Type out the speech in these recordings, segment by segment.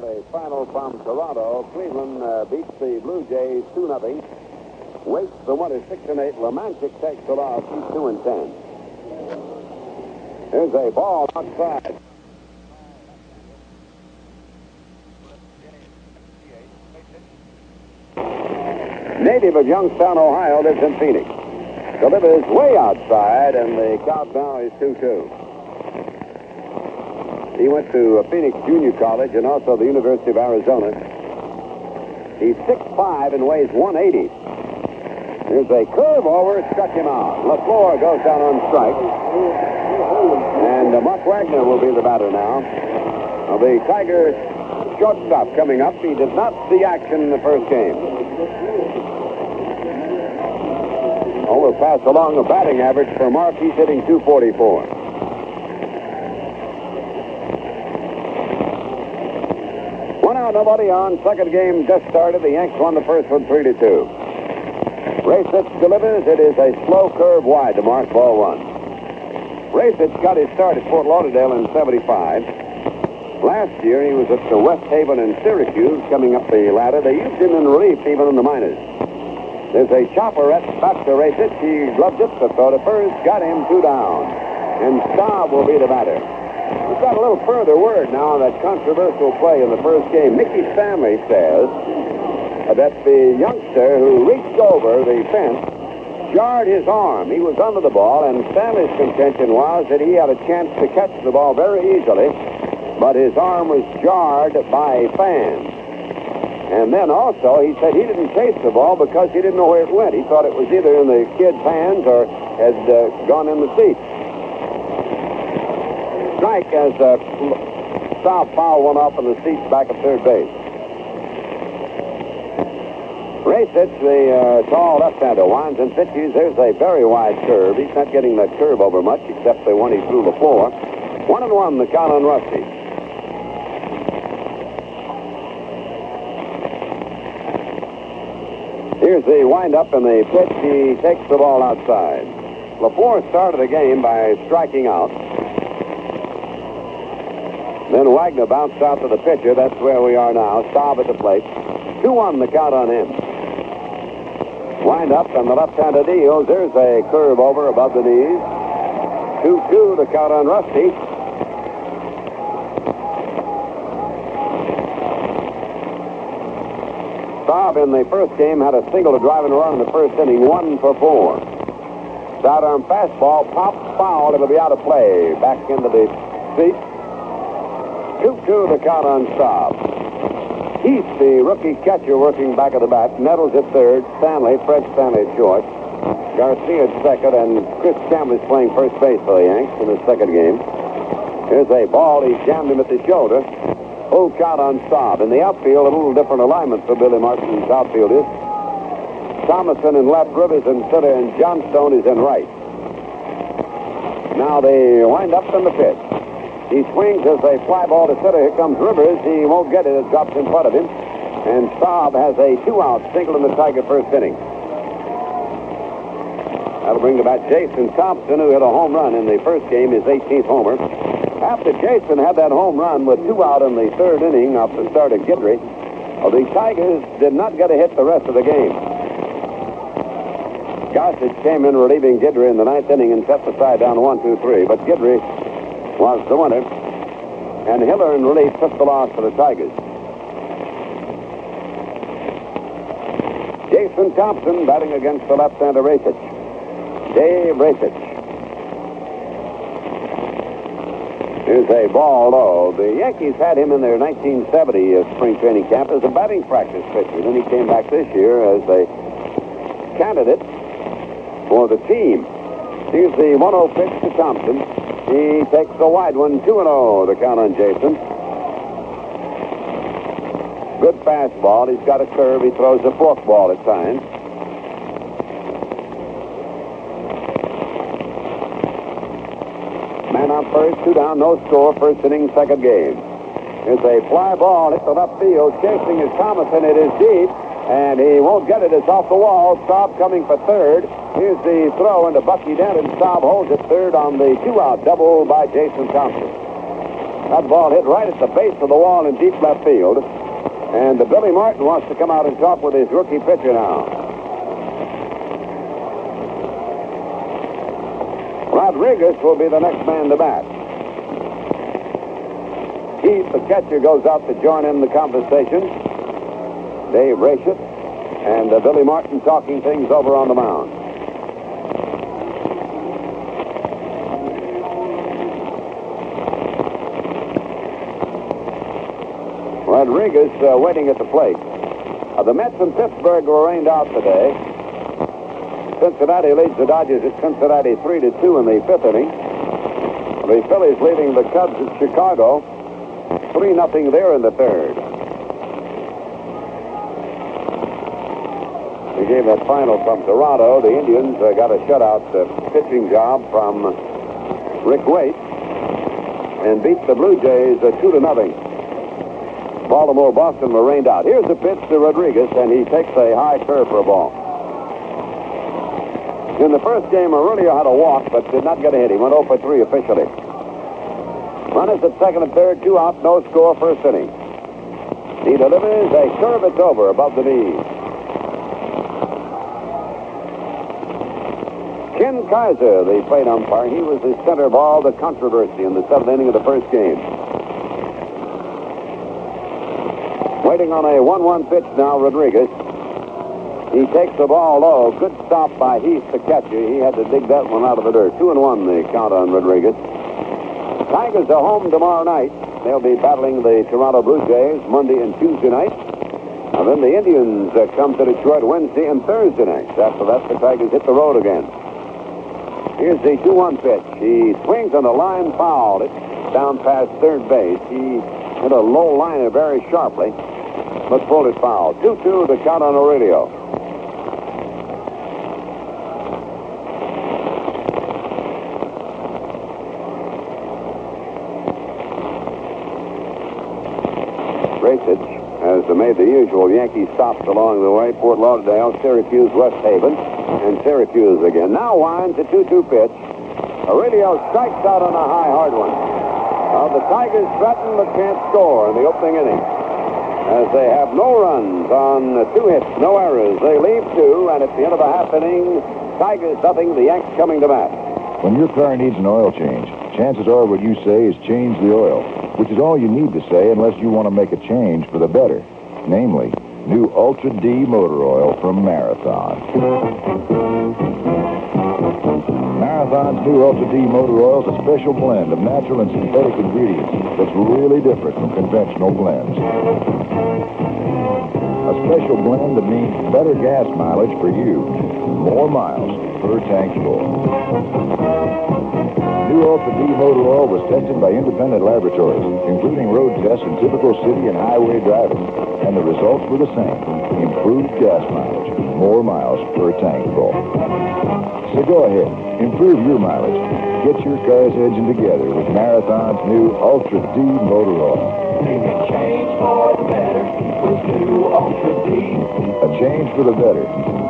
got a final from Toronto. Cleveland uh, beats the Blue Jays 2 0. Waits the winner 6 and 8. Lemanczyk takes the loss. He's 2 and 10. Here's a ball outside. Native of Youngstown, Ohio, lives in Phoenix. Delivers way outside, and the count now is 2 2. He went to Phoenix Junior College and also the University of Arizona. He's 6'5 and weighs 180. Here's a curve over, struck him out. LeFlore goes down on strike. And uh, Mark Wagner will be the batter now. The Tigers shortstop coming up. He did not see action in the first game. Oh, we'll pass along the batting average for Mark. He's hitting 244. Nobody on. Second game just started. The Yanks won the first one 3 to 2. Rajsich delivers. It is a slow curve wide to Mark ball one. Rajsich got his start at Fort Lauderdale in 75. Last year, he was at the West Haven and Syracuse coming up the ladder. They used him in relief even in the minors. There's a chopper at back to Rajsich. He gloved it to throw to first. Got him two down. And Staub will be the batter. We've got a little further word now on that controversial play in the first game. Mickey Stanley says that the youngster who reached over the fence jarred his arm. He was under the ball, and Stanley's contention was that he had a chance to catch the ball very easily, but his arm was jarred by fans. And then also, he said he didn't chase the ball because he didn't know where it went. He thought it was either in the kid's hands or had uh, gone in the seat strike as a Staub foul one off in the seats back at third base. Rajsich, the uh, tall left-hander, winds and pitches. There's a very wide curve. He's not getting that curve over much, except the one he threw LeFlore. One and one, the count on Rusty. Here's the windup and the pitch. He takes the ball outside. LeFlore started the game by striking out. Then Wagner bounced out to the pitcher. That's where we are now. Staub at the plate. 2-1 the count on him. Wind up and the left-handed deals. There's a curve over above the knees. 2-2 the count on Rusty. Staub in the first game had a single to drive and run in the first inning, one for four. Sidearm fastball popped foul. It'll be out of play. Back into the seat. 2-2 the count on Staub. Heath, the rookie catcher working back of the bat, Nettles at third, Stanley, Fred Stanley at short, Garcia at second, and Chris Chambliss playing first base for the Yanks in the second game. Here's a ball. He jammed him at the shoulder. Full count on Staub. In the outfield, a little different alignment for Billy Martin's outfield is. Thomasson in left, Rivers in center, and Johnstone is in right. Now they wind up from the pitch. He swings as a fly ball to center. Here comes Rivers. He won't get it. It drops in front of him. And Staub has a two-out single in the Tiger first inning. That'll bring to bat Jason Thompson, who hit a home run in the first game, his 18th homer. After Jason had that home run with two out in the third inning off the start of Guidry, the Tigers did not get a hit the rest of the game. Gossage came in relieving Guidry in the ninth inning and set the side down one, two, three. But Guidry was the winner. And Hiller in relief took the loss for the Tigers. Jason Thompson batting against the left-hander Rajsich. Dave Rajsich. Here's a ball low. The Yankees had him in their 1970 uh, spring training camp as a batting practice pitcher. Then he came back this year as a candidate for the team. Here's the 1-0 pitch to Thompson. He takes the wide one, 2-0, the count on Jason. Good fastball. He's got a curve. He throws a forkball at times. Man on first, two down, no score. First inning, second game. It's a fly ball hit the left field. Chasing is Thomasson. It is deep, and he won't get it. It's off the wall. Staub coming for third. Here's the throw into Bucky Dent, and Staub holds it third on the two-out double by Jason Thompson. That ball hit right at the base of the wall in deep left field. And the Billy Martin wants to come out and talk with his rookie pitcher now. Rodriguez will be the next man to bat. Heath, the catcher, goes out to join in the conversation. Dave Rajsich and uh, Billy Martin talking things over on the mound. Rodriguez uh, waiting at the plate. Uh, the Mets in Pittsburgh were rained out today. Cincinnati leads the Dodgers at Cincinnati 3 to 2 in the fifth inning. The Phillies leading the Cubs at Chicago 3 0 there in the third. We gave that final from Toronto. The Indians uh, got a shutout uh, pitching job from Rick Waits and beat the Blue Jays uh, 2 to nothing. Baltimore, Boston were rained out. Here's the pitch to Rodriguez, and he takes a high curve for a ball. In the first game, Aurelio had a walk, but did not get a hit. He went 0 for 3 officially. Runners at second and third, two out, no score, first inning. He delivers a curve, it's over above the knees. Ken Kaiser, the plate umpire, he was the center of all the controversy in the seventh inning of the first game. Waiting on a 1-1 pitch now, Rodriguez. He takes the ball low. Good stop by Heath, the catcher. He had to dig that one out of the dirt. Two and one, the count on Rodriguez. Tigers are home tomorrow night. They'll be battling the Toronto Blue Jays Monday and Tuesday night. And then the Indians uh, come to Detroit Wednesday and Thursday night. After that, the Tigers hit the road again. Here's the 2-1 pitch. He swings on the line, fouled it down past third base. He hit a low liner very sharply but pulled it foul. 2-2 the count on Aurelio. Rajsich has made the usual Yankee stops along the way. Fort Lauderdale, Syracuse, West Haven, and Syracuse again. Now winds a 2-2 pitch. Aurelio strikes out on a high, hard one. Now the Tigers threaten but can't score in the opening inning as they have no runs on two hits, no errors. They leave two, and at the end of the half inning, Tigers nothing, the Yanks coming to bat. When your car needs an oil change, chances are what you say is change the oil, which is all you need to say unless you want to make a change for the better. Namely, new Ultra D motor oil from Marathon. Marathon's new Ultra D motor oil is a special blend of natural and synthetic ingredients that's really different from conventional blends. A special blend that means better gas mileage for you, more miles per tank full. New Ultra D motor oil was tested by independent laboratories, including road tests in typical city and highway driving, and the results were the same. Improved gas mileage, more miles per tank full. So go ahead, improve your mileage. Get your car's engine together with Marathon's new Ultra D motor oil. change for the better. A change for the better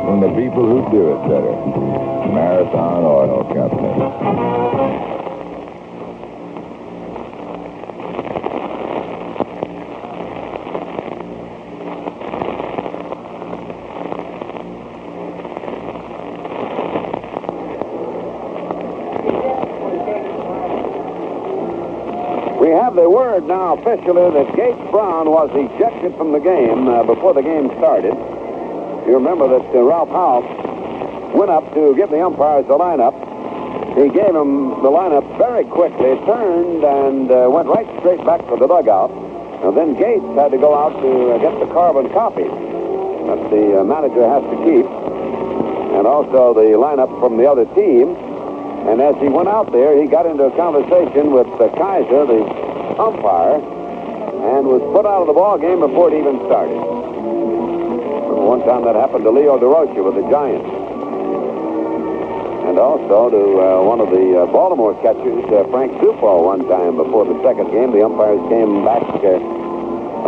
from the people who do it better. Marathon Oil Company. We now officially that Gates Brown was ejected from the game uh, before the game started. You remember that uh, Ralph Houk went up to give the umpires the lineup. He gave them the lineup very quickly, turned, and uh, went right straight back to the dugout. And then Gates had to go out to uh, get the carbon copy that the uh, manager has to keep, and also the lineup from the other team. And as he went out there, he got into a conversation with uh, Kaiser, the umpire, and was put out of the ball game before it even started. One time that happened to Leo Durocher with the Giants. And also to uh, one of the uh, Baltimore catchers, uh, Frank Zupo, one time before the second game. The umpires came back uh,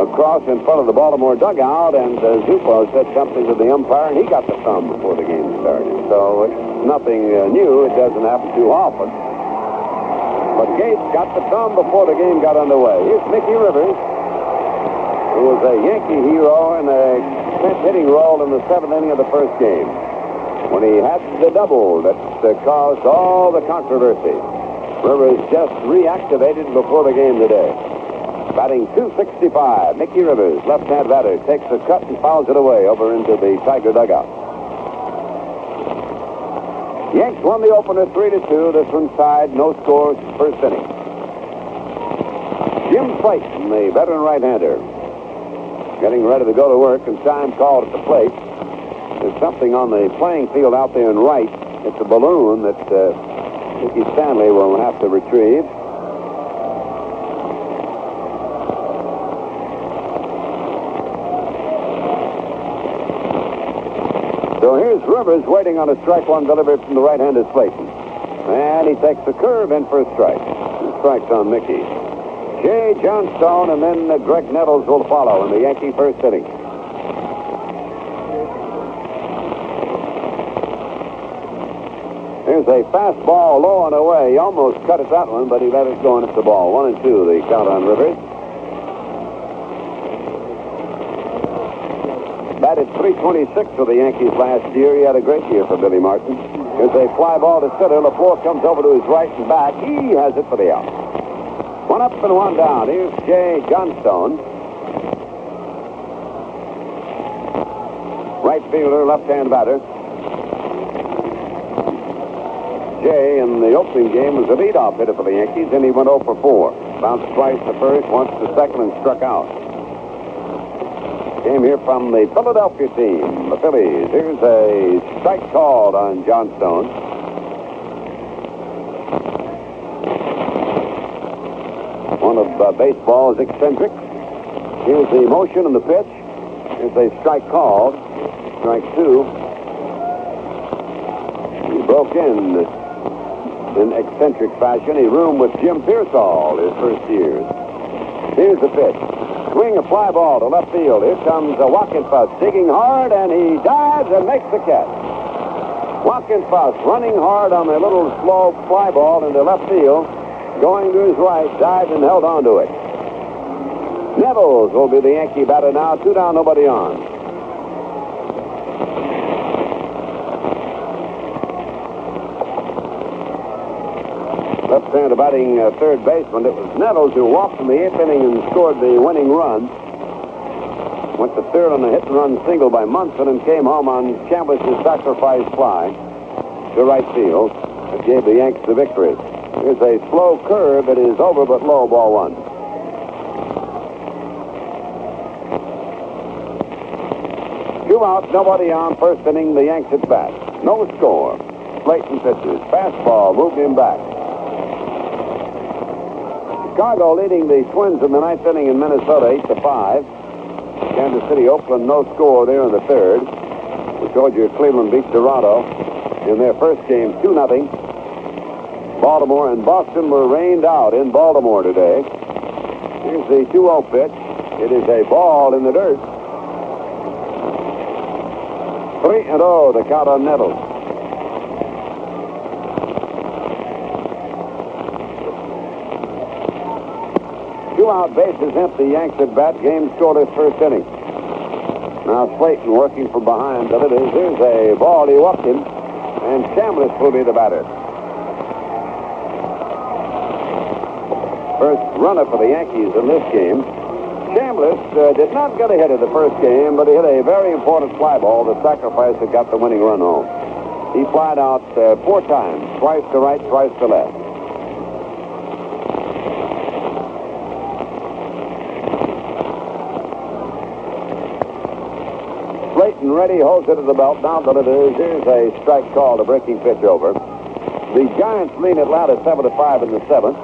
across in front of the Baltimore dugout, and uh, Zupo said something to the umpire, and he got the thumb before the game started. So it's nothing uh, new. It doesn't happen too often. But Gates got the thumb before the game got underway. Here's Mickey Rivers, who was a Yankee hero in a pinch hitting role in the seventh inning of the first game when he had the double that uh, caused all the controversy. Rivers just reactivated before the game today. Batting 265, Mickey Rivers, left-hand batter, takes a cut and fouls it away over into the Tiger dugout. Yanks won the opener 3 to 2. This one tied, no scores, first inning. Jim Slaton, the veteran right-hander, getting ready to go to work, and time called at the plate. There's something on the playing field out there in right. It's a balloon that uh, Mickey Stanley will have to retrieve. Here's Rivers waiting on a strike one delivered from the right-handed Slaton. And he takes the curve in for a strike. Strikes on Mickey. Jay Johnstone and then uh, Graig Nettles will follow in the Yankee first inning. Here's a fastball low and away. He almost cut it that one, but he let it go and it's the ball. One and two, the count on Rivers. Batted 326 for the Yankees last year. He had a great year for Billy Martin. Here's a fly ball to center. LeFlore comes over to his right and back. He has it for the out. One up and one down. Here's Jay Johnstone. Right fielder, left-hand batter. Jay in the opening game was a leadoff hitter for the Yankees, and he went 0 for 4. Bounced twice to first, once to second, and struck out. Came here from the Philadelphia team, the Phillies. Here's a strike called on Johnstone. One of uh, baseball's eccentrics. Here's the motion and the pitch. Here's a strike called. Strike two. He broke in in eccentric fashion. He roomed with Jim Piersall his first years. Here's the pitch. Swing a fly ball to left field. Here comes a Wockenfuss digging hard, and he dives and makes the catch. Wockenfuss running hard on a little slow fly ball into left field, going to his right, dived and held on to it. Nettles will be the Yankee batter now. Two down, nobody on. Left-hander batting uh, third baseman. It was Nettles who walked in the eighth inning and scored the winning run. Went to third on a hit and run single by Munson and came home on Chambliss's sacrifice fly to right field. It gave the Yanks the victory. Here's a slow curve. It is over but low, ball one. Two outs, nobody on. First inning, the Yanks at bat. No score. Slaton pitches. Fastball moved him back. Chicago leading the Twins in the ninth inning in Minnesota, 8 to 5. Kansas City, Oakland, no score there in the third. We told you Cleveland beat Toronto in their first game, 2 0. Baltimore and Boston were rained out in Baltimore today. Here's the 2 0 pitch. It is a ball in the dirt. 3 and 0, the count on Nettles. Two out bases empty. Yanks at bat. Game scoreless first inning. Now Slaton working from behind. Delivers. Here's a ball. He walked him. And Chambliss will be the batter. First runner for the Yankees in this game. Chambliss uh, did not get a hit in the first game, but he hit a very important fly ball, the sacrifice that got the winning run home. He flied out uh, four times, twice to right, twice to left. Ready, holds it to the belt, now delivers. Here's a strike call, a breaking pitch over. The Giants lead Atlanta 7 to 5 in the seventh.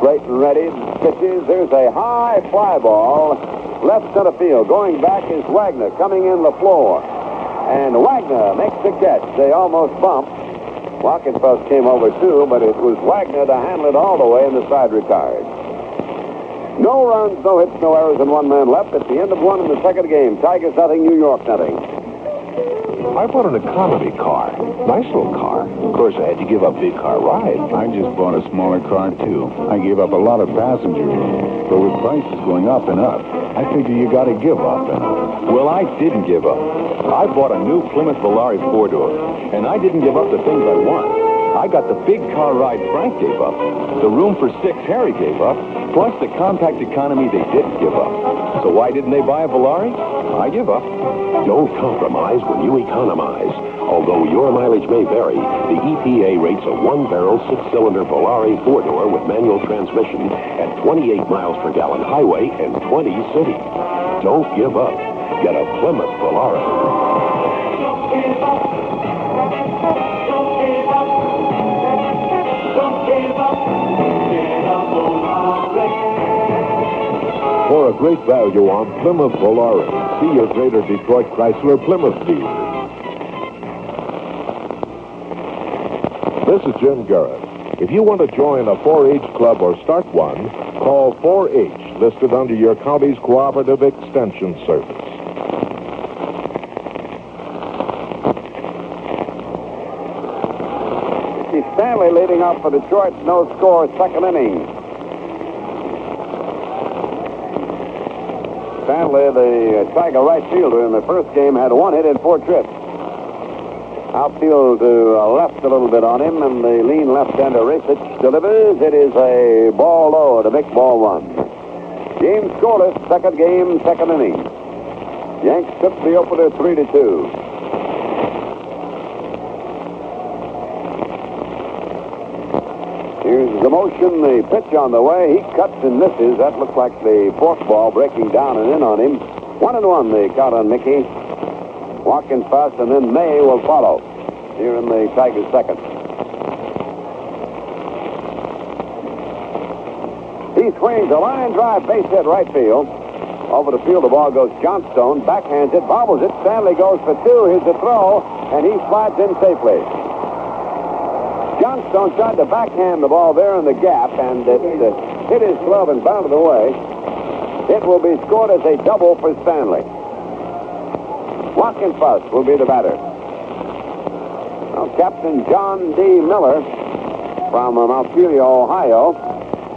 Slaton ready, pitches. There's a high fly ball, left center field. Going back is Wagner, coming in LeFlore, And Wagner makes the catch. They almost bumped. Wockenfuss came over too, but it was Wagner to handle it all the way, and the side retired. No runs, no hits, no errors, and one man left at the end of one in the second game. Tigers nothing, New York nothing. I bought an economy car. Nice little car. Of course, I had to give up big car rides. I just bought a smaller car, too. I gave up a lot of passenger room. But with prices going up and up, I figure you got to give up and up. Well, I didn't give up. I bought a new Plymouth Volare four-door, and I didn't give up the things I want. I got the big car ride Frank gave up, the room for six Harry gave up, plus the compact economy they didn't give up. So why didn't they buy a Volare? I give up. Don't compromise when you economize. Although your mileage may vary, the EPA rates a one-barrel, six-cylinder Volare four-door with manual transmission at 28 miles per gallon highway and 20 city. Don't give up. Get a Plymouth Volare. Great value on Plymouth Volare, see your Greater Detroit Chrysler Plymouth dealer. This is Jim Garrett. If you want to join a 4-H club or start one, call 4-H, listed under your county's cooperative extension service. Stanley leading off for Detroit, no score, second inning. Apparently, the Tiger right fielder in the first game, had one hit in four trips. Outfield to left a little bit on him, and the lean left-hander Rajsich delivers. It is a ball low to make ball one. Game scoreless, second game, second inning. Yanks took the opener 3 to 2. Motion, the pitch on the way. He cuts and misses. That looks like the forkball breaking down and in on him. One and one, the count on Mickey. Wockenfuss, and then May will follow here in the Tigers' second. He swings a line drive base hit right field. Over the field, the ball goes Johnstone, backhands it, bobbles it. Stanley goes for two. Here's the throw, and he slides in safely. Johnstone tried to backhand the ball there in the gap, and it uh, hit his glove and bounded away. It will be scored as a double for Stanley. Wockenfuss will be the batter. Now, Captain John D. Miller from Mount Montpelier, Ohio,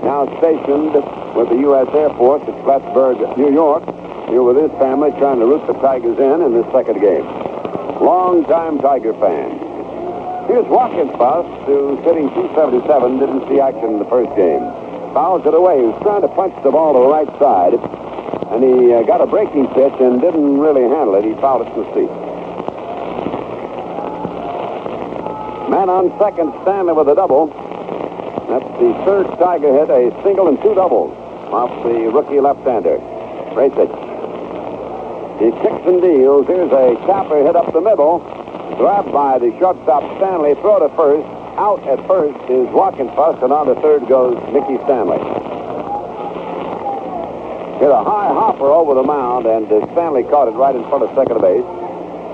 now stationed with the U.S. Air Force at Plattsburgh, New York, here with his family trying to root the Tigers in in this second game. Long-time Tiger fan. Here's Wockenfuss, who's hitting 277, didn't see action in the first game. Fouls it away. He was trying to punch the ball to the right side, and he uh, got a breaking pitch and didn't really handle it. He fouled it to the seat. Man on second, Stanley with a double. That's the third Tiger hit, a single and two doubles off the rookie left-hander. Rajsich. He kicks and deals. Here's a chopper hit up the middle. Grabbed by the shortstop Stanley. Throw to first. Out at first is Wockenfuss, and on to third goes Mickey Stanley. Hit a high hopper over the mound, and uh, Stanley caught it right in front of second base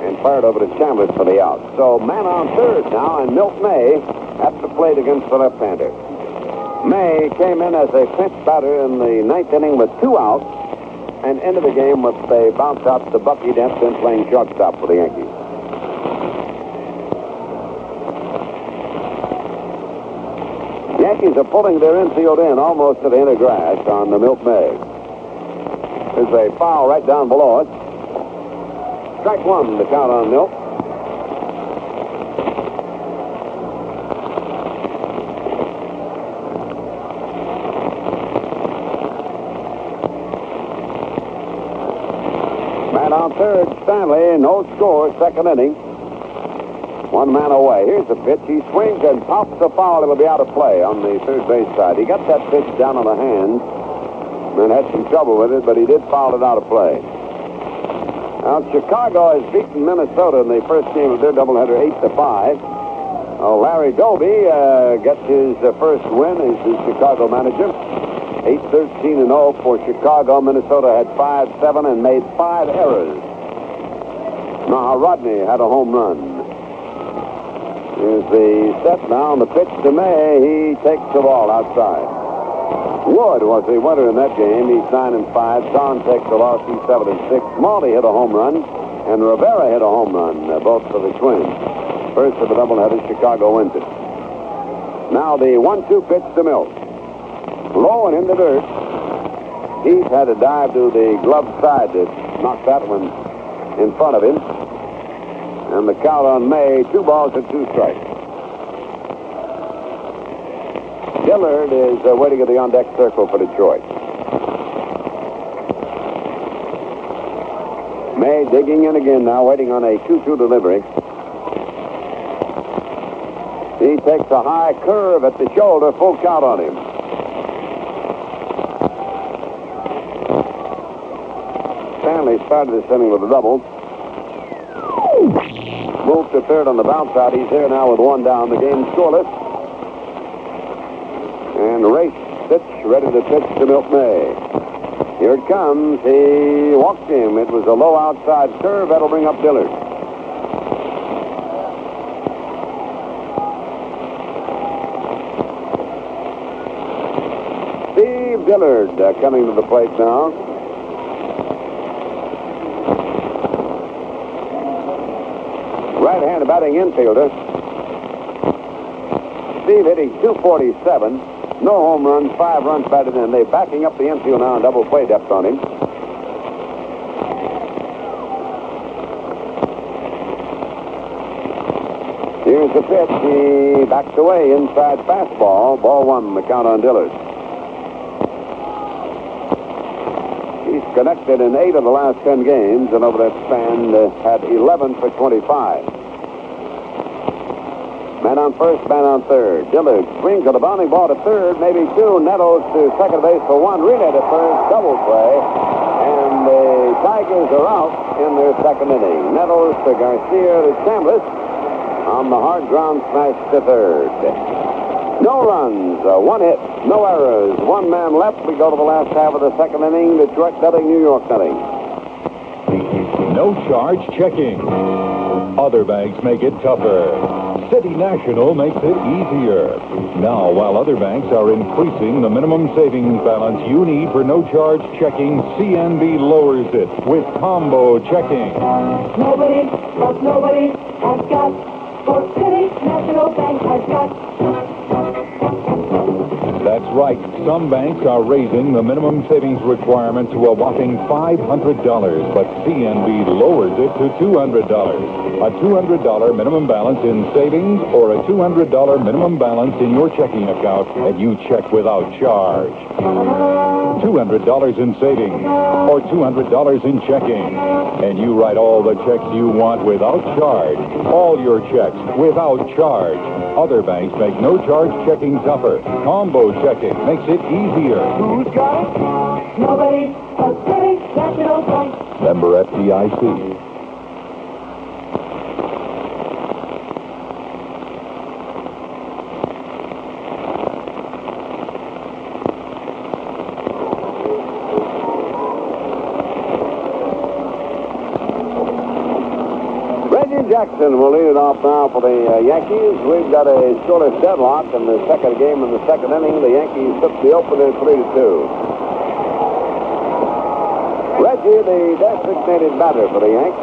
and fired over to Chambliss for the out. So man on third now, and Milt May at the plate against the left-hander. May came in as a pinch batter in the ninth inning with two outs, and ended the game with a bounce out to Bucky Dent, then playing shortstop for the Yankees. Yankees are pulling their infield in almost to the inner grass on the Milt May. There's a foul right down below it. Strike one to count on Milk. Man on third, Stanley, no score, second inning. One man away. Here's the pitch. He swings and pops the foul. It'll be out of play on the third base side. He got that pitch down on the hand and had some trouble with it, but he did foul it out of play. Now, Chicago has beaten Minnesota in the first game of their doubleheader, 8 to 5. Oh, Larry Doby uh, gets his uh, first win as the Chicago manager. 8-13 and 0 for Chicago. Minnesota had 5-7 and made five errors. Now, Rodney had a home run. Here's the set now, and the pitch to May. He takes the ball outside. Wood was the winner in that game. He's 9 and 5. Don takes the loss. He's 7 and 6. Malty hit a home run. and Rivera hit a home run, uh, both for the Twins. First of a doubleheader, Chicago wins it. Now the one-two pitch to Milt. Low and in the dirt. Heath had to dive to the glove side to knock that one in front of him. And the count on May, two balls and two strikes. Dillard is uh, waiting at the on-deck circle for Detroit. May digging in again now, waiting on a 2-2 delivery. He takes a high curve at the shoulder, full count on him. Stanley started this inning with a double. Moved to third on the bounce out. He's there now with one down. The game scoreless. And race pitch ready to pitch to Milt May. Here it comes. He walked him. It was a low outside curve. That'll bring up Dillard. Steve Dillard uh, coming to the plate now. Right-handed batting infielder. Steve hitting 247. No home runs, five runs batted in. They're backing up the infield now and double play depth on him. Here's the pitch. He backs away inside fastball. Ball one, the count on Dillard. He's connected in eight of the last ten games, and over that span uh, had 11 for 25. Man on first, man on third. Dillard swings at a bounding ball to third, maybe two. Nettles to second base for one. Relay to first, double play. And the Tigers are out in their second inning. Nettles to Garcia to Chambliss on the hard ground smash to third. No runs, uh, one hit, no errors, one man left. We go to the last half of the second inning. Detroit nothing, New York nothing. No charge checking. Other banks make it tougher. City National makes it easier. Now, while other banks are increasing the minimum savings balance you need for no charge checking, CNB lowers it with combo checking. Nobody, but nobody has got what City National Bank has got. That's right. Some banks are raising the minimum savings requirement to a whopping $500, but CNB lowers it to $200. A $200 minimum balance in savings or a $200 minimum balance in your checking account, and you check without charge. $200 in savings or $200 in checking, and you write all the checks you want without charge. All your checks without charge. Other banks make no charge checking tougher. Combo checking makes it easier. Who's got it? Nobody but City National Bank. Member FDIC. Reggie Jackson will lead it off now for the uh, Yankees. We've got a scoreless deadlock in the second game in the second inning. The Yankees took the opener 3 to 2. Reggie, the designated batter for the Yanks.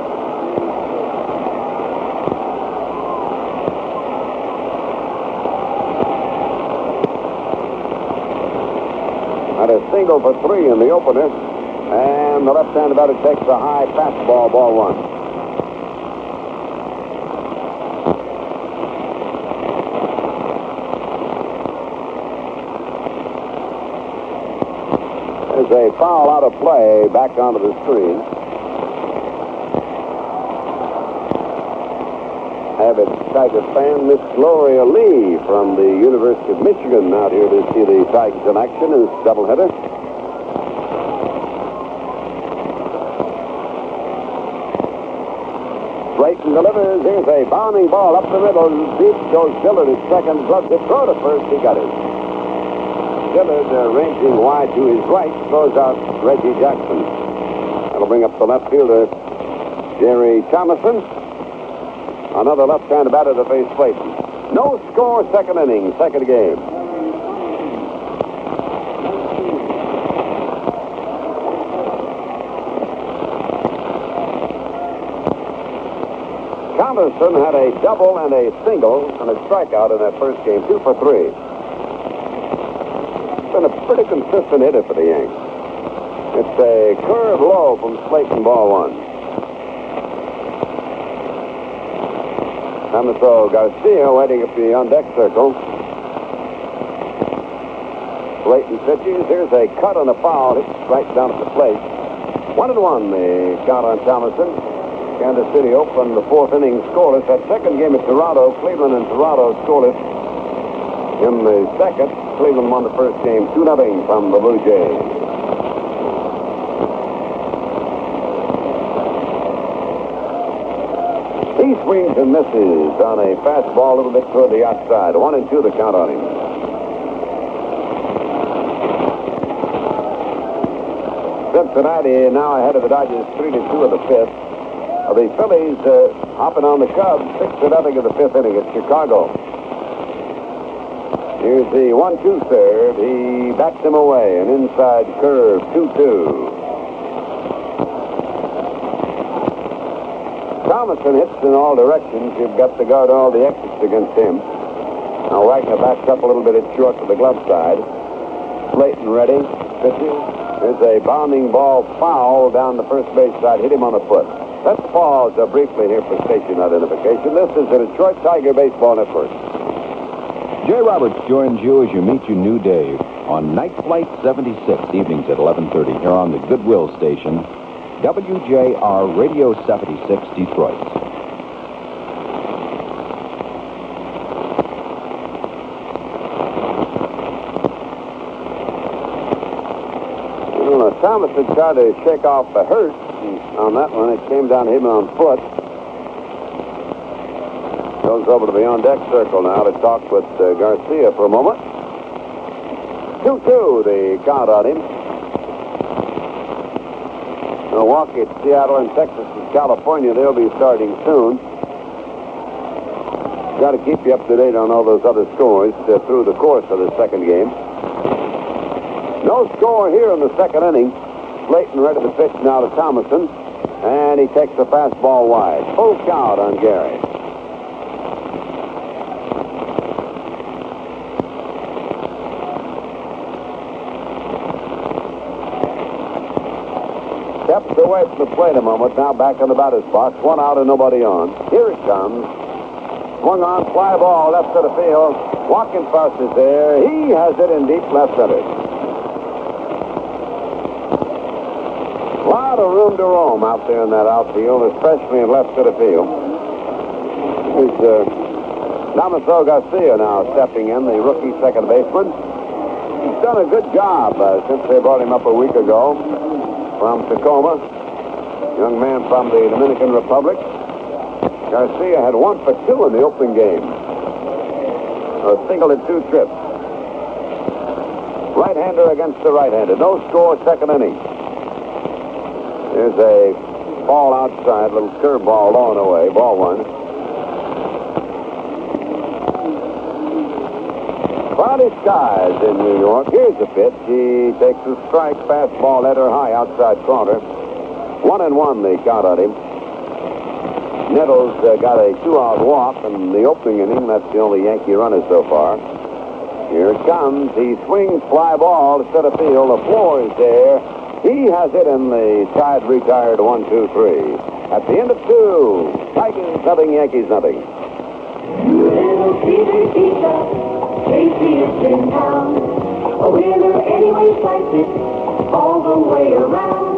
Had a single for three in the opener. And the left-handed batter takes a high fastball, ball one. There's a foul out of play back onto the screen. Avid Tiger fan, Miss Gloria Lee from the University of Michigan out here to see the Tigers in action in this doubleheader. Slaton delivers. Here's a bounding ball up the middle. Deep goes Dillard at second. Gloves it. Throw to first. He got it. Dillard uh, ranging wide to his right. Throws out Reggie Jackson. That'll bring up the left fielder, Gary Thomasson. Another left-handed batter to face plate. No score, second inning, second game. Anderson had a double and a single and a strikeout in that first game, two for three. Been a pretty consistent hitter for the Yanks. It's a curve low from Slaton, ball one. Damaso Garcia waiting at the on deck circle. Slaton pitches. Here's a cut on a foul. Hits right down at the plate. One and one, the count on Thomasson. Kansas City opened the fourth inning scoreless. That second game at Toronto, Cleveland and Toronto scoreless. In the second, Cleveland won the first game 2 0 from the Blue Jays. He swings and misses on a fastball a little bit toward the outside. One and two the count on him. Cincinnati now ahead of the Dodgers 3 to 2 of the fifth. The Phillies uh, hopping on the Cubs 6 to nothing in the fifth inning at Chicago. Here's the 1 2 serve. He bats him away. An inside curve 2 2. Thomasson hits in all directions. You've got to guard all the exits against him. Now Wagner backs up a little bit at short to the glove side. Slaton ready. There's a bounding ball foul down the first base side. Hit him on the foot. Let's pause uh, briefly here for station identification. This is the Detroit Tiger Baseball Network. Jay Roberts joins you as you meet your new Dave on Night Flight 76, evenings at 11.30 here on the Goodwill Station, WJR Radio 76, Detroit. Well, Thomas had tried to shake off the hurt on that one. It came down to him on foot. Goes over to the on deck circle now to talk with uh, Garcia for a moment. 2 2, the count on him. Milwaukee, Seattle, and Texas and California, they'll be starting soon. Got to keep you up to date on all those other scores uh, through the course of the second game. No score here in the second inning. Slaton ready to pitch now to Thomasson, and he takes the fastball wide. Full count on Gary. Steps away from the plate a moment, now back in the batter's box. One out and nobody on. Here it comes. Swung on, fly ball, left to the field. Watkins is there. He has it in deep left center. A lot of room to roam out there in that outfield, especially in left center field. Here's uh, Damaso Garcia now stepping in, the rookie second baseman. He's done a good job uh, since they brought him up a week ago from Tacoma. Young man from the Dominican Republic. Garcia had one for two in the opening game. A single and two trips. Right-hander against the right-hander. No score, second inning. There's a ball outside, little curveball low and away, ball one. Cloudy skies in New York. Here's the pitch. He takes a strike, fastball, header high outside corner. One and one, they count on him. Nettles uh, got a two-out walk in the opening inning. That's the only Yankee runner so far. Here it comes. He swings fly ball to center field. LeFlore is there. He has it in the tied, retired one, two, three. At the end of two, Tigers nothing, Yankees nothing. Little Caesar pizza, tastiest in town. A winner any way you slice it, all the way around.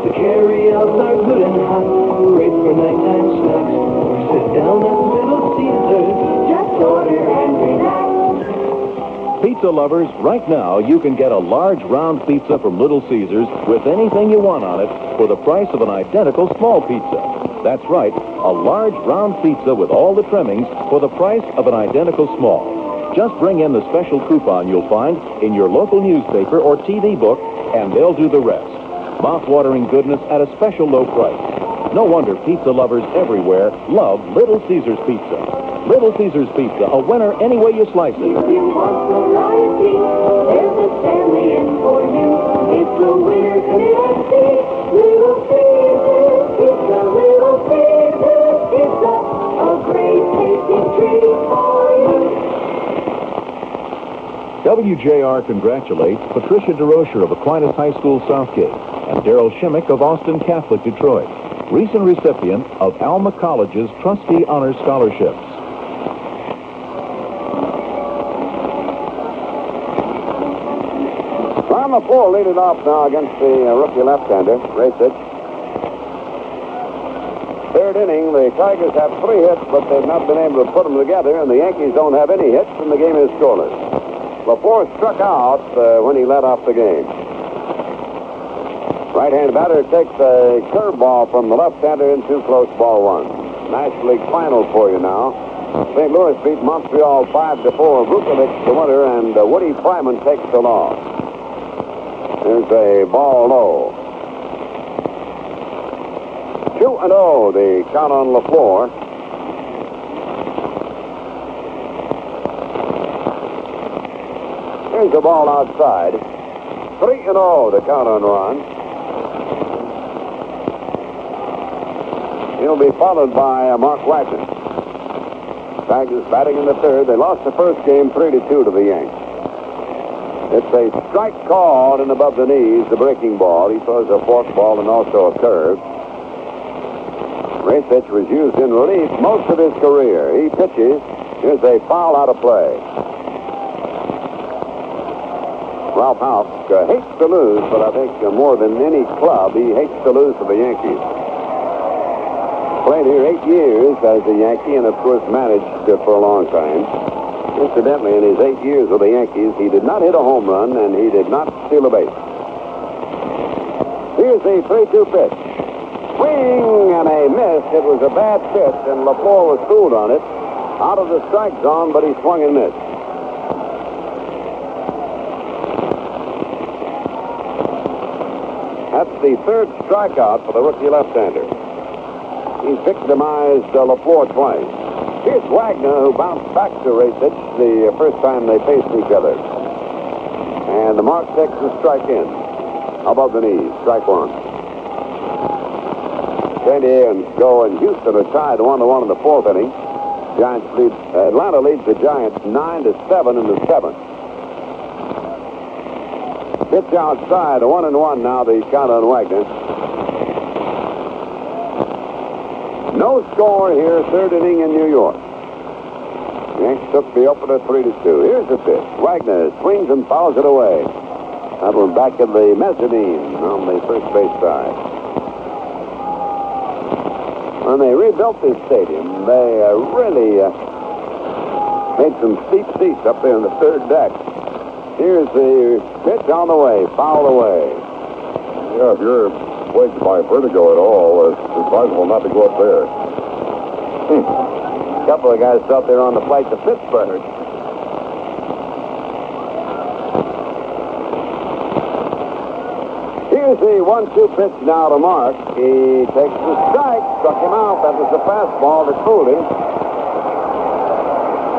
The carry-outs are good and hot, great for nighttime snacks. Sit down at Little Caesars. Just order and relax. Pizza lovers, right now you can get a large round pizza from Little Caesars with anything you want on it for the price of an identical small pizza. That's right, a large round pizza with all the trimmings for the price of an identical small. Just bring in the special coupon you'll find in your local newspaper or TV book, and they'll do the rest. Mouth-watering goodness at a special low price. No wonder pizza lovers everywhere love Little Caesars Pizza. Little Caesars Pizza, a winner any way you slice it. If you want variety, there's a Stanley in for you. It's winner Little WJR congratulates Patricia DeRocher of Aquinas High School, Southgate. Daryl Shimmick of Austin Catholic Detroit, recent recipient of Alma College's Trustee Honor Scholarships. Ron LeFlore leading off now against the uh, rookie left-hander, Rajsich. Third inning, the Tigers have three hits, but they've not been able to put them together, and the Yankees don't have any hits, and the game is scoreless. LeFlore struck out uh, when he led off the game. Right-hand batter takes a curveball from the left-hander into close ball one. National League final for you now. St. Louis beat Montreal 5 to 4. Vuckovich the winner, and uh, Woody Fryman takes the loss. There's a ball low. 2 and 0, the count on LeFlore. Here's the ball outside. 3 and 0, the count on Ron. He'll be followed by Mark Wagner. Tigers batting in the third. They lost the first game 3 to 2 to the Yanks. It's a strike called and above the knees, the breaking ball. He throws a fork ball and also a curve. Rajsich was used in relief most of his career. He pitches. Here's a foul out of play. Ralph Houk uh, hates to lose, but I think uh, more than any club, he hates to lose to the Yankees. Played here eight years as a Yankee and, of course, managed uh, for a long time. Incidentally, in his eight years with the Yankees, he did not hit a home run and he did not steal a base. Here's the 3-2 pitch. Swing and a miss. It was a bad pitch, and LeFlore was fooled on it. Out of the strike zone, but he swung and missed. That's the third strikeout for the rookie left-hander. He's victimized uh, LeFlore twice. Here's Wagner, who bounced back to Rajsich the first time they faced each other. And the mark takes the strike in. Above the knees, strike one. San Diego and go and Houston are tied one to one in the fourth inning. Giants lead. Atlanta leads the Giants nine to seven in the seventh. Pitch outside, one and one now. The count on Wagner. No score here, third inning in New York. Yanks took the opener three to two. Here's the pitch. Wagner swings and fouls it away. That one back in the mezzanine on the first base side. When they rebuilt this stadium, they uh, really uh, made some steep seats up there in the third deck. Here's the pitch on the way, foul away. Yeah, if you're plagued by vertigo at all, it's advisable not to go up there. A couple of guys out there on the flight to Pittsburgh. Here's the one-two pitch now to Mark. He takes the strike, struck him out. That was the fastball that fooled him.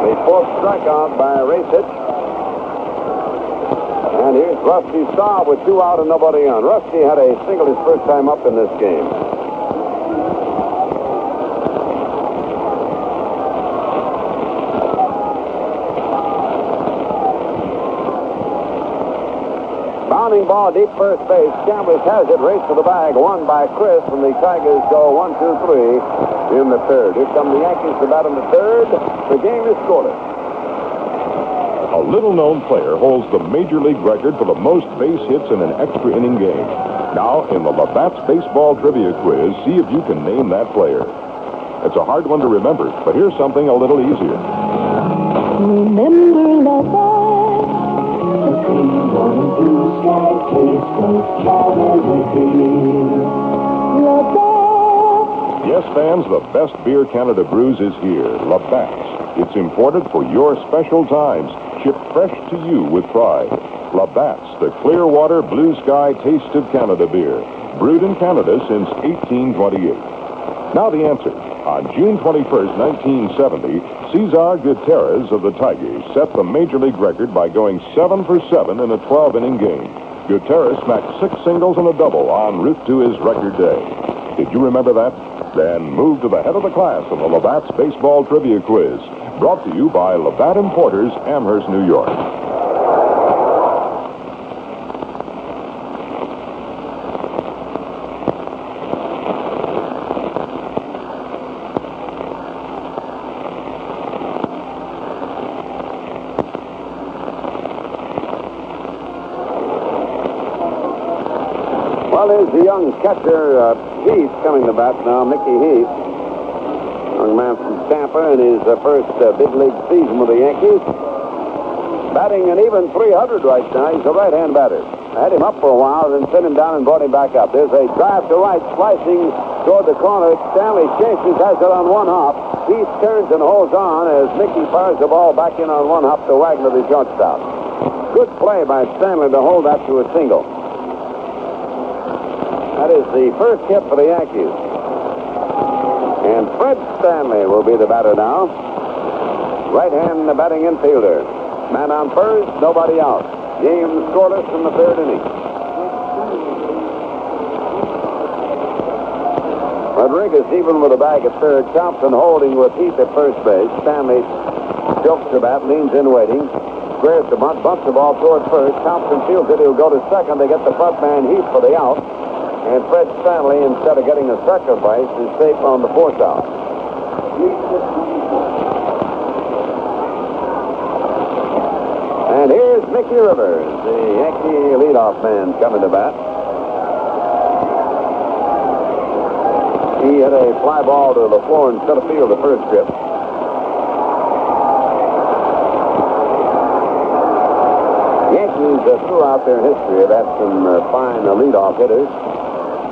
The fourth strikeout by Rajsich. And here's Rusty Staub with two out and nobody on. Rusty had a single his first time up in this game. Bounding ball, deep first base. Chambliss has it, race to the bag. Won by Chris, and the Tigers go one, two, three in the third. Here come the Yankees to bat in the third. The game is scoreless. A little-known player holds the major league record for the most base hits in an extra inning game. Now, in the Labatt's Baseball Trivia Quiz, see if you can name that player. It's a hard one to remember, but here's something a little easier. Remember Labatt, Yes, fans, the best beer Canada brews is here, Labatt's. It's imported for your special times, shipped fresh to you with pride. Labatt's, the clear water, blue sky taste of Canada beer, brewed in Canada since 1828. Now the answer. On June 21st, 1970, Cesar Gutierrez of the Tigers set the major league record by going 7 for 7 in a 12-inning game. Gutierrez smacked six singles and a double en route to his record day. Did you remember that? Then move to the head of the class in the Labatt's Baseball Trivia Quiz. Brought to you by Labatt Importers, Amherst, New York. Well, there's the young catcher, uh, Heath, coming to bat now, Mickey Heath. Young man from Tampa in his uh, first uh, big league season with the Yankees. Batting an even 300 right now. He's a right-hand batter. I had him up for a while, then sent him down and brought him back up. There's a drive to right, slicing toward the corner. Stanley chases, has it on one hop. Heath turns and holds on as Mickey fires the ball back in on one hop to Wagner, the shortstop. Good play by Stanley to hold that to a single. Is the first hit for the Yankees. And Fred Stanley will be the batter now. Right-hand the batting infielder. Man on first, nobody out. Game scoreless in the third inning. Rodriguez even with a bag at third. Thompson holding with Heath at first base. Stanley jokes the bat, leans in waiting. Squares the bunt, bumps the ball toward first. Thompson fields it. He'll go to second. They get the front man Heath for the out. And Fred Stanley, instead of getting a sacrifice, is safe on the fourth out. And here's Mickey Rivers, the Yankee leadoff man coming to bat. He hit a fly ball to LeFlore in center field the first trip. Yankees throughout their history have had some uh, fine uh, leadoff hitters.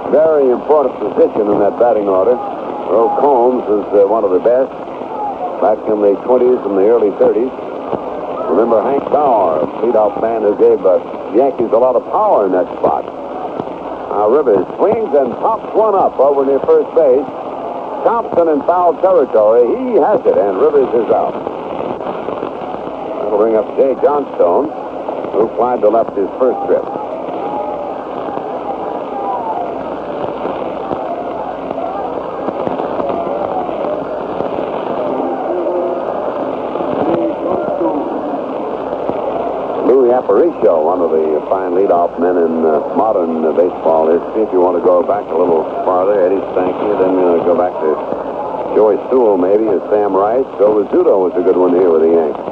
Very important position in that batting order. Earl Combs is uh, one of the best back in the 20s and the early 30s. Remember Hank Bauer, leadoff man who gave the Yankees a lot of power in that spot. Now Rivers swings and pops one up over near first base. Thompson in foul territory. He has it, and Rivers is out. That'll bring up Jay Johnstone, who flied to left his first trip. Louis Aparicio, one of the fine leadoff men in uh, modern uh, baseball history. If you want to go back a little farther, Eddie Stanky, then uh, go back to Joey Sewell maybe, and Sam Rice. Joe Rizzuto was a good one here with the Yankees.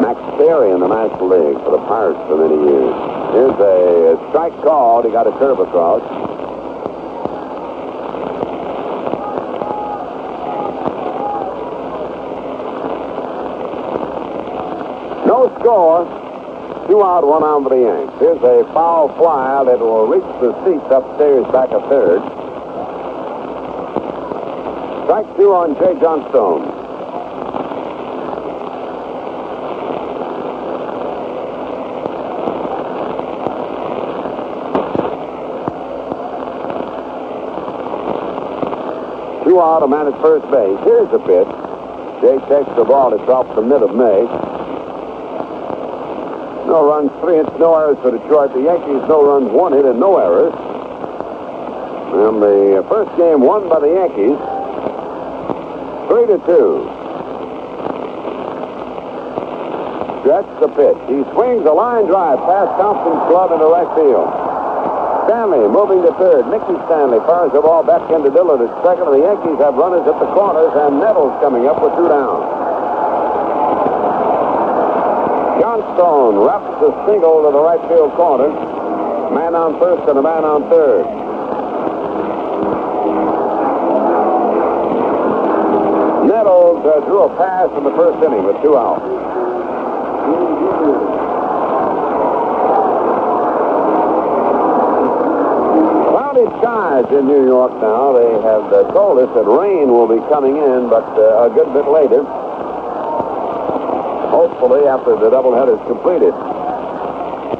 Max Perry in the National League for the Pirates for many years. Here's a, a strike called. He got a curve across. No score. Out, one on for the Yanks. Here's a foul fly that will reach the seats upstairs back a third. Strike two on Jay Johnstone. Two out, a man at first base. Here's a pitch. Jay takes the ball. It's off the mid of May. No runs, three hits, no errors for Detroit. The Yankees, no runs, one hit, and no errors. And the first game won by the Yankees, three to two. Stretch the pitch. He swings a line drive past Thompson's glove into right field. Stanley moving to third. Mickey Stanley fires the ball back into Dillard at second. The Yankees have runners at the corners, and Nettles coming up with two down. Johnstone wraps a single to the right field corner. Man on first and a man on third. Nettles uh, drew a pass in the first inning with two outs. Cloudy skies in New York now. They have uh, told us that rain will be coming in, but uh, a good bit later. After the doubleheader is completed.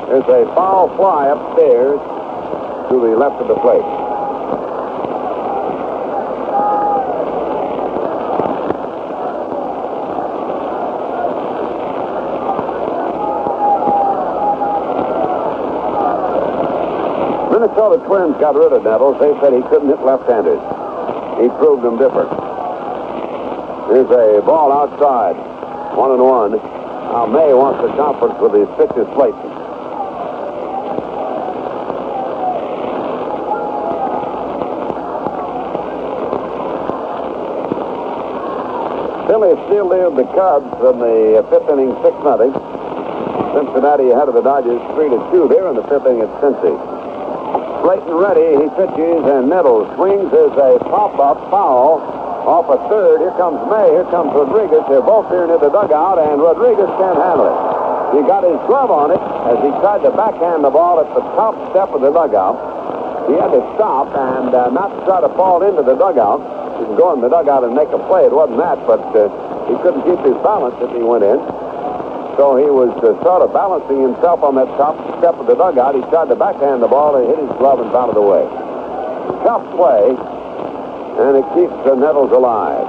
There's a foul fly upstairs to the left of the plate. Minnesota Twins got rid of Nettles. They said he couldn't hit left-handed. He proved them different. Here's a ball outside. One and one. Now May wants a conference with his pitchers plate. Philly still lead the Cubs in the fifth inning, six nothing. Cincinnati ahead of the Dodgers, three to two. They're in the fifth inning at Cincy. Slaton ready. He pitches, and Nettles swings as a pop-up foul off a third. Here comes May. Here comes Rodriguez. They're both here near the dugout, and Rodriguez can't handle it. He got his glove on it as he tried to backhand the ball at the top step of the dugout. He had to stop and uh, not try to fall into the dugout. He can go in the dugout and make a play. It wasn't that, but uh, he couldn't keep his balance if he went in. So he was uh, sort of balancing himself on that top step of the dugout. He tried to backhand the ball and hit his glove and fouled it away. Tough play, and it keeps the Nettles alive.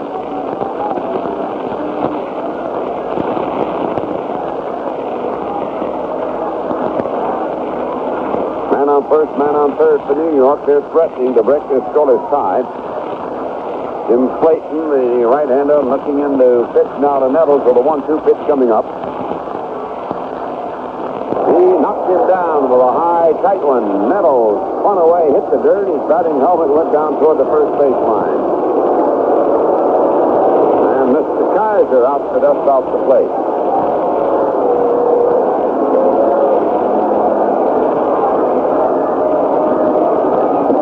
Man on first, man on third for New York. They're threatening to break their scoreless tie. Jim Slaton, the right-hander, looking into pitch now to Nettles with a one-two pitch coming up. Down with a high, tight one. Nettles spun away, hit the dirt. His batting helmet went down toward the first baseline. And Mr. Kaiser out to dust off the plate.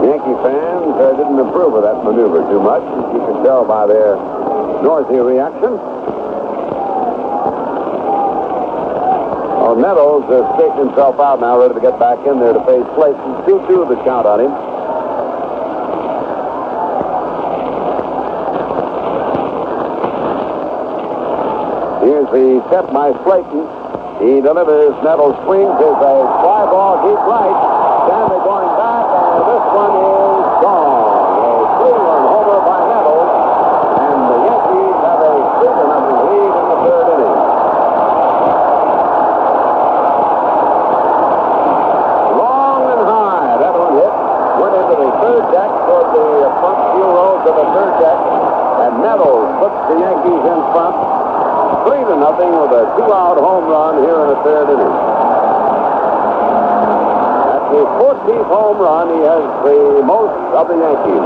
Yankee fans uh, didn't approve of that maneuver too much, as you can tell by their noisy reaction. Oh, Nettles is straightening himself out now, ready to get back in there to face Slaton. 2-2 the count on him. Here's the step by Slaton. He delivers. Nettles swings. There's a fly ball deep right. Stanley going back, and this one is gone. A three-run homer by Nettles, and the Yankees have a three-to-nothing lead in the third inning. Long and high, that one hit. Went into the third deck toward the front few rows of the third deck, and Nettles puts the Yankees in front, three to nothing with a two-out home run here in the third inning. At his 14th home run, he has the most of the Yankees.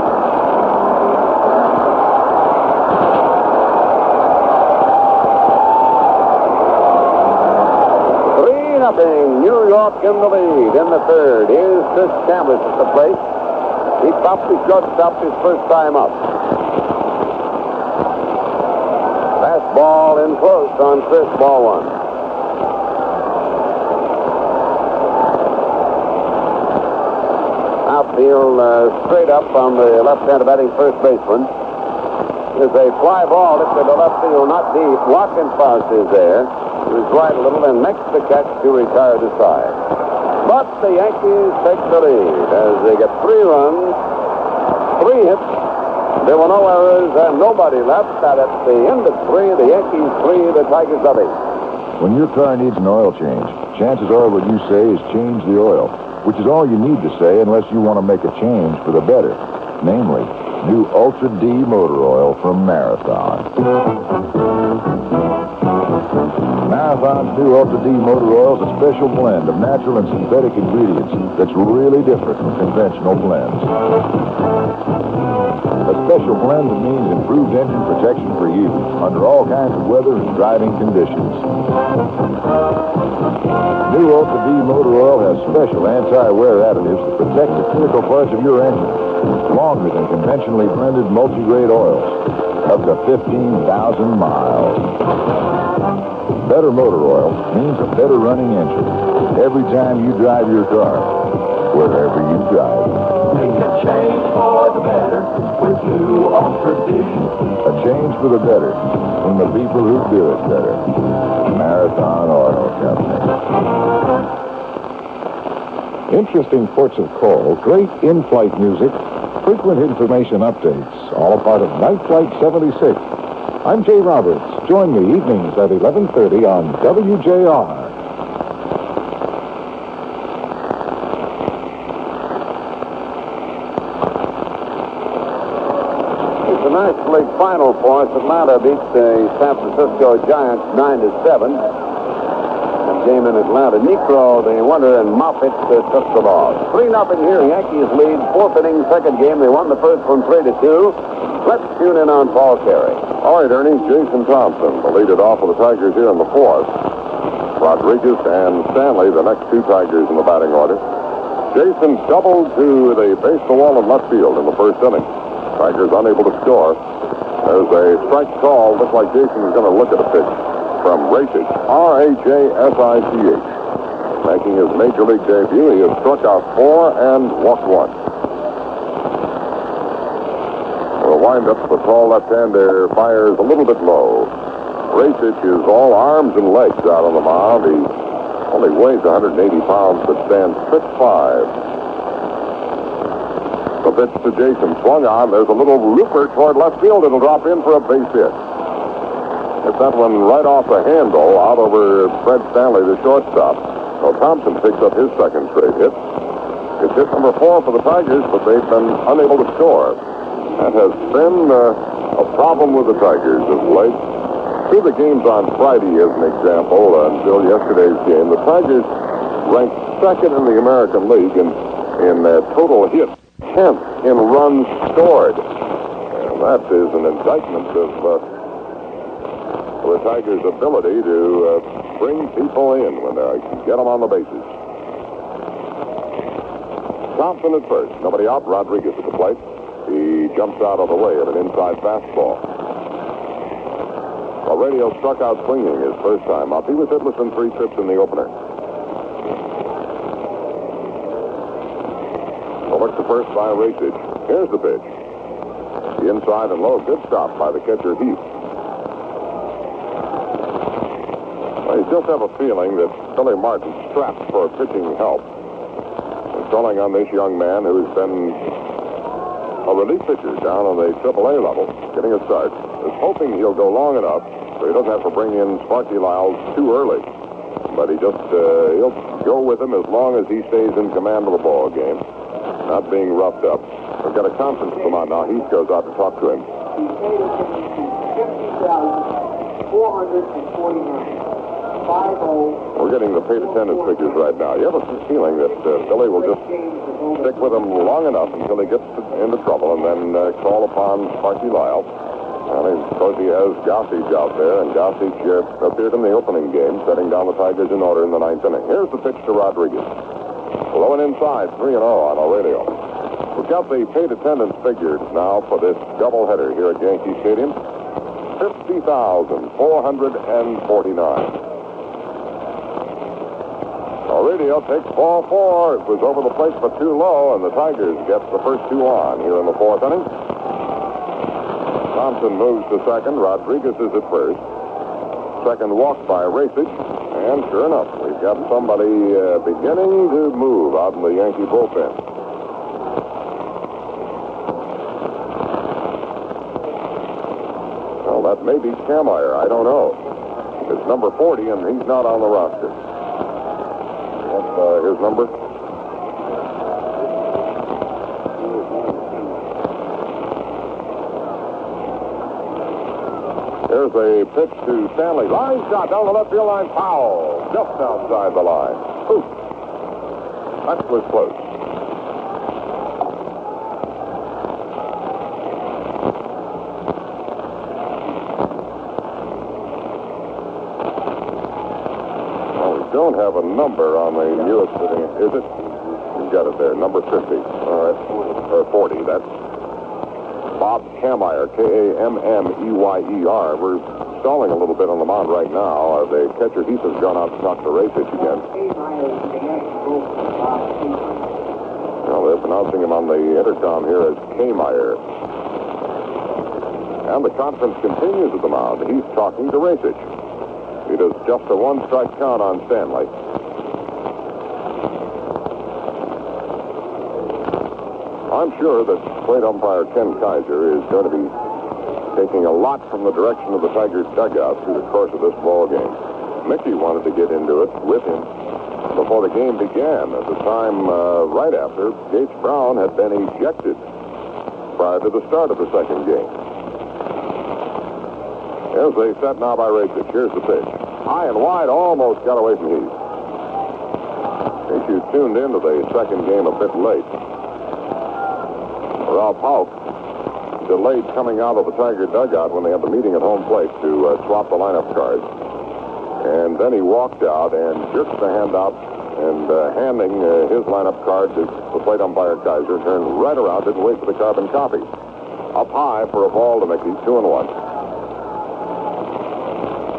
Three nothing. New York in the lead in the third. Here's Chris Chambliss at the plate. He popped his shortstop his first time up. Fastball in close on Chris, ball one. Outfield uh, straight up on the left-hander batting first baseman. There's a fly ball to the left field, not deep. Watkins is there. He's right a little and makes the catch to retire the side. But the Yankees take the lead as they get three runs, three hits. There were no errors and nobody left. And at the end of three, the Yankees three, the Tigers nothing. When your car needs an oil change, chances are what you say is change the oil, which is all you need to say unless you want to make a change for the better. Namely, new Ultra D motor oil from Marathon. Marathon's new Ultra D motor oil is a special blend of natural and synthetic ingredients that's really different from conventional blends. Special blend means improved engine protection for you under all kinds of weather and driving conditions. New Ultra D motor oil has special anti-wear additives that protect the critical parts of your engine longer than conventionally blended multi-grade oils, up to 15,000 miles. Better motor oil means a better running engine every time you drive your car, wherever you drive. A change for the better with new Ultra D. A change for the better from the people who do it better. Marathon Oil Company. Interesting ports of call, great in-flight music, frequent information updates, all part of Night Flight 76. I'm Jay Roberts. Join me evenings at 11:30 on WJR. It's a National League final for us. Atlanta beats the San Francisco Giants 9 to 7. That game in Atlanta. Niekro, the winner, and Moffitt uh, took the loss. 3 nothing here. Yankees lead. Fourth inning, second game. They won the first one 3 to 2. Let's tune in on Paul Carey. All right, Ernie, Jason Thompson, the lead it off for the Tigers here in the fourth. Rodriguez and Stanley, the next two Tigers in the batting order. Jason doubled to the base the wall in left field in the first inning. Tigers unable to score. There's a strike call. Looks like Jason is going to look at a pitch from Rajsich. R-A-J-S-I-C-H. Making his major league debut, he has struck out four and walked one. The windup, the tall left-hander fires a little bit low. Rajsich is all arms and legs out on the mound. He only weighs 180 pounds, but stands 6'5". The pitch to Jason swung on. There's a little looper toward left field. It'll drop in for a base hit. Hit that one right off the handle out over Fred Stanley, the shortstop. So Thompson picks up his second straight hit. It's hit number four for the Tigers, but they've been unable to score. That has been uh, a problem with the Tigers of late. Through the games on Friday, as an example, until yesterday's game, the Tigers ranked second in the American League in, in uh, total hits, 10th in runs scored. And that is an indictment of uh, the Tigers' ability to uh, bring people in when they get them on the bases. Thompson at first. Nobody out. Rodriguez at the plate. He jumps out of the way of an inside fastball. Radio struck out swinging his first time up. He was hitless in three trips in the opener. Well, look to first by Rajsich. Here's the pitch. The inside and low. Good stop by the catcher Heath. I just have a feeling that Billy Martin's strapped for pitching help. And calling on this young man who's been a relief pitcher down on the AAA level, getting a start, is hoping he'll go long enough so he doesn't have to bring in Sparky Lyles too early. But he just, uh, he'll go with him as long as he stays in command of the ball game, not being roughed up. We've got a conference come on now. Heath goes out to talk to him. He paid attention to 50449 50 We're getting the paid attendance figures right now. You have a feeling that uh, Billy will just stick with him long enough until he gets into trouble and then uh, call upon Sparky Lyle. And of course, he has Gossage out there, and Gossage uh, appeared in the opening game, setting down the Tigers in order in the ninth inning. Here's the pitch to Rodriguez. Low and inside, 3 and 0 on our radio. We've got the paid attendance figures now for this doubleheader here at Yankee Stadium. 50,449. Aurelio takes ball four. It was over the plate but too low, and the Tigers get the first two on here in the fourth inning. Thompson moves to second. Rodriguez is at first. Second walk by Rajsich. And sure enough, we've got somebody uh, beginning to move out in the Yankee bullpen. Well, that may be Kammeyer. I don't know. It's number 40, and he's not on the roster. That's uh, his number. There's a pitch to Stanley. Line shot down the left field line. Foul. Just outside the line. Oof. That was close. Don't have a number on the newest sitting. Is it? You've got it there. Number 50. All right. Or 40. That's Bob Kammeyer, K-A-M-M-E-Y-E-R. We're stalling a little bit on the mound right now. Uh, the catcher Heath has gone out to talk to Rajsich again. Well, they're pronouncing him on the intercom here as K-Meyer. And the conference continues at the mound. He's talking to Rajsich. It is just a one-strike count on Stanley. I'm sure that plate umpire Ken Kaiser is going to be taking a lot from the direction of the Tigers dugout through the course of this ball game. Mickey wanted to get into it with him before the game began. At the time uh, right after, Gates Brown had been ejected prior to the start of the second game. Here's a set now by Rajsich. Here's the pitch. High and wide, almost got away from Heath. Case you tuned into the second game a bit late. Ralph Houk delayed coming out of the Tiger dugout when they had the meeting at home plate to uh, swap the lineup cards. And then he walked out and jerked the hand out and uh, handing uh, his lineup card to the plate umpire Kaiser, turned right around, didn't wait for the carbon copy. Up high for a ball to Mickey, two and one.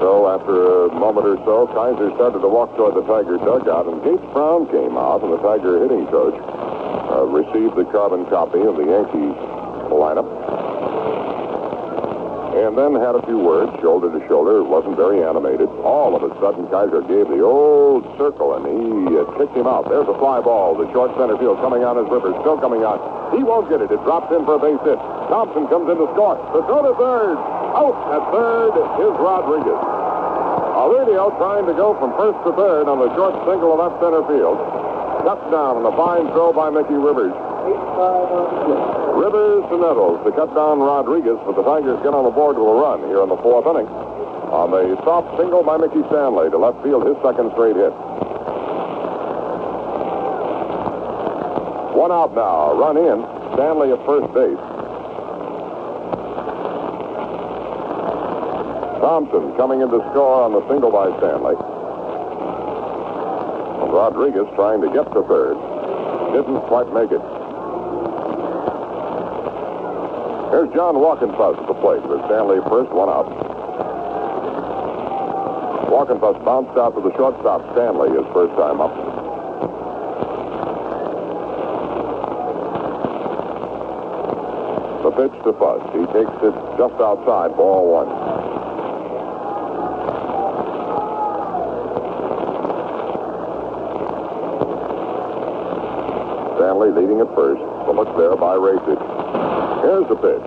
So after a moment or so, Kaiser started to walk toward the Tiger dugout, and Gates Brown came out, and the Tiger hitting coach uh, received the carbon copy of the Yankees lineup. And then had a few words, shoulder to shoulder. It wasn't very animated. All of a sudden, Kaiser gave the old circle, and he uh, kicked him out. There's a fly ball. The short center field coming on as Rivers, still coming on. He won't get it. It drops in for a base hit. Thompson comes in to score. The throw to third. Out at third is Rodriguez. Aurelio trying to go from first to third on the short single of left center field. Touchdown and a fine throw by Mickey Rivers. Rivers to Nettles to cut down Rodriguez, but the Tigers get on the board with a run here in the fourth inning. On the soft single by Mickey Stanley to left field, his second straight hit. One out now. Run in. Stanley at first base. Thompson coming in to score on the single by Stanley. Rodriguez trying to get to third. Didn't quite make it. Here's John Wockenfuss at the plate with Stanley first, one out. Wockenfuss bounced out to the shortstop, Stanley, his first time up. The pitch to Fuss. He takes it just outside, ball one. Stanley leading at first. The look there by Rajsich. Here's the pitch.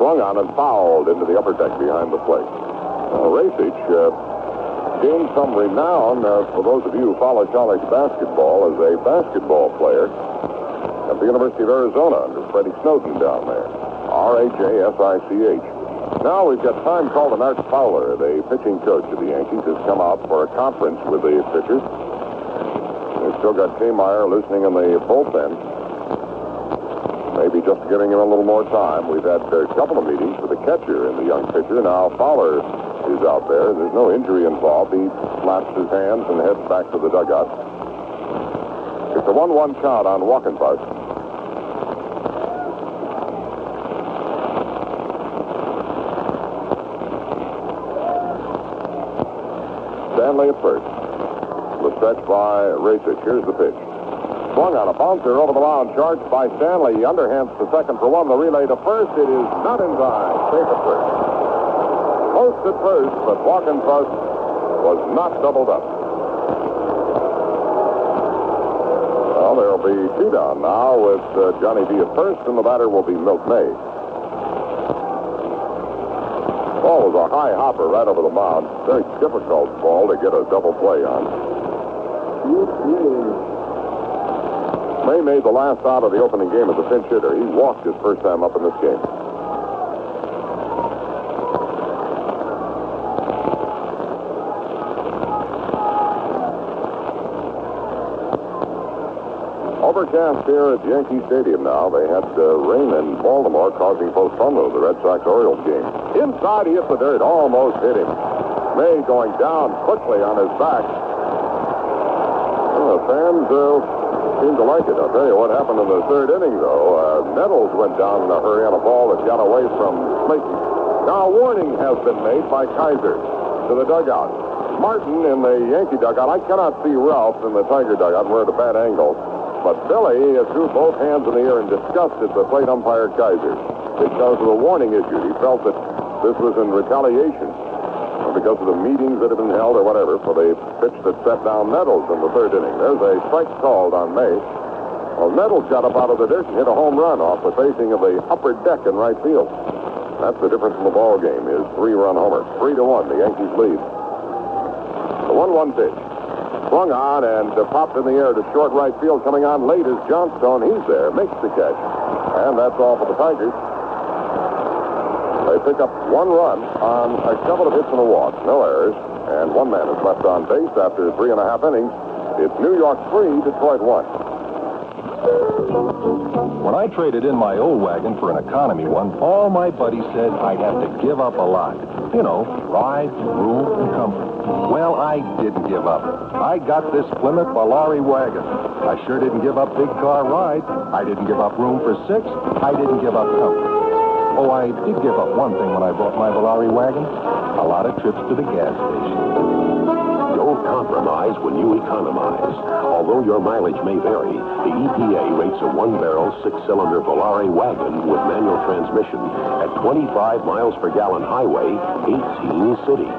Swung on and fouled into the upper deck behind the plate. Rajsich uh, gained some renown uh, for those of you who follow college basketball as a basketball player at the University of Arizona under Freddie Snowden down there. R-H-A-S-I-C-H. Now we've got time called and Art Fowler, the pitching coach of the Yankees, has come out for a conference with the pitchers. They've still got Kmeyer loosening in the bullpen. Maybe just giving him a little more time. We've had a couple of meetings with the catcher and the young pitcher. Now Fowler is out there. There's no injury involved. He slaps his hands and heads back to the dugout. It's a 1-1 count on Wockenfuss. Stanley at first. Stretch by Rajsich. Here's the pitch. Swung on a bouncer over the mound, charged by Stanley. He underhands to second for one. The relay to first. It is not in time. Safe at first. Post at first, but Wockenfuss was not doubled up. Well, there'll be two down now with uh, Johnny B at first, and the batter will be Milt May. Ball was a high hopper right over the mound. Very difficult ball to get a double play on. May made the last out of the opening game as a pinch hitter. He walked his first time up in this game. Overcast here at Yankee Stadium now. They had uh, rain in Baltimore causing postponement of the Red Sox-Orioles game. Inside, he hit the dirt. Almost hit him. May going down quickly on his back. Fans uh, seem to like it. I'll tell you what happened in the third inning, though. Uh, Nettles went down in a hurry on a ball that got away from Slaton. Now, a warning has been made by Kaiser to the dugout. Martin in the Yankee dugout. I cannot see Ralph in the Tiger dugout. We're at a bad angle. But Billy threw both hands in the air in disgust at the plate umpire Kaiser because of the warning issued. He felt that this was in retaliation because of the meetings that have been held or whatever for the pitch that set down Nettles in the third inning. There's a strike called on May. Well, Nettles got up out of the dirt and hit a home run off the facing of the upper deck in right field. That's the difference in the ball game is three-run homer. Three to one, the Yankees lead. The one-one pitch. Swung on and uh, popped in the air to short right field. Coming on late is Johnstone. He's there, makes the catch. And that's all for the Tigers. They pick up one run on a couple of hits and a walk. No errors. And one man is left on base after three and a half innings. It's New York 3, Detroit 1. When I traded in my old wagon for an economy one, all my buddies said I'd have to give up a lot. You know, ride, room, and comfort. Well, I didn't give up. I got this Plymouth Volare wagon. I sure didn't give up big car ride. I didn't give up room for six. I didn't give up comfort. Oh, I did give up one thing when I bought my Volare wagon. A lot of trips to the gas station. Don't compromise when you economize. Although your mileage may vary, the EPA rates a one-barrel, six-cylinder Volare wagon with manual transmission at 25 miles per gallon highway, 18 city.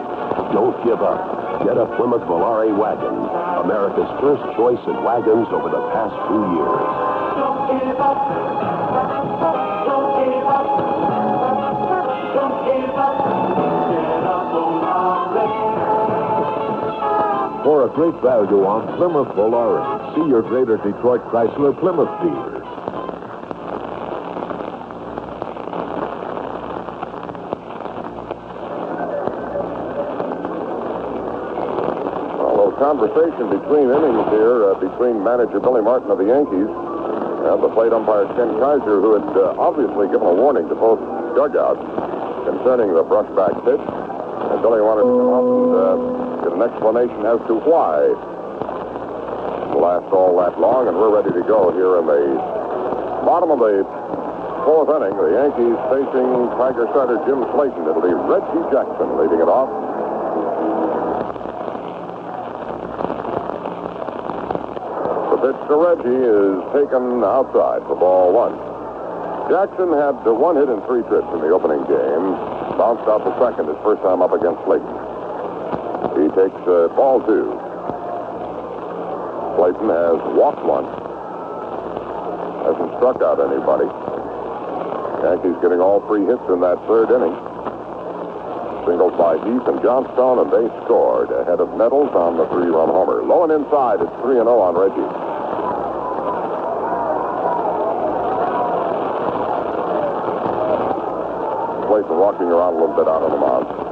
Don't give up. Get a Plymouth Volare wagon, America's first choice in wagons over the past two years. Don't give up. A great value on Plymouth Volare, see your Greater Detroit Chrysler Plymouth dealer. Little conversation between innings here uh, between manager Billy Martin of the Yankees and the plate umpire Ken Kaiser, who had uh, obviously given a warning to both dugouts concerning the brushback pitch. And Billy wanted to come up and uh, an explanation as to why it lasts all that long, and we're ready to go here in the bottom of the fourth inning. The Yankees facing Tiger starter Jim Slaton. It'll be Reggie Jackson leading it off. The pitch to Reggie is taken outside for ball one. Jackson had one hit and three trips in the opening game. Bounced out the second his first time up against Slaton. Takes uh, ball two. Slaton has walked one. Hasn't struck out anybody. Yankees getting all three hits in that third inning. Singles by Heath and Johnstone, and they scored ahead of Nettles on the three-run homer. Low and inside, it's 3 and 0 on Reggie. Slaton walking around a little bit out on the mound.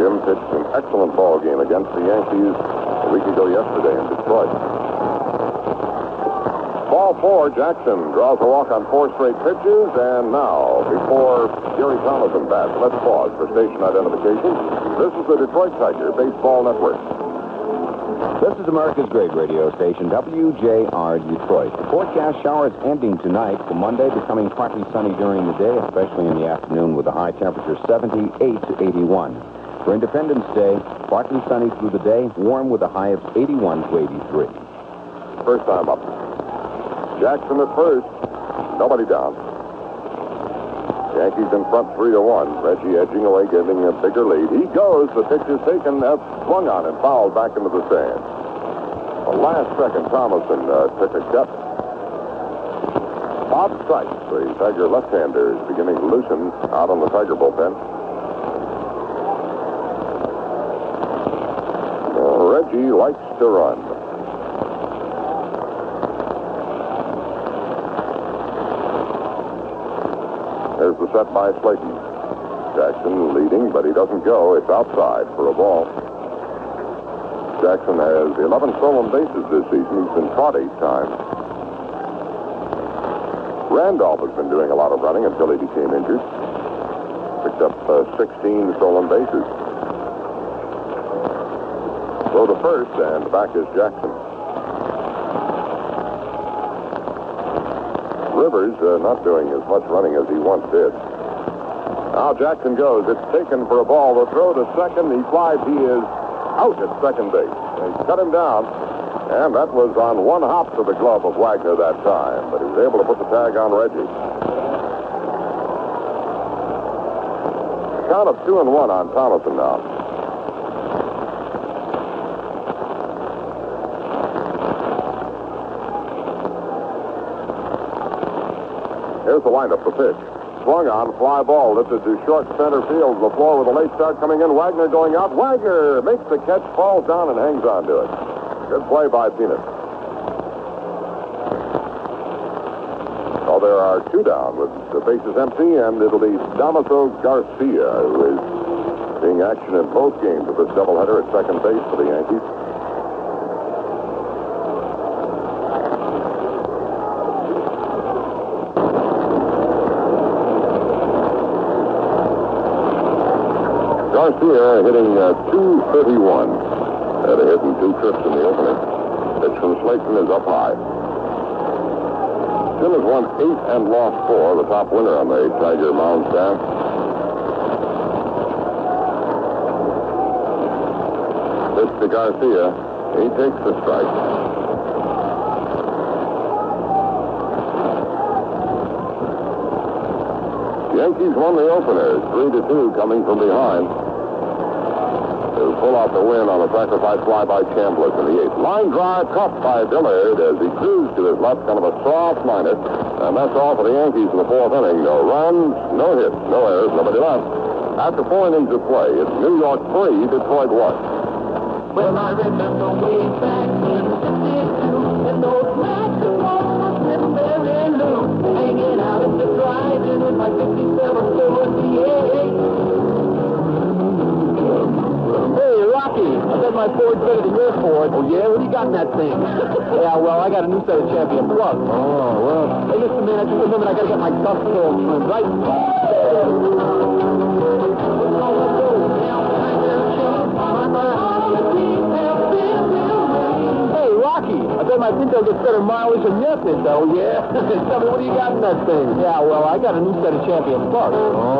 Jim pitched an excellent ball game against the Yankees a week ago yesterday in Detroit. Ball four, Jackson draws a walk on four straight pitches, and now, before Gary Thomasson bats, let's pause for station identification. This is the Detroit Tiger Baseball Network. This is America's great radio station, WJR Detroit. The forecast showers ending tonight for Monday, becoming partly sunny during the day, especially in the afternoon, with a high temperature 78 to 81. For Independence Day, partly sunny through the day, warm with a high of 81 to 83. First time up. Jackson at first. Nobody down. Yankees in front three to one. Reggie edging away, giving a bigger lead. He goes. The pitch is taken, uh, swung on and fouled back into the stands. The last second, Thomasson uh, took a cut. Bob Sykes, the Tiger left-hander, is beginning to loosen out on the Tiger bullpen. Reggie likes to run. There's the set by Slaton. Jackson leading, but he doesn't go. It's outside for a ball. Jackson has 11 stolen bases this season. He's been caught eight times. Randolph has been doing a lot of running until he became injured. Picked up uh, 16 stolen bases. Throw to first, and back is Jackson. Rivers uh, not doing as much running as he once did. Now Jackson goes. It's taken for a ball. The throw to second. He flies. He is out at second base. They cut him down. And that was on one hop to the glove of Wagner that time. But he was able to put the tag on Reggie. Count of two and one on Thomasson now. Here's the lineup, the pitch. Swung on, fly ball, lifted to short center field. LeFlore with a late start coming in. Wagner going out. Wagner makes the catch, falls down, and hangs on to it. Good play by Peanut. So there are two down with the bases empty, and it'll be Damaso Garcia who is seeing action in both games of this doubleheader at second base for the Yankees. Garcia hitting uh, 231. Had a hit and two trips in the opener. Pitch from Slaton is up high. Jim has won eight and lost four, the top winner on the Tiger mound staff. Pitch to Garcia. He takes the strike. Yankees won the opener, three to two, coming from behind. Pull out the win on a sacrifice fly by Chambliss in the eighth. Line drive caught by Dillard as he cruised to his left, kind of a soft liner. And that's all for the Yankees in the fourth inning. No runs, no hits, no errors, nobody left. After four innings of play, it's New York three, Detroit one. Well, I remember way back in 52, and those nights of was in Lou, hanging out in the drive-in with my 57 Ford V8. Hey, I bet my Ford's better than your Ford. Oh, yeah? What do you got in that thing? yeah, well, I got a new set of Champion Plugs. Oh, well. Hey, listen, man, I just remembered I got to get my dust all trimmed, right? Hey, Rocky, I bet my Pinto gets better mileage than your Pinto, yeah? Tell me, what do you got in that thing? Yeah, well, I got a new set of Champion Plugs. Oh,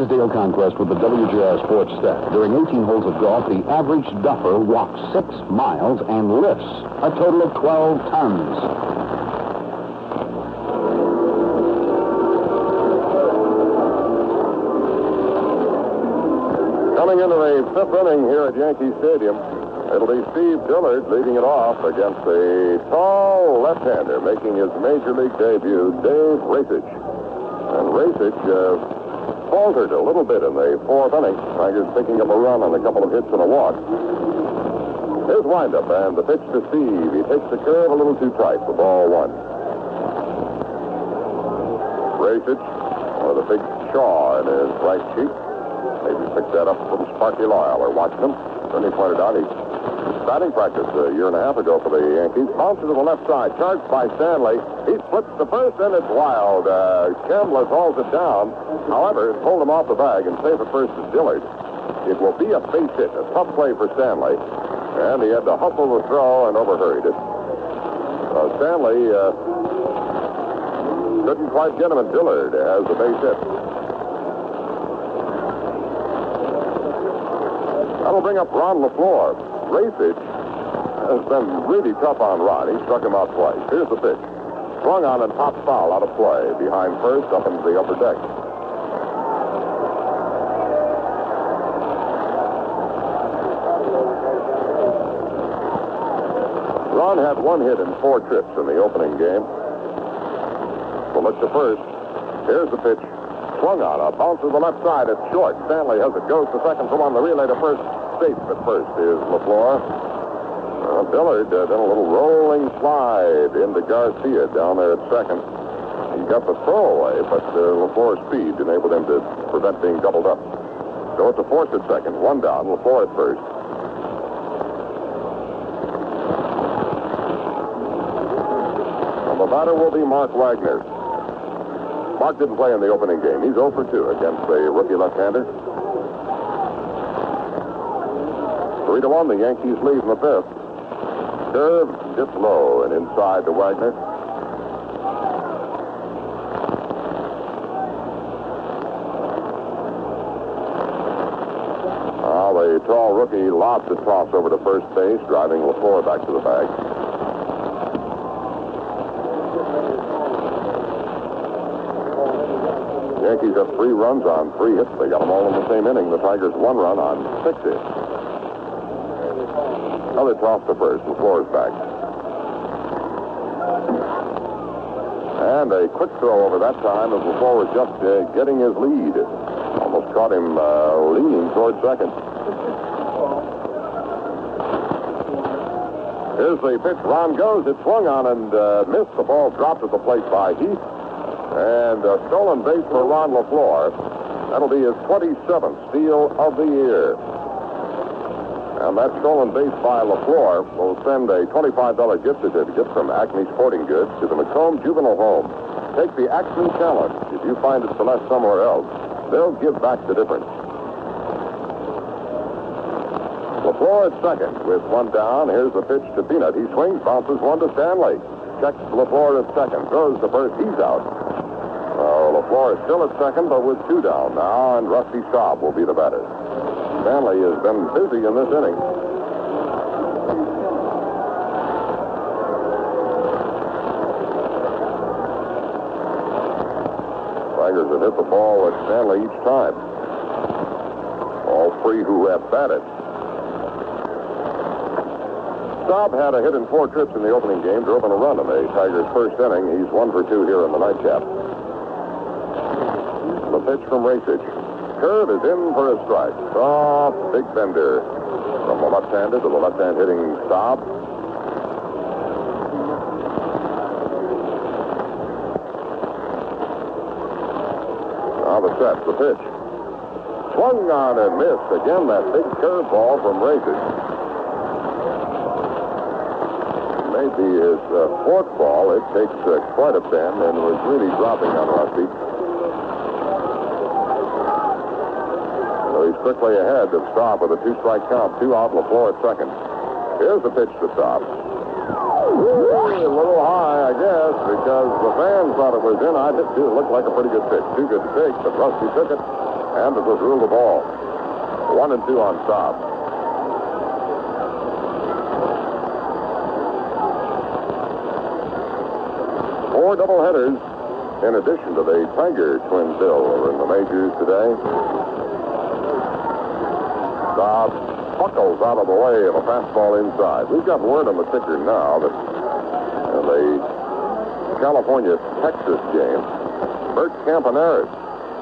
is Dale Conquest with the WJR Sports Stat. During 18 holes of golf, the average duffer walks six miles and lifts a total of 12 tons. Coming into the fifth inning here at Yankee Stadium, it'll be Steve Dillard leading it off against the tall left-hander making his major league debut, Dave Rajsich. And Rajsich uh, faltered a little bit in the fourth inning. Tigers picking up a run on a couple of hits and a walk. His windup and the pitch to Steve. He takes the curve a little too tight for ball one. Rajsich with a big chaw in his right cheek. Maybe picked that up from Sparky Lyle or him. Then he pointed out he batting practice a year and a half ago for the Yankees. Bounces to the left side, charged by Stanley. He splits the first, and it's wild. Uh, Chambliss hauls it down. However, it pulled him off the bag and safe at first is Dillard. It will be a base hit, a tough play for Stanley. And he had to hustle the throw and overhurried it. Uh, Stanley uh, couldn't quite get him, and Dillard has the base hit. That'll bring up Ron LeFlore. Rajsich uh, has been really tough on Ron. He struck him out twice. Here's the pitch. Swung on and popped foul out of play. Behind first, up into the upper deck. Ron had one hit in four trips in the opening game. We'll look to first. Here's the pitch. Swung on. A bounce to the left side. It's short. Stanley has it. Goes to second for on The relay to first. Safe at first is LeFlore. Uh, Dillard uh, did a little rolling slide into Garcia down there at second. He got the throwaway, but uh, LeFlore's speed enabled him to prevent being doubled up. So it's a force at second. One down. LeFlore at first. Well, the batter will be Mark Wagner. Mark didn't play in the opening game. He's 0 for 2 against the rookie left-hander. 3 to 1, the Yankees lead in the fifth. Curve dipped low and inside to Wagner. Now the tall rookie lobs the toss over to first base, driving LeFlore back to the bag. Yankees have three runs on three hits. They got them all in the same inning. The Tigers one run on six hits. Another toss to first. LeFlore's back. And a quick throw over that time as LeFlore was just uh, getting his lead. Almost caught him uh, leaning toward second. Here's the pitch. Ron goes. It swung on and uh, missed. The ball dropped at the plate by Heath. And a stolen base for Ron LeFlore. That'll be his 27th steal of the year. And that stolen base by LeFlore will send a $25 gift certificate from Acme Sporting Goods to the Macomb Juvenile Home. Take the Acme Challenge. If you find it's left somewhere else, they'll give back the difference. LeFlore at second with one down. Here's the pitch to Peanut. He swings, bounces one to Stanley. Checks LeFlore at second. Throws the first. He's out. Well, LeFlore is still at second, but with two down now, and Rusty Staub will be the batter. Stanley has been busy in this inning. Tigers have hit the ball at Stanley each time. All three who have batted. Staub had a hit in four trips in the opening game, drove in a run in the Tigers' first inning. He's one for two here in the nightcap. The pitch from Rajsich. Curve is in for a strike. Soft, big bender. From the left-hander to the left-hand hitting Staub. Now the set, the pitch. Swung on and missed. Again, that big curveball from Rajsich. Maybe his uh, fourth ball. It takes uh, quite a bend and was really dropping on Rusty. He's quickly ahead of Staub with a two-strike count. Two out, LeFlore at second. Here's the pitch to Staub. A little high, I guess, because the fans thought it was in. I did too. It looked like a pretty good pitch. Too good to take, but Rusty took it, and it was ruled a ball. One and two on Staub. Four doubleheaders in addition to the Tiger twin bill are in the majors today. Staub buckles out of the way of a fastball inside. We've got word on the ticker now that in the California-Texas game, Bert Campaneris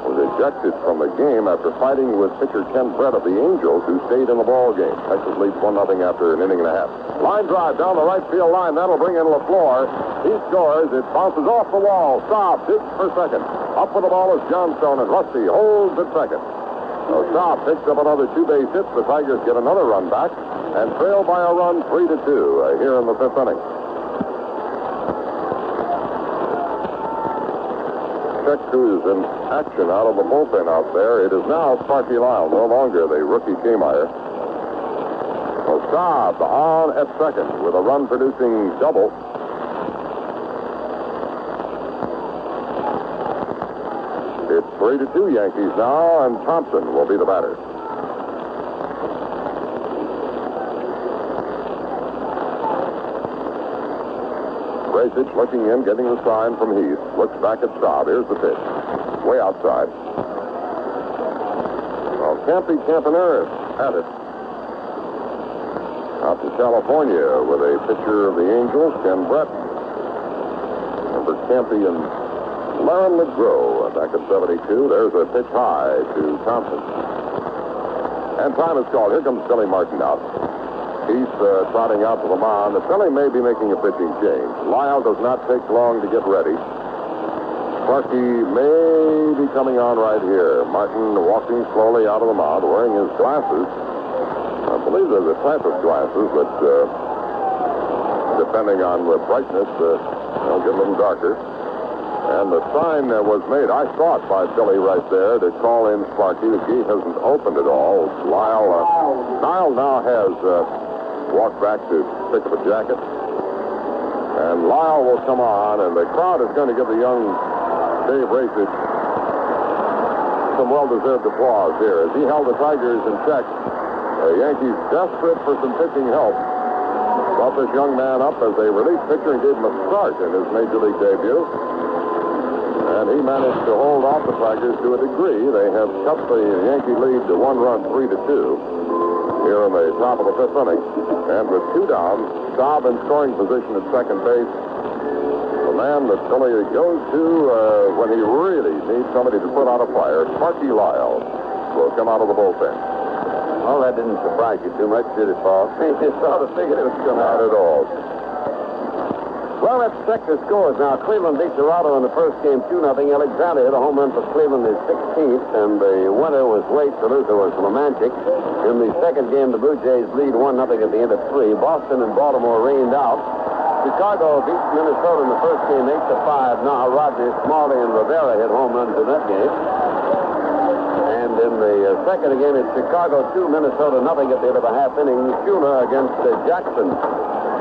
was ejected from the game after fighting with pitcher Ken Brett of the Angels, who stayed in the ball game. Texas leads 1 0 after an inning and a half. Line drive down the right field line. That'll bring in LeFlore. He scores. It bounces off the wall. Staub digs for second. Up with the ball is Johnstone, and Rusty holds at second. Staub picks up another two base hit. The Tigers get another run back and trail by a run, three to two, uh, here in the fifth inning. Check who's in action out of the bullpen out there. It is now Sparky Lyle, no longer the rookie Kammeyer. Staub on at second with a run-producing double. It's three to two Yankees now, and Thompson will be the batter. Rajsich looking in, getting the sign from Heath. Looks back at Staub. Here's the pitch. Way outside. Well, Campy Campaneris had it. Out to California with a pitcher of the Angels, Ken Brett. Remember Campy and Lerrin LaGrow back at 72. There's a pitch high to Thompson. And time is called. Here comes Billy Martin out. He's uh, trotting out to the mound. The Billy may be making a pitching change. Lyle does not take long to get ready. Sparky may be coming on right here. Martin walking slowly out of the mound, wearing his glasses. I believe they're the type of glasses, but uh, depending on the brightness, uh, they'll get a little darker. And the sign that was made, I thought, by Billy right there to call in Sparky. The gate hasn't opened at all. Lyle, uh, Lyle now has uh, walked back to pick up a jacket. And Lyle will come on, and the crowd is going to give the young Dave Rajsich some well-deserved applause here as he held the Tigers in check. The Yankees desperate for some pitching help. Brought this young man up as a relief pitcher and gave him a start in his major league debut. And he managed to hold off the Tigers to a degree. They have cut the Yankee lead to one run, three to two, here in the top of the fifth inning. And with two down, Staub in scoring position at second base. The man that Billy goes to uh, when he really needs somebody to put out a fire, Sparky Lyle, will come out of the bullpen. Well, that didn't surprise you too much, did it, Paul? you sort of figured it was to Not at all. Well, let's check the scores now. Cleveland beat Toronto in the first game 2 0. Alexander hit a home run for Cleveland his 16th, and the winner was Waits Salusa was Lemanczyk. In the second game, the Blue Jays lead 1 0 at the end of three. Boston and Baltimore rained out. Chicago beat Minnesota in the first game 8 to 5. Now Rogers, Smalley, and Rivera hit home runs in that game. And in the uh, second game, it's Chicago 2, Minnesota nothing at the end of a half inning. Shula against uh, Jackson.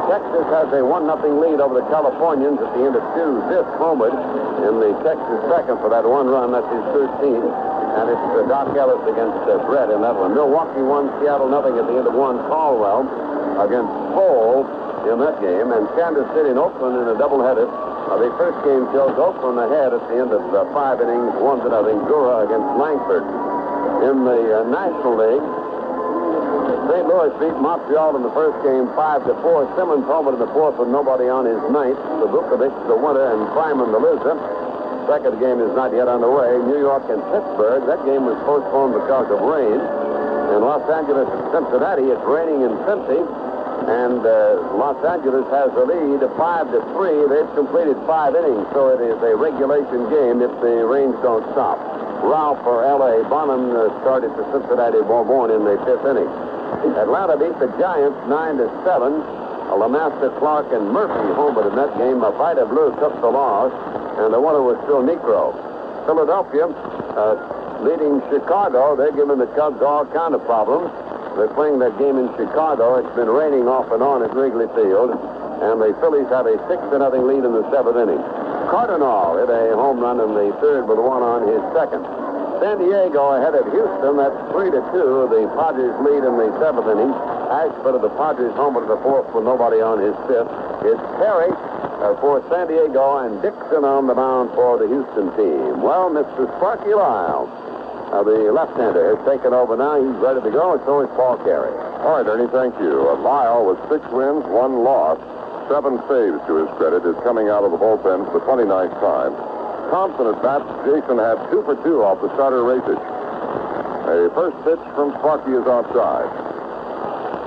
Texas has a 1 0 lead over the Californians at the end of two. This homered in the Texas second for that one run. That's his 13th. And it's uh, Doc Ellis against uh, Brett in that one. Milwaukee won Seattle nothing at the end of one. Caldwell against Paul in that game. And Kansas City and Oakland in a doubleheader. Uh, the first game shows Oakland ahead at the end of uh, five innings, one to nothing. Gura against Langford. In the uh, National League, St. Louis beat Montreal in the first game, five to four. Simmons homered in the fourth with nobody on his ninth. The Vuckovich, the winner, and Kleiman, the loser. Second game is not yet underway. New York and Pittsburgh. That game was postponed because of rain. In Los Angeles and Cincinnati, it's raining in Cincy, and uh, Los Angeles has the lead of five to three. They've completed five innings, so it is a regulation game if the rains don't stop. Ralph for L.A. Bonham uh, started for Cincinnati Borbon in the fifth inning. Atlanta beat the Giants 9 to 7. Lamasta, Clark, and Murphy homered in that game. Vida Blue took the loss, and the winner was still Niekro. Philadelphia uh, leading Chicago. They're giving the Cubs all kind of problems. They're playing that game in Chicago. It's been raining off and on at Wrigley Field, and the Phillies have a six to nothing lead in the seventh inning. Cardenal hit a home run in the third with one on his second. San Diego ahead of Houston. That's three to two. The Padres lead in the seventh inning. Ashford of the Padres homer to the fourth with nobody on his fifth. It's Perry uh, for San Diego and Dixon on the mound for the Houston team. Well, Mr. Sparky Lyle, uh, the left-hander, has taken over now. He's ready to go, and so is Paul Carey. All right, Ernie, thank you. Uh, Lyle, with six wins, one loss, seven saves to his credit, is coming out of the bullpen for the 29th time. Thompson at bat. Jason had two for two off the starter Rajsich. A first pitch from Sparky is outside.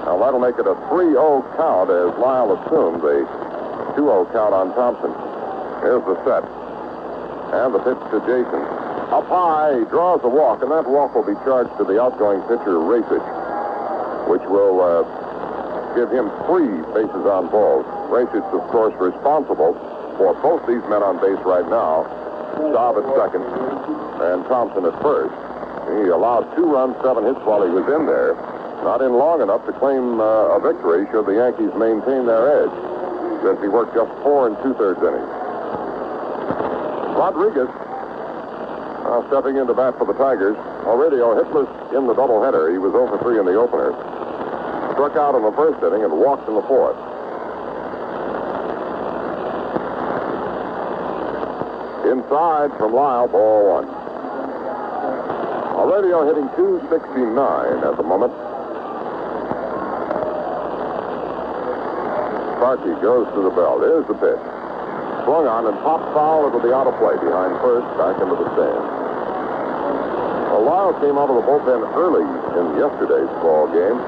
Now that'll make it a 3-0 count as Lyle assumed a 2-0 count on Thompson. Here's the set. And the pitch to Jason. Up high, draws a walk, and that walk will be charged to the outgoing pitcher, Rajsich, which will uh, give him three bases on balls. Rajsich, of course, responsible for both these men on base right now. Staub at second, and Thompson at first. He allowed two runs, seven hits while he was in there. Not in long enough to claim uh, a victory should the Yankees maintain their edge, since he worked just four and two-thirds innings. Rodriguez uh, stepping into bat for the Tigers. Already a hitless in the doubleheader. He was over 3 in the opener. Struck out in the first inning and walked in the fourth. Inside from Lyle, ball oh one. Aurelio hitting 269 at the moment. Sparky goes to the bell. There's the pitch. Swung on and popped foul. It'll be out of play behind first, back into the stand. Well, Lyle came out of the bullpen early in yesterday's ball game.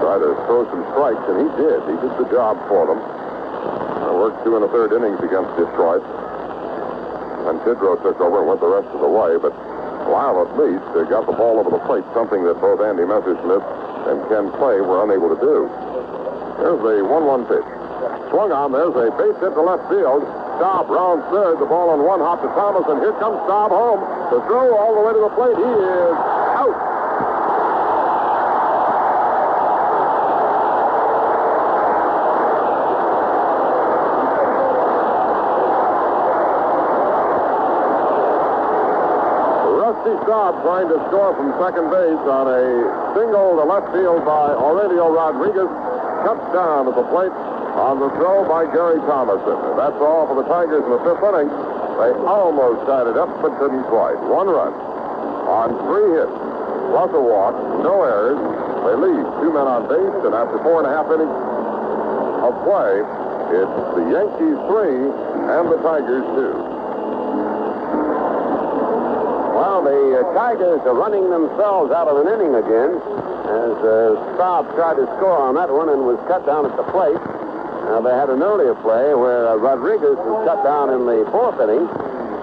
Tried to throw some strikes, and he did. He did the job for them. I worked two and a third innings against Detroit. And Tidrow took over and went the rest of the way, but Lyle at least uh, got the ball over the plate, something that both Andy Messersmith and Ken Clay were unable to do. There's a 1-1 pitch. Swung on, there's a base hit to left field. Staub rounds third, the ball on one hop to Thomas, and here comes Staub home. The throw all the way to the plate. He is Staub trying to score from second base on a single to left field by Aurelio Rodriguez. Cuts down at the plate on the throw by Gary Thomasson. And that's all for the Tigers in the fifth inning. They almost tied it up, but couldn't quite. One run on three hits, plus a walk, no errors. They leave two men on base, and after four and a half innings of play, it's the Yankees three and the Tigers two. Well, the uh, Tigers are running themselves out of an inning again as uh, Staub tried to score on that one and was cut down at the plate. Now, they had an earlier play where uh, Rodriguez was cut down in the fourth inning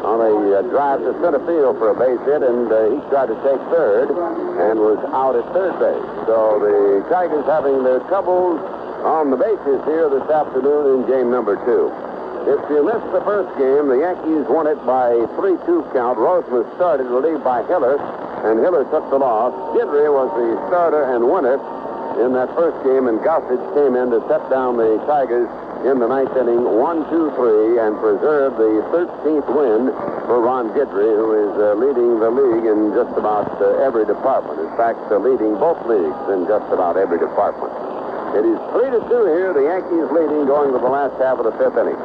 on a uh, drive to center field for a base hit, and uh, he tried to take third and was out at third base. So the Tigers having their troubles on the bases here this afternoon in game number two. If you missed the first game, the Yankees won it by 3-2 count. Rozema started, relieved by Hiller, and Hiller took the loss. Guidry was the starter and winner in that first game, and Gossage came in to set down the Tigers in the ninth inning, 1-2-3, and preserve the 13th win for Ron Guidry, who is uh, leading the league in just about uh, every department. In fact, uh, leading both leagues in just about every department. It is 3 to 2 here, the Yankees leading going to the last half of the fifth inning.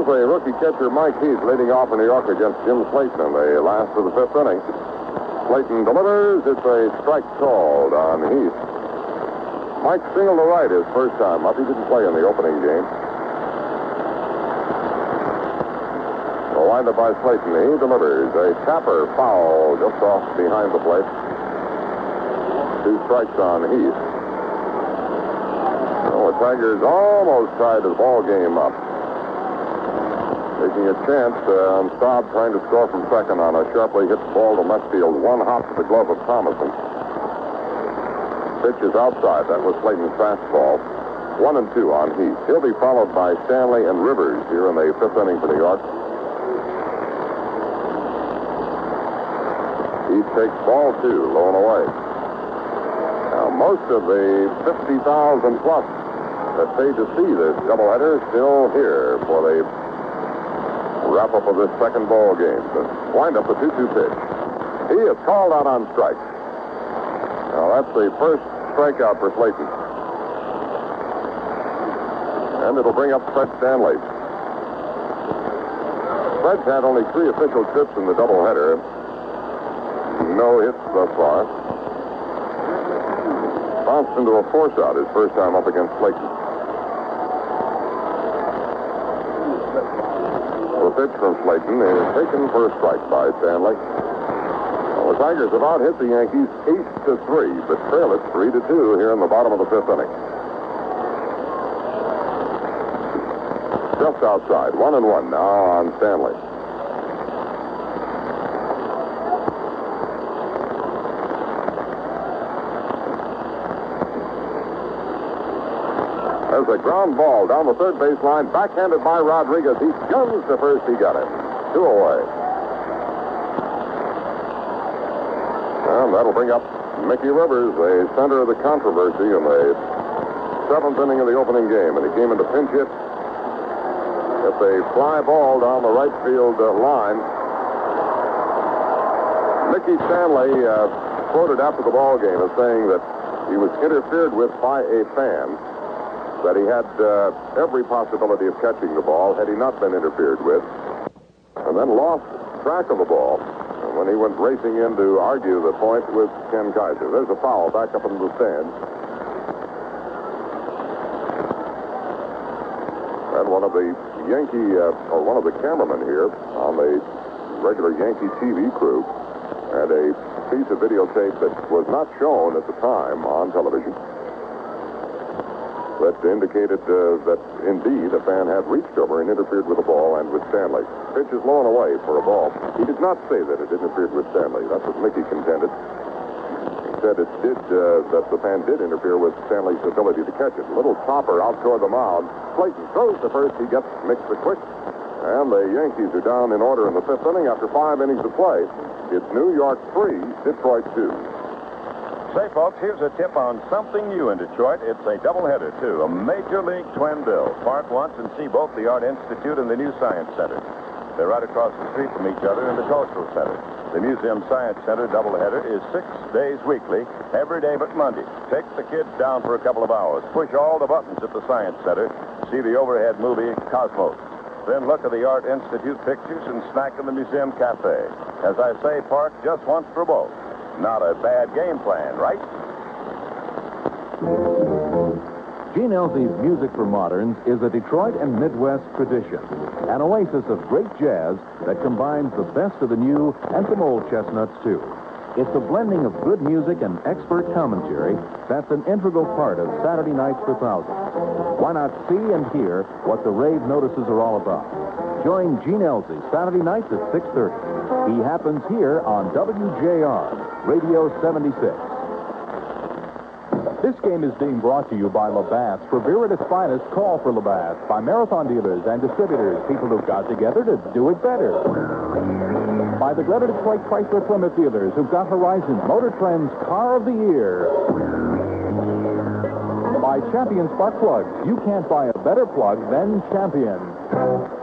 The rookie catcher Mike Heath leading off in New York against Jim Slaton in the last of the fifth inning. Slaton delivers. It's a strike called on Heath. Mike singled to right his first time up. He didn't play in the opening game. The windup by Slaton. He delivers a tapper foul just off behind the plate. Two strikes on Heath. The Tigers almost tied the ball game up. Taking a chance uh, on Staub trying to score from second on a sharply hit ball to left field. One hop to the glove of Thomasson. Pitch is outside. That was Slaton's fastball. One and two on Heath. He'll be followed by Stanley and Rivers here in the fifth inning for New York. Heath takes ball two, low and away. Now, most of the 50,000 plus that paid to see this doubleheader still here for the wrap up of this second ball game. The wind up the 2 2 pitch. He is called out on strikes. Now, that's the first strikeout for Slaton. And it'll bring up Fred Stanley. Fred's had only three official trips in the doubleheader. No hits thus far. Bounced into a force out his first time up against Slaton. Pitch from Slaton is taken for a strike by Stanley. Well, the Tigers have out hit the Yankees eight to three, but trail it three to two here in the bottom of the fifth inning. Just outside, one and one now on Stanley. There's a ground ball down the third baseline, backhanded by Rodriguez. He guns to first. He got it. Two away. And that'll bring up Mickey Rivers, the center of the controversy in the seventh inning of the opening game. And he came into pinch hit. It's a fly ball down the right field uh, line. Mickey Stanley uh, quoted after the ball game as saying that he was interfered with by a fan that he had uh, every possibility of catching the ball had he not been interfered with, and then lost track of the ball when he went racing in to argue the point with Ken Kaiser. There's a foul back up into the stands. And one of the Yankee, uh, or one of the cameramen here on the regular Yankee TV crew had a piece of videotape that was not shown at the time on television that indicated uh, that indeed a fan had reached over and interfered with the ball and with Stanley. Pitch is low and away for a ball. He did not say that it interfered with Stanley. That's what Mickey contended. He said it did, uh, that the fan did interfere with Stanley's ability to catch it. Little topper out toward the mound. Slaton throws to first. He gets mixed the quick. And the Yankees are down in order in the fifth inning after five innings of play. It's New York 3, Detroit 2. Say, folks, here's a tip on something new in Detroit. It's a doubleheader, too. A Major League twin bill. Park once and see both the Art Institute and the New Science Center. They're right across the street from each other in the Cultural Center. The Museum Science Center doubleheader is six days weekly, every day but Monday. Take the kids down for a couple of hours. Push all the buttons at the Science Center. See the overhead movie Cosmos. Then look at the Art Institute pictures and snack in the Museum Cafe. As I say, Park just once for both. Not a bad game plan, right? Gene Elsie's Music for Moderns is a Detroit and Midwest tradition, an oasis of great jazz that combines the best of the new and some old chestnuts, too. It's a blending of good music and expert commentary that's an integral part of Saturday Nights for Thousands. Why not see and hear what the rave notices are all about? Join Gene Elsie Saturday nights at 6.30. He happens here on WJR, Radio 76. This game is being brought to you by Labatt's. For beer at its finest, call for Labatt's. By marathon dealers and distributors, people who've got together to do it better. By the Greta Detroit Chrysler Plymouth dealers who've got Horizon Motor Trend's Car of the Year. By Champion Spark Plugs. You can't buy a better plug than Champion.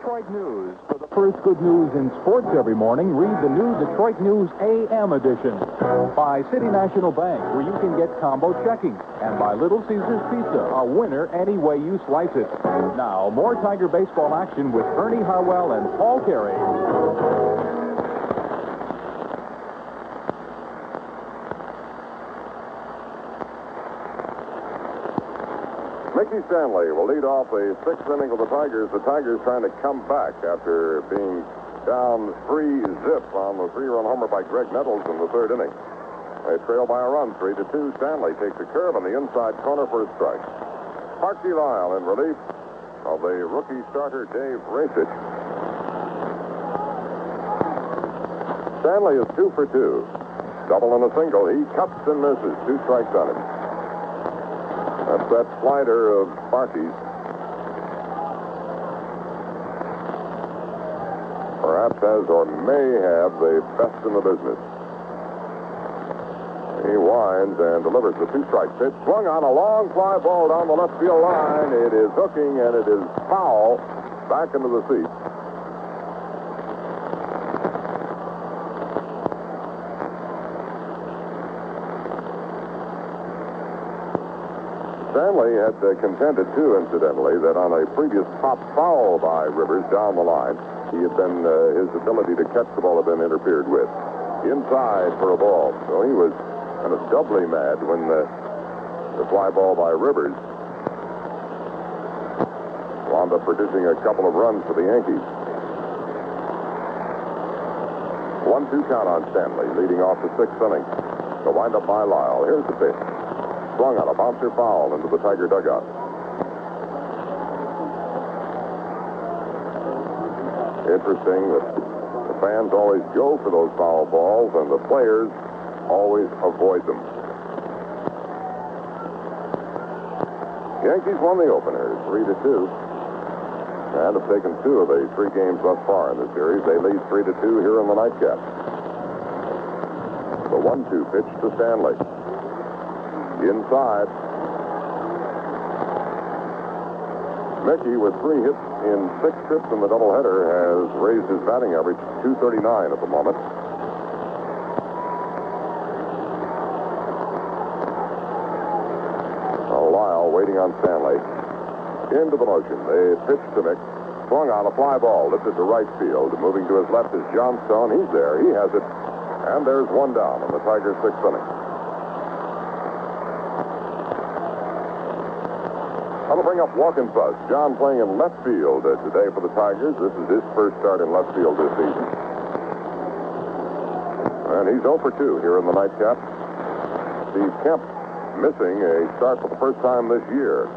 Detroit News. For the first good news in sports every morning, read the new Detroit News AM edition. By City National Bank, where you can get combo checking. And by Little Caesars Pizza, a winner any way you slice it. Now, more Tiger baseball action with Ernie Harwell and Paul Carey. Mickey Stanley will lead off the sixth inning of the Tigers. The Tigers trying to come back after being down three zip on the three-run homer by Graig Nettles in the third inning. They trail by a run, three to two. Stanley takes a curve on the inside corner for a strike. Sparky Lyle in relief of the rookie starter Dave Rajsich. Stanley is two for two. Double and a single. He cuts and misses. Two strikes on him. That's that slider of Sparky's. Perhaps has or may have the best in the business. He winds and delivers the two strike pitch. Swung on a long fly ball down the left field line. It is hooking and it is foul. Back into the seat. Stanley had uh, contended, too, incidentally, that on a previous pop foul by Rivers down the line, he had been, uh, his ability to catch the ball had been interfered with. Inside for a ball. So he was kind of doubly mad when the, the fly ball by Rivers wound up producing a couple of runs for the Yankees. One-two count on Stanley, leading off the sixth inning. The windup by Lyle. Here's the pitch. Swung on a bouncer foul into the Tiger dugout. Interesting that the fans always go for those foul balls and the players always avoid them. Yankees won the opener, three to two, and have taken two of the three games thus far in the series. They lead three to two here in the nightcap. The one-two pitch to Stanley. Inside. Mickey, with three hits in six trips in the doubleheader, has raised his batting average to 239 at the moment. Lyle waiting on Stanley. Into the motion. They pitch to Mick. Swung on a fly ball, lifted to right field. Moving to his left is Johnstone. He's there. He has it. And there's one down in the Tigers' sixth inning. That'll bring up Wockenfuss. John playing in left field uh, today for the Tigers. This is his first start in left field this season. And he's 0 for 2 here in the nightcap. Steve Kemp missing a start for the first time this year.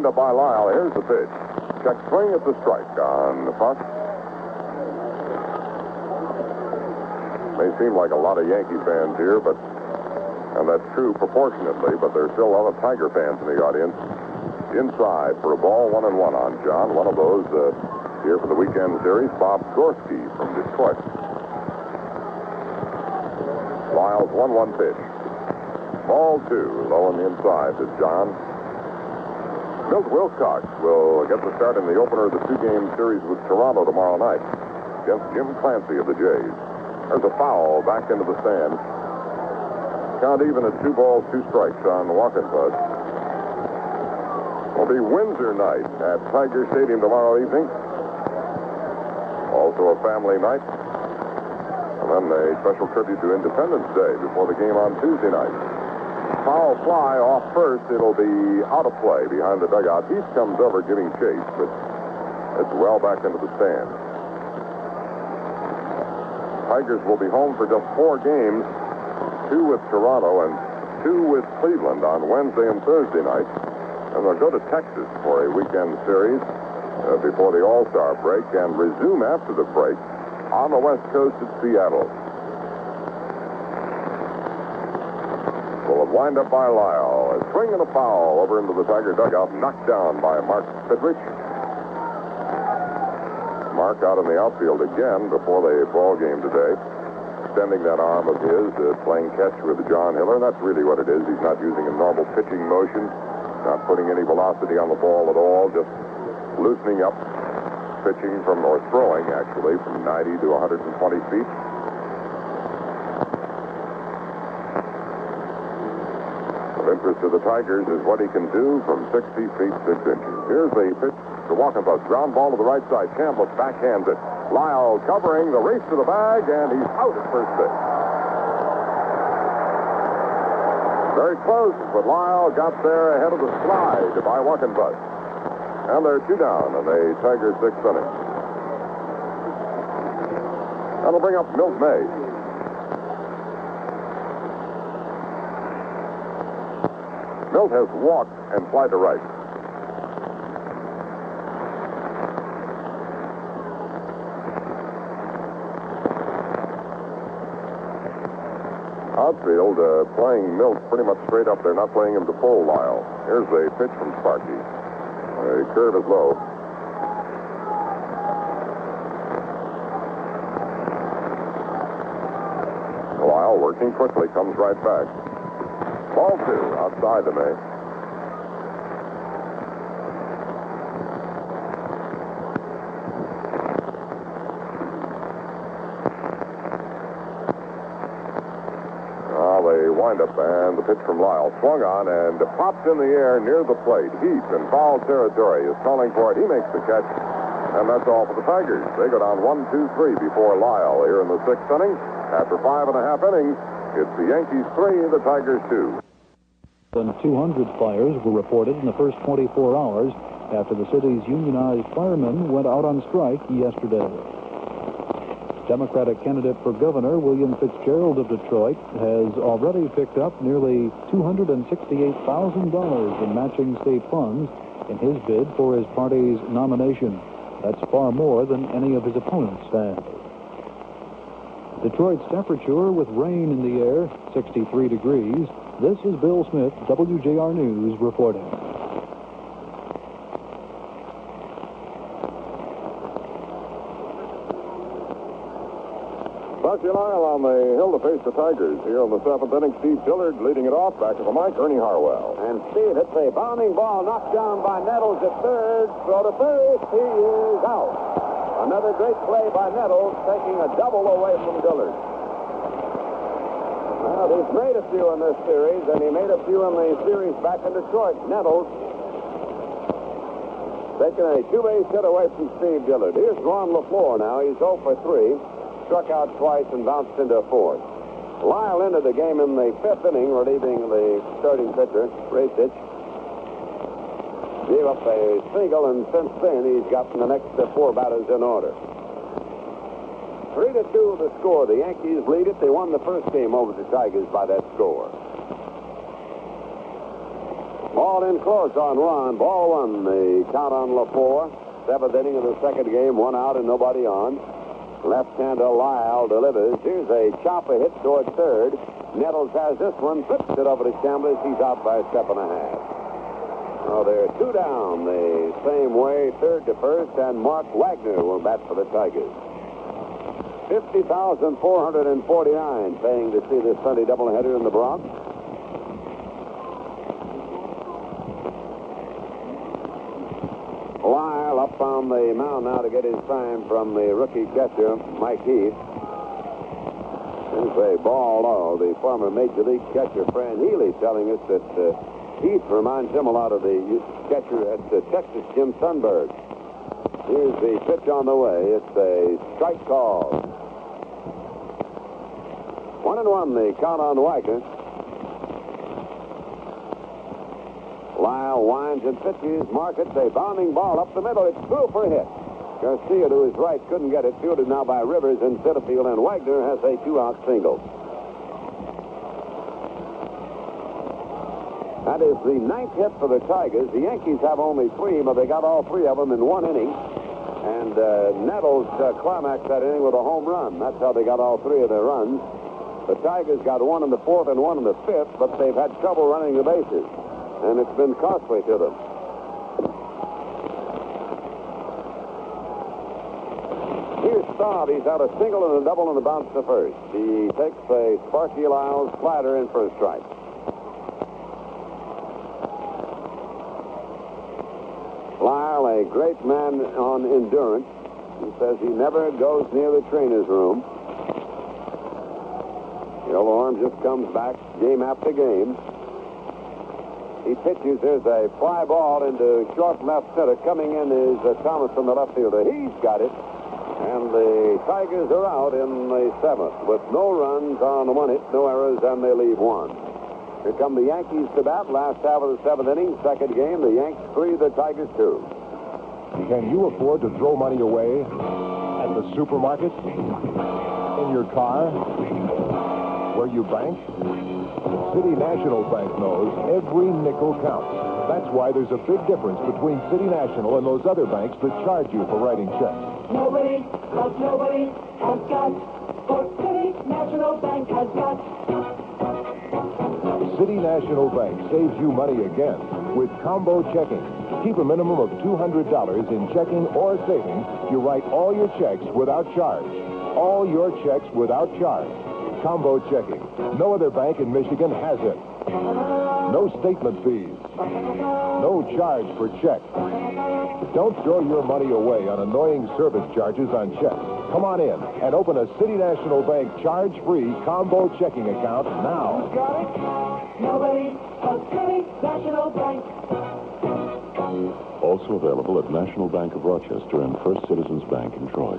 The windup by Lyle. Here's the pitch. Check swing at the strike on the puck. May seem like a lot of Yankee fans here, but and that's true proportionately, but there's still a lot of Tiger fans in the audience. Inside for a ball, one and one on John. One of those uh, here for the weekend series, Bob Gorski from Detroit. Lyle's one-one pitch. Ball two, low on the inside to John. Milt Wilcox will get the start in the opener of the two-game series with Toronto tomorrow night against Jim Clancy of the Jays. There's a foul back into the stand. Count even at two balls, two strikes on Wockenfuss. will be Windsor night at Tiger Stadium tomorrow evening. Also a family night. And then a special tribute to Independence Day before the game on Tuesday night. Foul fly off first. It'll be out of play behind the dugout. Heath comes over giving chase, but it's well back into the stand. Tigers will be home for just four games, two with Toronto and two with Cleveland on Wednesday and Thursday night. And they'll go to Texas for a weekend series uh, before the All-Star break and resume after the break on the West Coast at Seattle. Will it wind up by Lyle? A swing and a foul over into the Tiger dugout, knocked down by Mark Fidrych. Mark out in the outfield again before the ball game today. Extending that arm of his, uh, playing catch with John Hiller. And that's really what it is. He's not using a normal pitching motion, not putting any velocity on the ball at all, just loosening up, pitching from, or throwing actually, from 90 to 120 feet. Of interest to the Tigers is what he can do from 60 feet 6 inches. Here's the pitch to Wockenfuss. Ground ball to the right side. Campbell backhands it. Lyle covering the race to the bag, and he's out at first base. Very close, but Lyle got there ahead of the slide by Wockenfuss. And they're two down in the Tigers' sixth inning. That'll bring up Milt May. Milt has walked and fly to right. Outfield uh, playing Milt pretty much straight up. They're not playing him to pull Lyle. Here's a pitch from Sparky. The curve is low. Lyle working quickly, comes right back. Ball two, outside the May. Now ah, they wind up, and the pitch from Lyle swung on and popped in the air near the plate. Heath in foul territory is calling for it. He makes the catch, and that's all for the Tigers. They go down one, two, three before Lyle here in the sixth inning. After five and a half innings, it's the Yankees three, the Tigers two. Than 200 fires were reported in the first 24 hours after the city's unionized firemen went out on strike yesterday. Democratic candidate for governor William Fitzgerald of Detroit has already picked up nearly $268,000 in matching state funds in his bid for his party's nomination. That's far more than any of his opponents had. Detroit's temperature with rain in the air, 63 degrees. This is Bill Smith, WJR News, reporting. Bucky Lyle on the hill to face the Tigers. Here in the seventh inning, Steve Dillard leading it off. Back to the mic, Ernie Harwell. And Steve hits a bounding ball knocked down by Nettles at third. Throw to first. He is out. Another great play by Nettles, taking a double away from Dillard. Well, he's made a few in this series, and he made a few in the series back in Detroit. Nettles taking a two-base hit away from Steve Dillard. Here's Ron LeFlore now. He's 0 for 3. Struck out twice and bounced into a fourth. Lyle entered the game in the fifth inning, relieving the starting pitcher, Rajsich. Gave up a single, and since then he's gotten the next four batters in order. Three to two the score. The Yankees lead it. They won the first game over the Tigers by that score. Ball in close on Ron. Ball one. The count on LeFlore. Seventh inning of the second game. One out and nobody on. Left-hander Lyle delivers. Here's a chopper hit toward third. Nettles has this one. Flips it over to Chambliss. He's out by a step and a half. Oh, they're two down the same way, third to first, and Mark Wagner will bat for the Tigers. 50,449 paying to see this Sunday doubleheader in the Bronx. Lyle up on the mound now to get his sign from the rookie catcher, Mike Heath. There's a ball low. The former Major League catcher, Fran Healy, telling us that uh, Heath reminds him a lot of the catcher at uh, Texas, Jim Sundberg. Here's the pitch on the way. It's a strike call. One and one, the count on Wagner. Lyle winds and pitches. Markets a bounding ball up the middle. It's through for a hit. Garcia to his right couldn't get it. Fielded now by Rivers in center field, and Wagner has a two-out single. That is the ninth hit for the Tigers. The Yankees have only three, but they got all three of them in one inning. And uh, Nettles uh, climaxed that inning with a home run. That's how they got all three of their runs. The Tigers got one in the fourth and one in the fifth, but they've had trouble running the bases, and it's been costly to them. Here's Staub. He's out a single and a double and a bounce to first. He takes a Sparky Lyles slider in for a strike. Lyle, a great man on endurance. He says he never goes near the trainer's room. Yellow Arm just comes back game after game. He pitches. There's a fly ball into short left center. Coming in is uh, Thomas from the left fielder. He's got it. And the Tigers are out in the seventh with no runs on one hit, no errors, and they leave one. Here come the Yankees to bat. Last half of the seventh inning, second game. The Yanks three, the Tigers two. Can you afford to throw money away at the supermarket, in your car, where you bank? City National Bank knows every nickel counts. That's why there's a big difference between City National and those other banks that charge you for writing checks. Nobody, but nobody has got what City National Bank has got. City National Bank saves you money again with combo checking. Keep a minimum of $200 in checking or savings. You write all your checks without charge. All your checks without charge. Combo checking. No other bank in Michigan has it. No statement fees. No charge for check. Don't throw your money away on annoying service charges on checks. Come on in and open a City National Bank charge-free combo checking account now. Got it? Nobody but City National Bank. Also available at National Bank of Rochester and First Citizens Bank in Troy.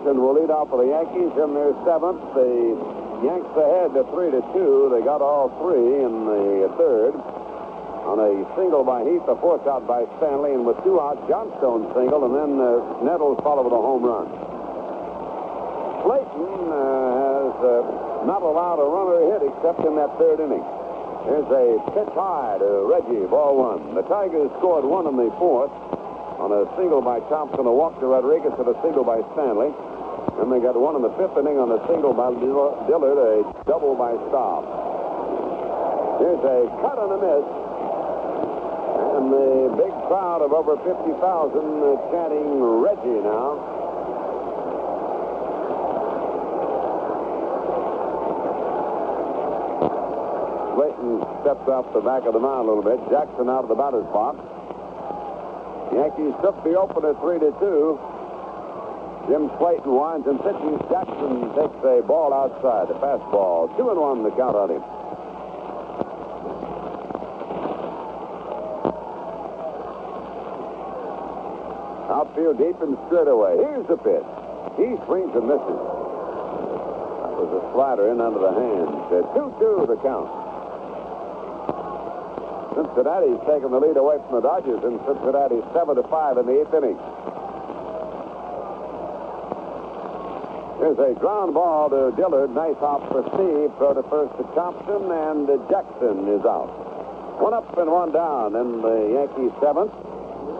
Jackson will lead off for the Yankees in their seventh. The Yanks ahead to three to two. They got all three in the third. On a single by Heath, a force out by Stanley, and with two outs, Johnstone single, and then uh, Nettles followed with a home run. Slaton uh, has uh, not allowed a runner hit except in that third inning. Here's a pitch high to Reggie, ball one. The Tigers scored one in the fourth on a single by Thompson, a walk to Rodriguez, and a single by Stanley. Then they got one in the fifth inning on a single by Dillard, a double by Staub. Here's a cut and a miss. And the big crowd of over 50,000 uh, chanting Reggie now. Slaton steps off the back of the mound a little bit. Jackson out of the batter's box. Yankees took the opener 3 to 2. Jim Slaton winds and pitches. Jackson takes a ball outside, a fastball. Two and one the count on him. Outfield deep and straight away. Here's the pitch. He swings and misses. That was a slider in under the hands. 2-2 the count. Cincinnati's taken the lead away from the Dodgers, and Cincinnati's 7 to 5 in the eighth inning. Here's a ground ball to Dillard. Nice hop for Steve. Throw to first to Thompson, and Jackson is out. One up and one down in the Yankees' seventh.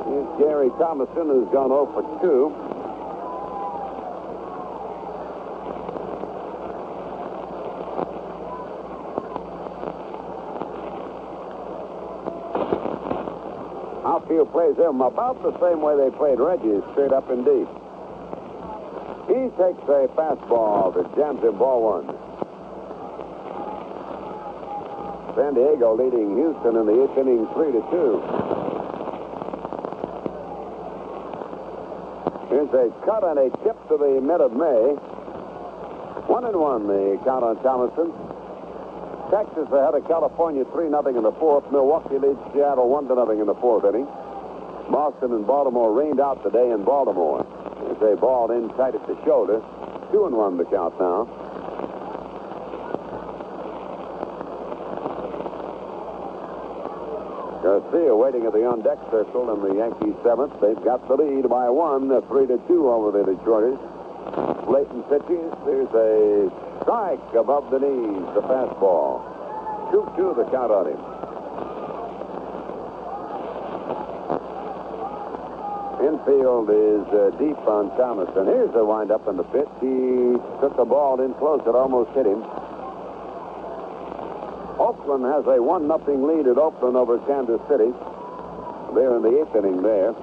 Here's Gary Thomasson, who's gone 0 for 2. Outfield plays him about the same way they played Reggie, straight up and deep. He takes a fastball that jams him ball one. San Diego leading Houston in the eighth inning, three to two. Here's a cut and a tip to the mid of May. One and one, the count on Thomasson. Texas ahead of California 3 0 in the fourth. Milwaukee leads Seattle 1 0 in the fourth inning. Boston and Baltimore rained out today in Baltimore. There's a ball in tight at the shoulder. 2 and 1 the count now. Garcia waiting at the on deck circle in the Yankees seventh. They've got the lead by one, three to two over the Detroiters. Slaton pitches. There's a strike above the knees, the fastball. 2 2 the count on him. Infield is uh, deep on Thomasson. Here's the windup in the pitch. He took the ball in close. It almost hit him. Oakland has a 1 nothing lead at Oakland over Kansas City. They're in the eighth inning there.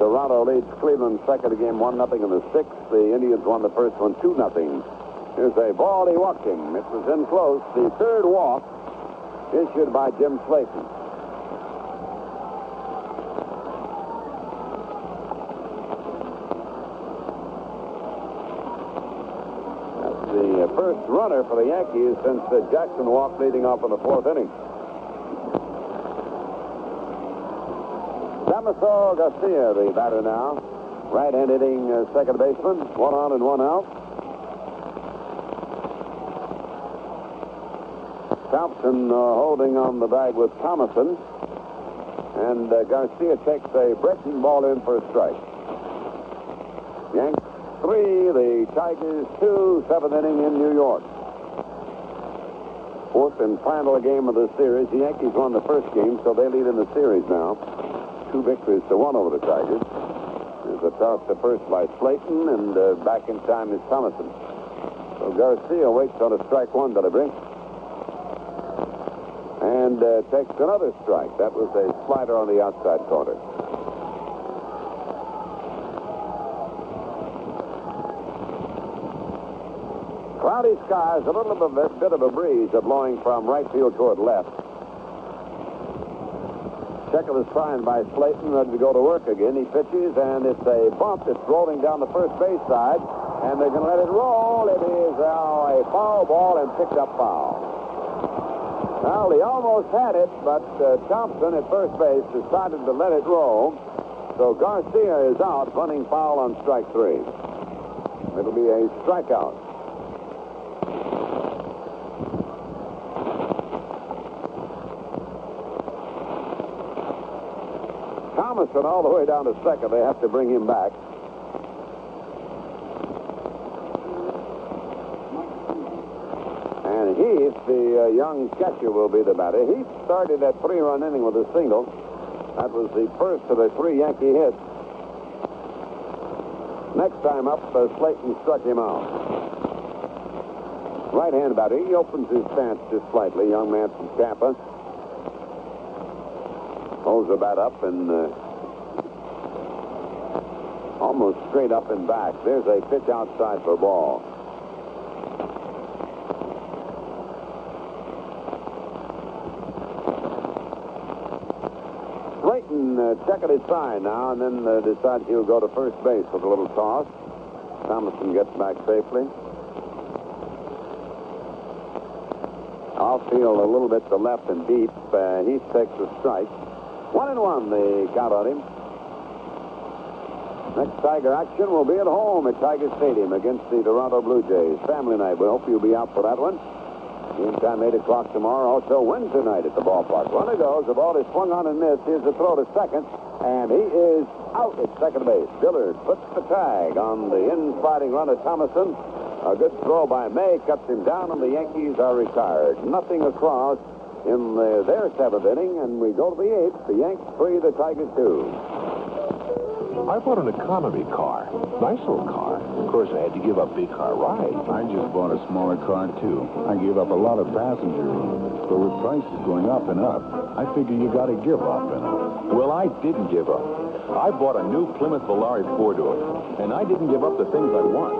Toronto leads Cleveland second game 1 nothing in the sixth. The Indians won the first one 2 nothing. Here's a ball. He walked him. It was in close. The third walk issued by Jim Slaton. That's the uh, first runner for the Yankees since uh, Jackson walked leading off in the fourth inning. Damaso Garcia, the batter now. Right-hand hitting uh, second baseman. One on and one out. Thompson uh, holding on the bag with Thomasson. And uh, Garcia takes a breaking ball in for a strike. Yanks three, the Tigers two, seventh inning in New York. Fourth and final game of the series. The Yankees won the first game, so they lead in the series now. Two victories to one over the Tigers. There's a toss to first by Slaton, and uh, back in time is Thomasson. So Garcia waits on a strike one delivery. And uh, takes another strike. That was a slider on the outside corner. Cloudy skies, a little bit, bit of a breeze are blowing from right field toward left. Checker is trying by Slaton, ready to go to work again. He pitches, and it's a bump that's rolling down the first base side, and they're going to let it roll. It is now a foul ball and picked up foul. Well, he almost had it, but uh, Thompson at first base decided to let it roll. So Garcia is out, bunting foul on strike three. It'll be a strikeout. Thomasson all the way down to second. They have to bring him back. And Heath, the uh, young catcher, will be the batter. Heath started that three-run inning with a single. That was the first of the three Yankee hits. Next time up, uh, Slaton struck him out. Right-hand batter. He opens his stance just slightly. Young man from Tampa. The bat up and uh, almost straight up and back. There's a pitch outside for ball. Slaton uh, his sign now and then uh, decides he'll go to first base with a little toss. Thomasson gets back safely. Outfield a little bit to left and deep. Uh, he takes a strike. One and one, the count on him. Next Tiger action will be at home at Tiger Stadium against the Toronto Blue Jays. Family night. We hope you'll be out for that one. Game time 8 o'clock tomorrow. Also Wednesday night at the ballpark. Runner goes. The ball is swung on and missed. Here's the throw to second. And he is out at second base. Dillard puts the tag on the in-sliding runner Thomasson. A good throw by May cuts him down, and the Yankees are retired. Nothing across in the, their seventh inning, and we go to the eighth. The Yanks three, the Tigers two. I bought an economy car. Nice little car. Of course, I had to give up big car rides. I just bought a smaller car, too. I gave up a lot of passenger room. But with prices going up and up, I figure you got to give up and up. Well, I didn't give up. I bought a new Plymouth Volare four-door, and I didn't give up the things I want.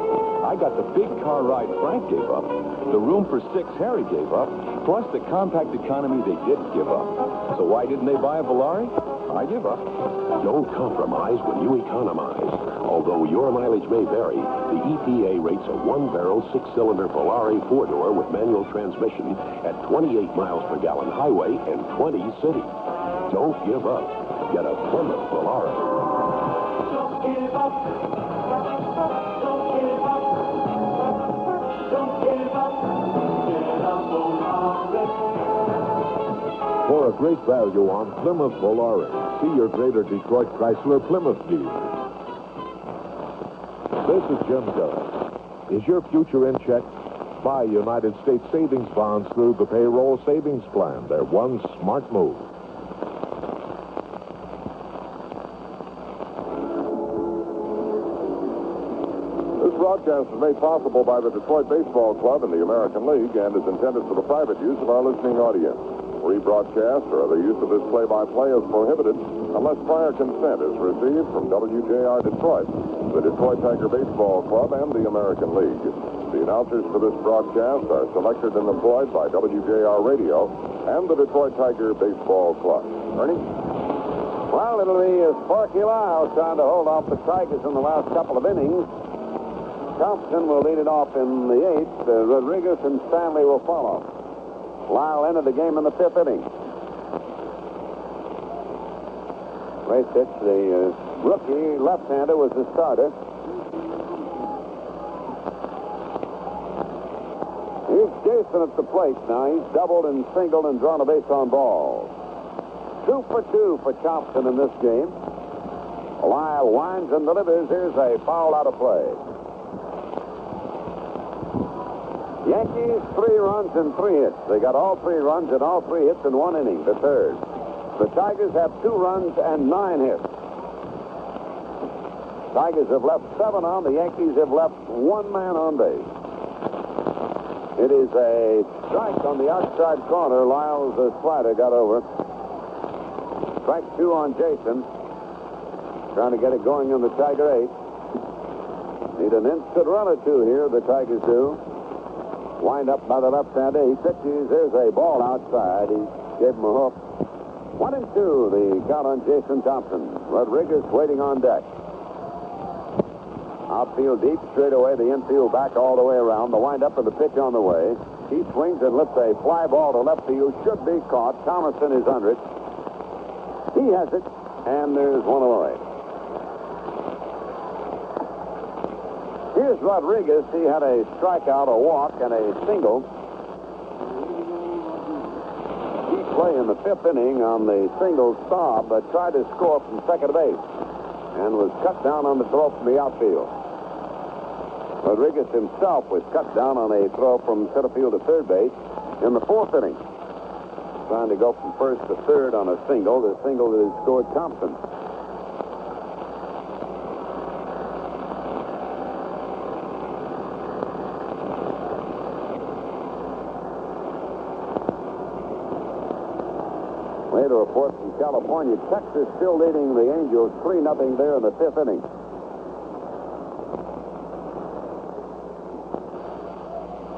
I got the big car ride Frank gave up, the room for six Harry gave up, plus the compact economy they didn't give up. So why didn't they buy a Volare? I give up. Don't compromise when you economize. Although your mileage may vary, the EPA rates a one-barrel, six-cylinder Volare four-door with manual transmission at 28 miles per gallon highway and 20 city. Don't give up. Get a Plymouth Volare. Don't give up. For a great value on Plymouth Volare, see your Greater Detroit Chrysler Plymouth dealer. This is Jim Gillis. Is your future in check? Buy United States savings bonds through the payroll savings plan. They're one smart move. This broadcast is made possible by the Detroit Baseball Club and the American League and is intended for the private use of our listening audience. Rebroadcast or other use of this play-by-play is prohibited unless prior consent is received from WJR Detroit, the Detroit Tiger Baseball Club, and the American League. The announcers for this broadcast are selected and employed by WJR Radio and the Detroit Tiger Baseball Club. Ernie? Well, it'll be Sparky Lyle trying to hold off the Tigers in the last couple of innings. Thompson will lead it off in the eighth. Uh, Rodriguez and Stanley will follow. Lyle entered the game in the fifth inning. Ray Fitch, the uh, rookie left-hander, was the starter. Here's Jason at the plate now. He's doubled and singled and drawn a base on balls. Two for two for Thompson in this game. Lyle winds and delivers. Here's a foul out of play. Yankees, three runs and three hits. They got all three runs and all three hits in one inning, the third. The Tigers have two runs and nine hits. Tigers have left seven on. The Yankees have left one man on base. It is a strike on the outside corner. Lyle's uh, slider got over. Strike two on Jason. Trying to get it going on the Tiger eight. Need an instant run or two here, the Tigers do. Wind up by the left-hander. He pitches. There's a ball outside. He gave him a hook. One and two, the count on Jason Thompson. Rodriguez waiting on deck. Outfield deep, straight away. The infield back all the way around. The windup of the pitch on the way. He swings and lifts a fly ball to left field. Should be caught. Thomasson is under it. He has it, and there's one away. Here's Rodriguez. He had a strikeout, a walk, and a single. He played in the fifth inning on the single stop, but tried to score from second base and was cut down on the throw from the outfield. Rodriguez himself was cut down on a throw from center field to third base in the fourth inning. Trying to go from first to third on a single. The single that scored Thompson. Later report from California. Texas still leading the Angels 3 0 there in the fifth inning.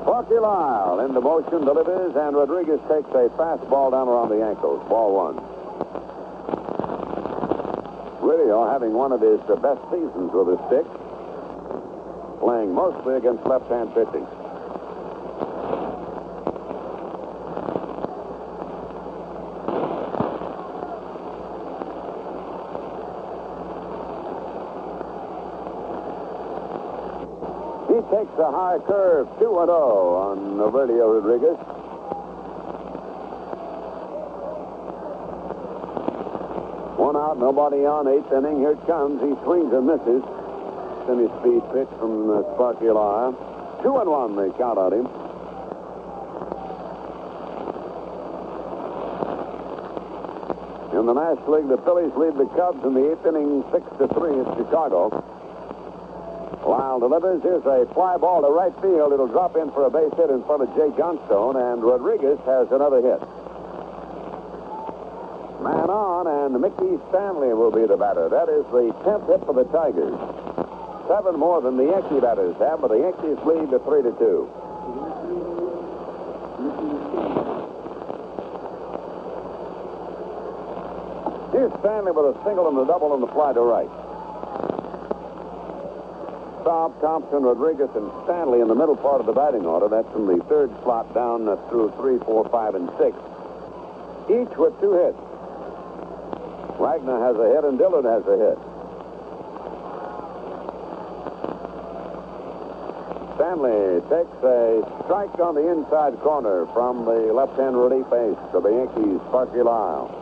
Sparky Lyle into motion, delivers, and Rodriguez takes a fastball down around the ankles. Ball one. Rio having one of his uh, best seasons with a stick, playing mostly against left-hand pitching. He takes a high curve, 2 0 on Aurelio Rodriguez. One out, nobody on, eighth inning. Here it comes. He swings and misses. Semi-speed pitch from uh, Sparky Lyle. Two and one, they count on him. In the National League, the Phillies lead the Cubs in the eighth inning, six to three at Chicago. Lyle delivers. Here's a fly ball to right field. It'll drop in for a base hit in front of Jay Johnstone, and Rodriguez has another hit. Man on, and Mickey Stanley will be the batter. That is the 10th hit for the Tigers. seven more than the Yankee batters have, but the Yankees lead to three to two. Here's Stanley with a single and a double on the fly to right. Staub, Thompson, Rodriguez, and Stanley in the middle part of the batting order. That's in the third slot down uh, through three, four, five, and six. Each with two hits. Wagner has a hit and Dillard has a hit. Stanley takes a strike on the inside corner from the left-hand relief ace of the Yankees, Sparky Lyle.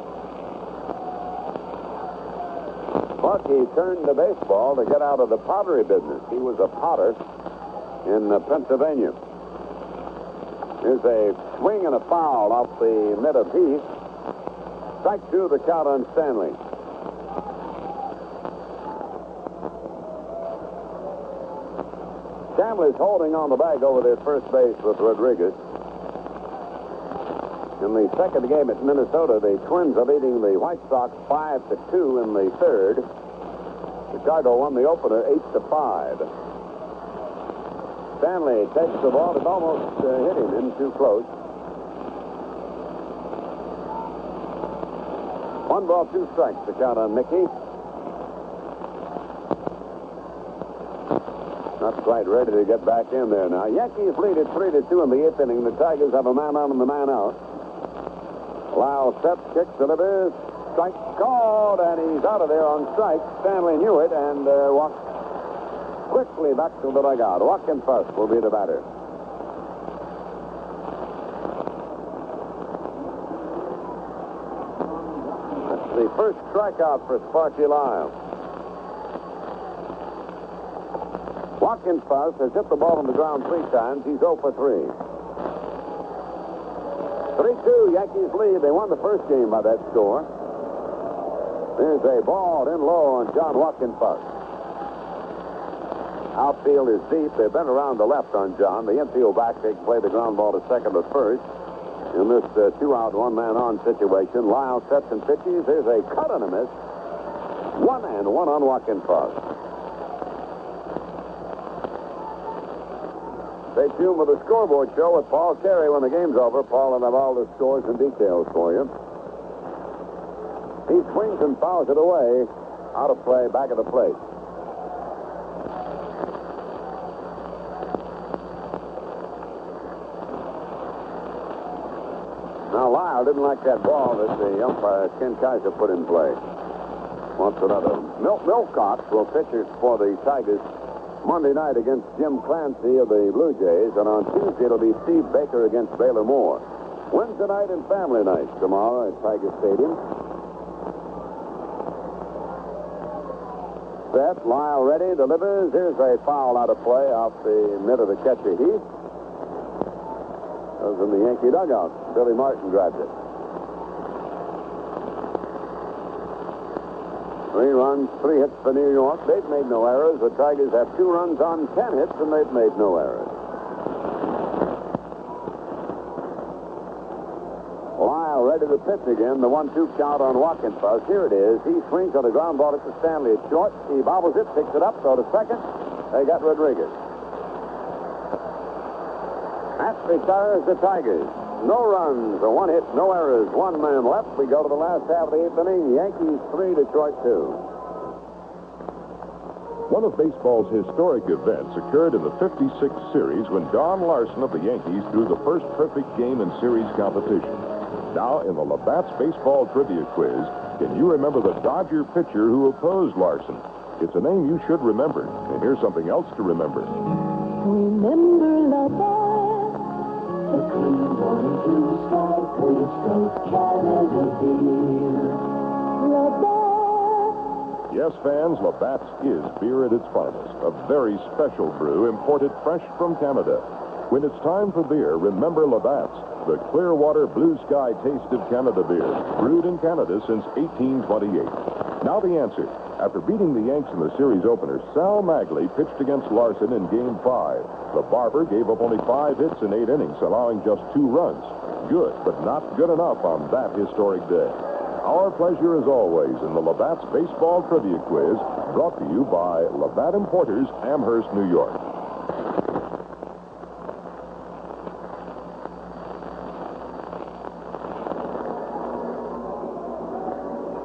Sparky turned to baseball to get out of the pottery business. He was a potter in uh, Pennsylvania. Here's a swing and a foul off the mid of Heath. Strike two, the count on Stanley. Stanley's holding on the bag over there first base with Rodriguez. In the second game at Minnesota, the Twins are leading the White Sox five to two in the third. Chicago won the opener eight to five. Stanley takes the ball. It almost uh, hit him in too close. One ball, two strikes to count on Mickey. Not quite ready to get back in there now. Yankees lead at three to two in the eighth inning. The Tigers have a man on and the man out. Lyle steps, kicks, delivers. Strike called, and he's out of there on strike. Stanley knew it and uh, walked quickly back to the dugout. Wockenfuss will be the batter. That's the first strikeout for Sparky Lyle. Wockenfuss has hit the ball on the ground three times. He's 0 for 3. 3-2, Yankees lead. They won the first game by that score. There's a ball in low on John Wockenfuss. Outfield is deep. They've been around the left on John. The infield back, they can play the ground ball to second or first. In this uh, two-out, one-man-on situation, Lyle sets and pitches. There's a cut and a miss. One and one on Wockenfuss. Stay tuned with the scoreboard show with Paul Carey when the game's over. Paul will have all the scores and details for you. He swings and fouls it away. Out of play, back of the plate. Now, Lyle didn't like that ball that the umpire, Ken Kaiser, put in play. Wants another. Mil- Wilcox will pitch it for the Tigers Monday night against Jim Clancy of the Blue Jays, and on Tuesday it'll be Steve Baker against Balor Moore. Wednesday night and family night tomorrow at Tiger Stadium. Set, Lyle ready, delivers. Here's a foul out of play off the mid of the catcher Heath. That was in the Yankee dugout. Billy Martin grabs it. Three runs, three hits for New York. They've made no errors. The Tigers have two runs on ten hits, and they've made no errors. Lyle ready to pitch again. The one-two count on Wockenfuss. Here it is. He swings on the ground ball the Stanley. It's short. He bobbles it, picks it up, throw to second. They got Rodriguez. That retires the Tigers. No runs, a one hit, no errors, one man left. We go to the last half of the eighth inning. Yankees three, Detroit two. One of baseball's historic events occurred in the 56 series when Don Larsen of the Yankees threw the first perfect game in series competition. Now, in the Labatt's Baseball Trivia Quiz, can you remember the Dodger pitcher who opposed Larsen? It's a name you should remember. And here's something else to remember. Remember Labatt, the clean water blue sky, clean straight Canada beer. Labatt. Yes, fans, Labatt's is beer at its finest. A very special brew imported fresh from Canada. When it's time for beer, remember Labatt's, the Clearwater Blue Sky taste of Canada beer, brewed in Canada since 1828. Now the answer. After beating the Yanks in the series opener, Sal Maglie pitched against Larsen in Game 5. The Barber gave up only five hits in eight innings, allowing just two runs. Good, but not good enough on that historic day. Our pleasure as always in the Labatt's Baseball Trivia Quiz, brought to you by Labatt Importers, Amherst, New York.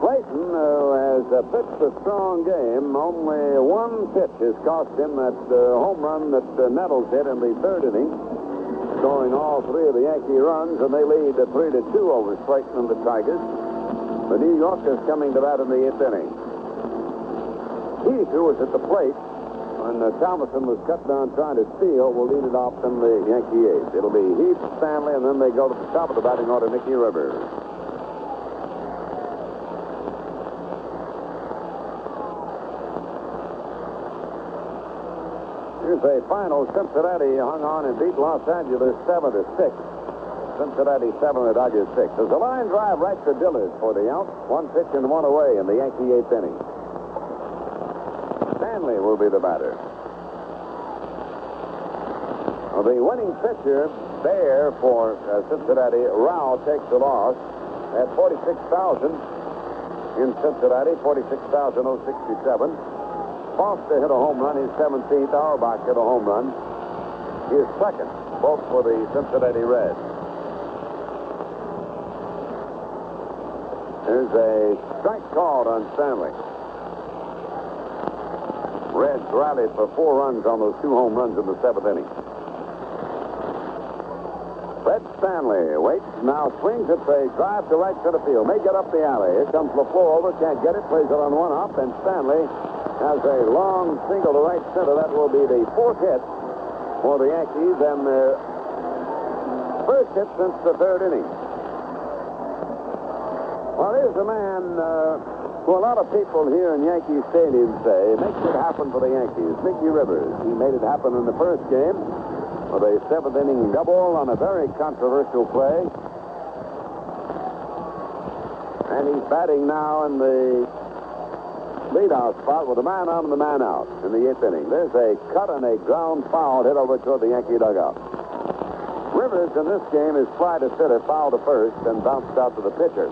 Slaton, who uh, pitched a strong game, only one pitch has cost him that uh, home run that uh, Nettles hit in the third inning, scoring all three of the Yankee runs, and they lead uh, three to two over Slaton and the Tigers. The New Yorkers coming to bat in the eighth inning. Heath, who was at the plate when uh, Thomasson was cut down trying to steal, will lead it off in the Yankee eighth. It'll be Heath, Stanley, and then they go to the top of the batting order, Mickey Rivers. A final. Cincinnati hung on and beat Los Angeles 7 to 6. Cincinnati 7 and Dodgers 6. There's a line drive right to Dillard for the out. One pitch and one away in the Yankee eighth inning. Stanley will be the batter. The winning pitcher there for uh, Cincinnati, Rau, takes the loss at 46,000 in Cincinnati, 46,067. Foster hit a home run, his 17th. Auerbach hit a home run, his second, both for the Cincinnati Reds. There's a strike called on Stanley. Reds rallied for four runs on those two home runs in the seventh inning. Fred Stanley waits, now swings it, a drive to right center field. May get up the alley. Here comes LeFlore over, can't get it, plays it on one up, and Stanley has a long single to right center. That will be the fourth hit for the Yankees and their first hit since the third inning. Well, here's a man uh, who a lot of people here in Yankee Stadium say makes it happen for the Yankees, Mickey Rivers. He made it happen in the first game with a seventh inning double on a very controversial play. And he's batting now in the leadoff spot with a man on and the man out in the eighth inning. There's a cut and a ground foul hit over toward the Yankee dugout. Rivers in this game is fly to center, foul to first, and bounced out to the pitcher.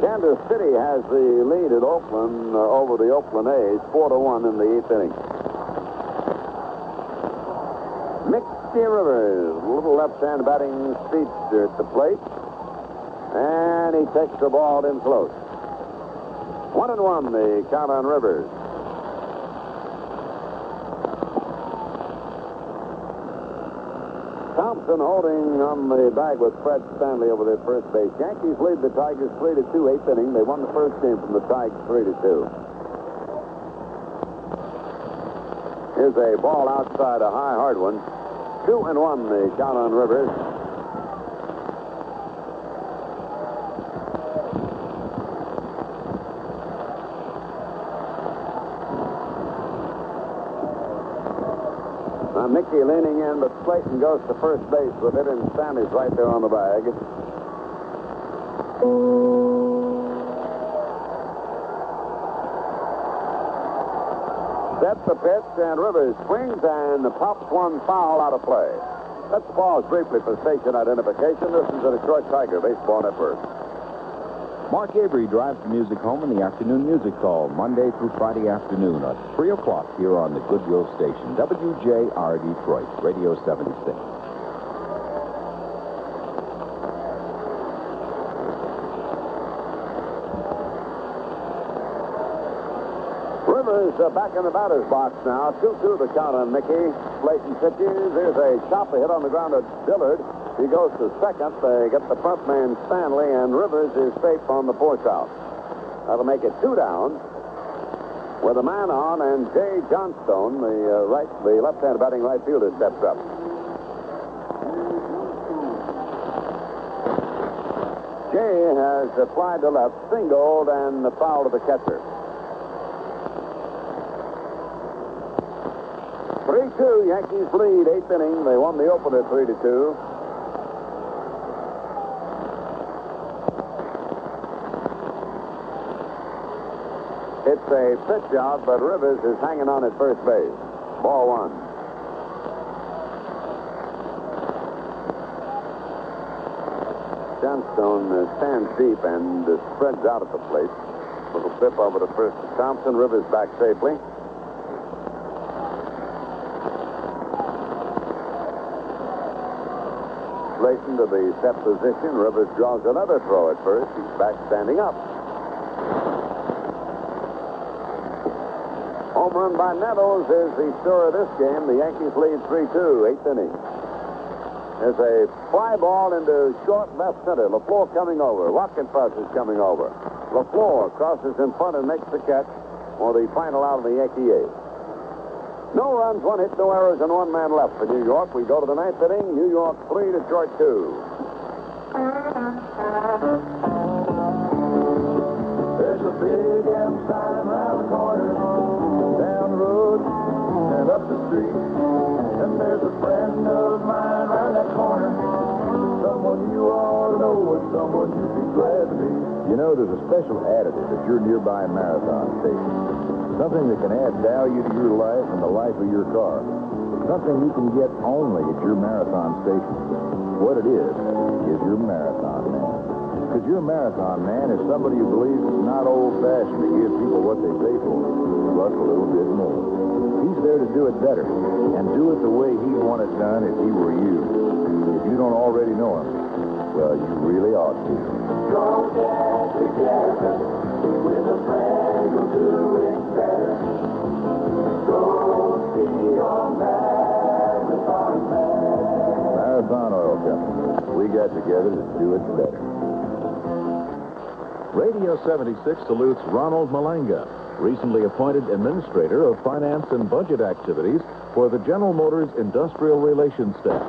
Kansas City has the lead at Oakland uh, over the Oakland A's, four to one in the eighth inning. Rivers, little left-hand batting speedster at the plate, and he takes the ball in close. One and one, the count on Rivers. Thompson holding on the bag with Fred Stanley over their first base. Yankees lead the Tigers 3 to 2, eighth inning. They won the first game from the Tigers 3 to 2. Here's a ball outside, a high, hard one. Two and one, the count on Rivers. Now, Mickey leaning in, but Slaton goes to first base with it, and Sammy's right there on the bag. Sets the pitch, and Rivers swings and pops one foul out of play. Let's pause briefly for station identification. This is the Detroit Tiger Baseball Network. Mark Avery drives the music home in the afternoon music call, Monday through Friday afternoon at 3 o'clock here on the Goodwill Station, WJR Detroit, Radio 76. Rivers uh, back in the batter's box now. 2-2 the count on Mickey. Slaton pitches. There's a chopper hit on the ground at Dillard. He goes to second. They get the front man Stanley, and Rivers is safe on the force out. That'll make it two down. With a man on, and Jay Johnstone, the uh, right, the left-hand batting right fielder, steps up. Jay has applied to left, singled, and the foul to the catcher. 3-2, Yankees lead, eighth inning. They won the opener 3-2. It's a pitch out, but Rivers is hanging on at first base. Ball one. Johnstone uh, stands deep and uh, spreads out at the plate. Little flip over to first to Thompson. Rivers back safely. To the set position. Rivers draws another throw at first. He's back standing up. Home run by Nettles is the story of this game. The Yankees lead 3-2, eighth inning. There's a fly ball into short left center. LeFlore coming over. Wockenfuss is coming over. LeFlore crosses in front and makes the catch for the final out of the Yankee eighth. No runs, one hit, no errors, and one man left for New York. We go to the ninth inning. New York three, Detroit two. There's a big M sign around the corner, down the road and up the street. And there's a friend of mine around that corner. Someone you ought to know and someone you'd be glad to meet. You know, there's a special additive at your nearby marathon station. Something that can add value to your life and the life of your car. Something you can get only at your marathon station. What it is, is your marathon man. Because your marathon man is somebody who believes it's not old-fashioned to give people what they pay for, plus a little bit more. He's there to do it better and do it the way he'd want it done if he were you. If you don't already know him, well, you really ought to. Get together with a friend Marathon Oil Company. We got together to do it better. Radio 76 salutes Ronald Malanga, recently appointed Administrator of Finance and Budget Activities for the General Motors Industrial Relations Staff.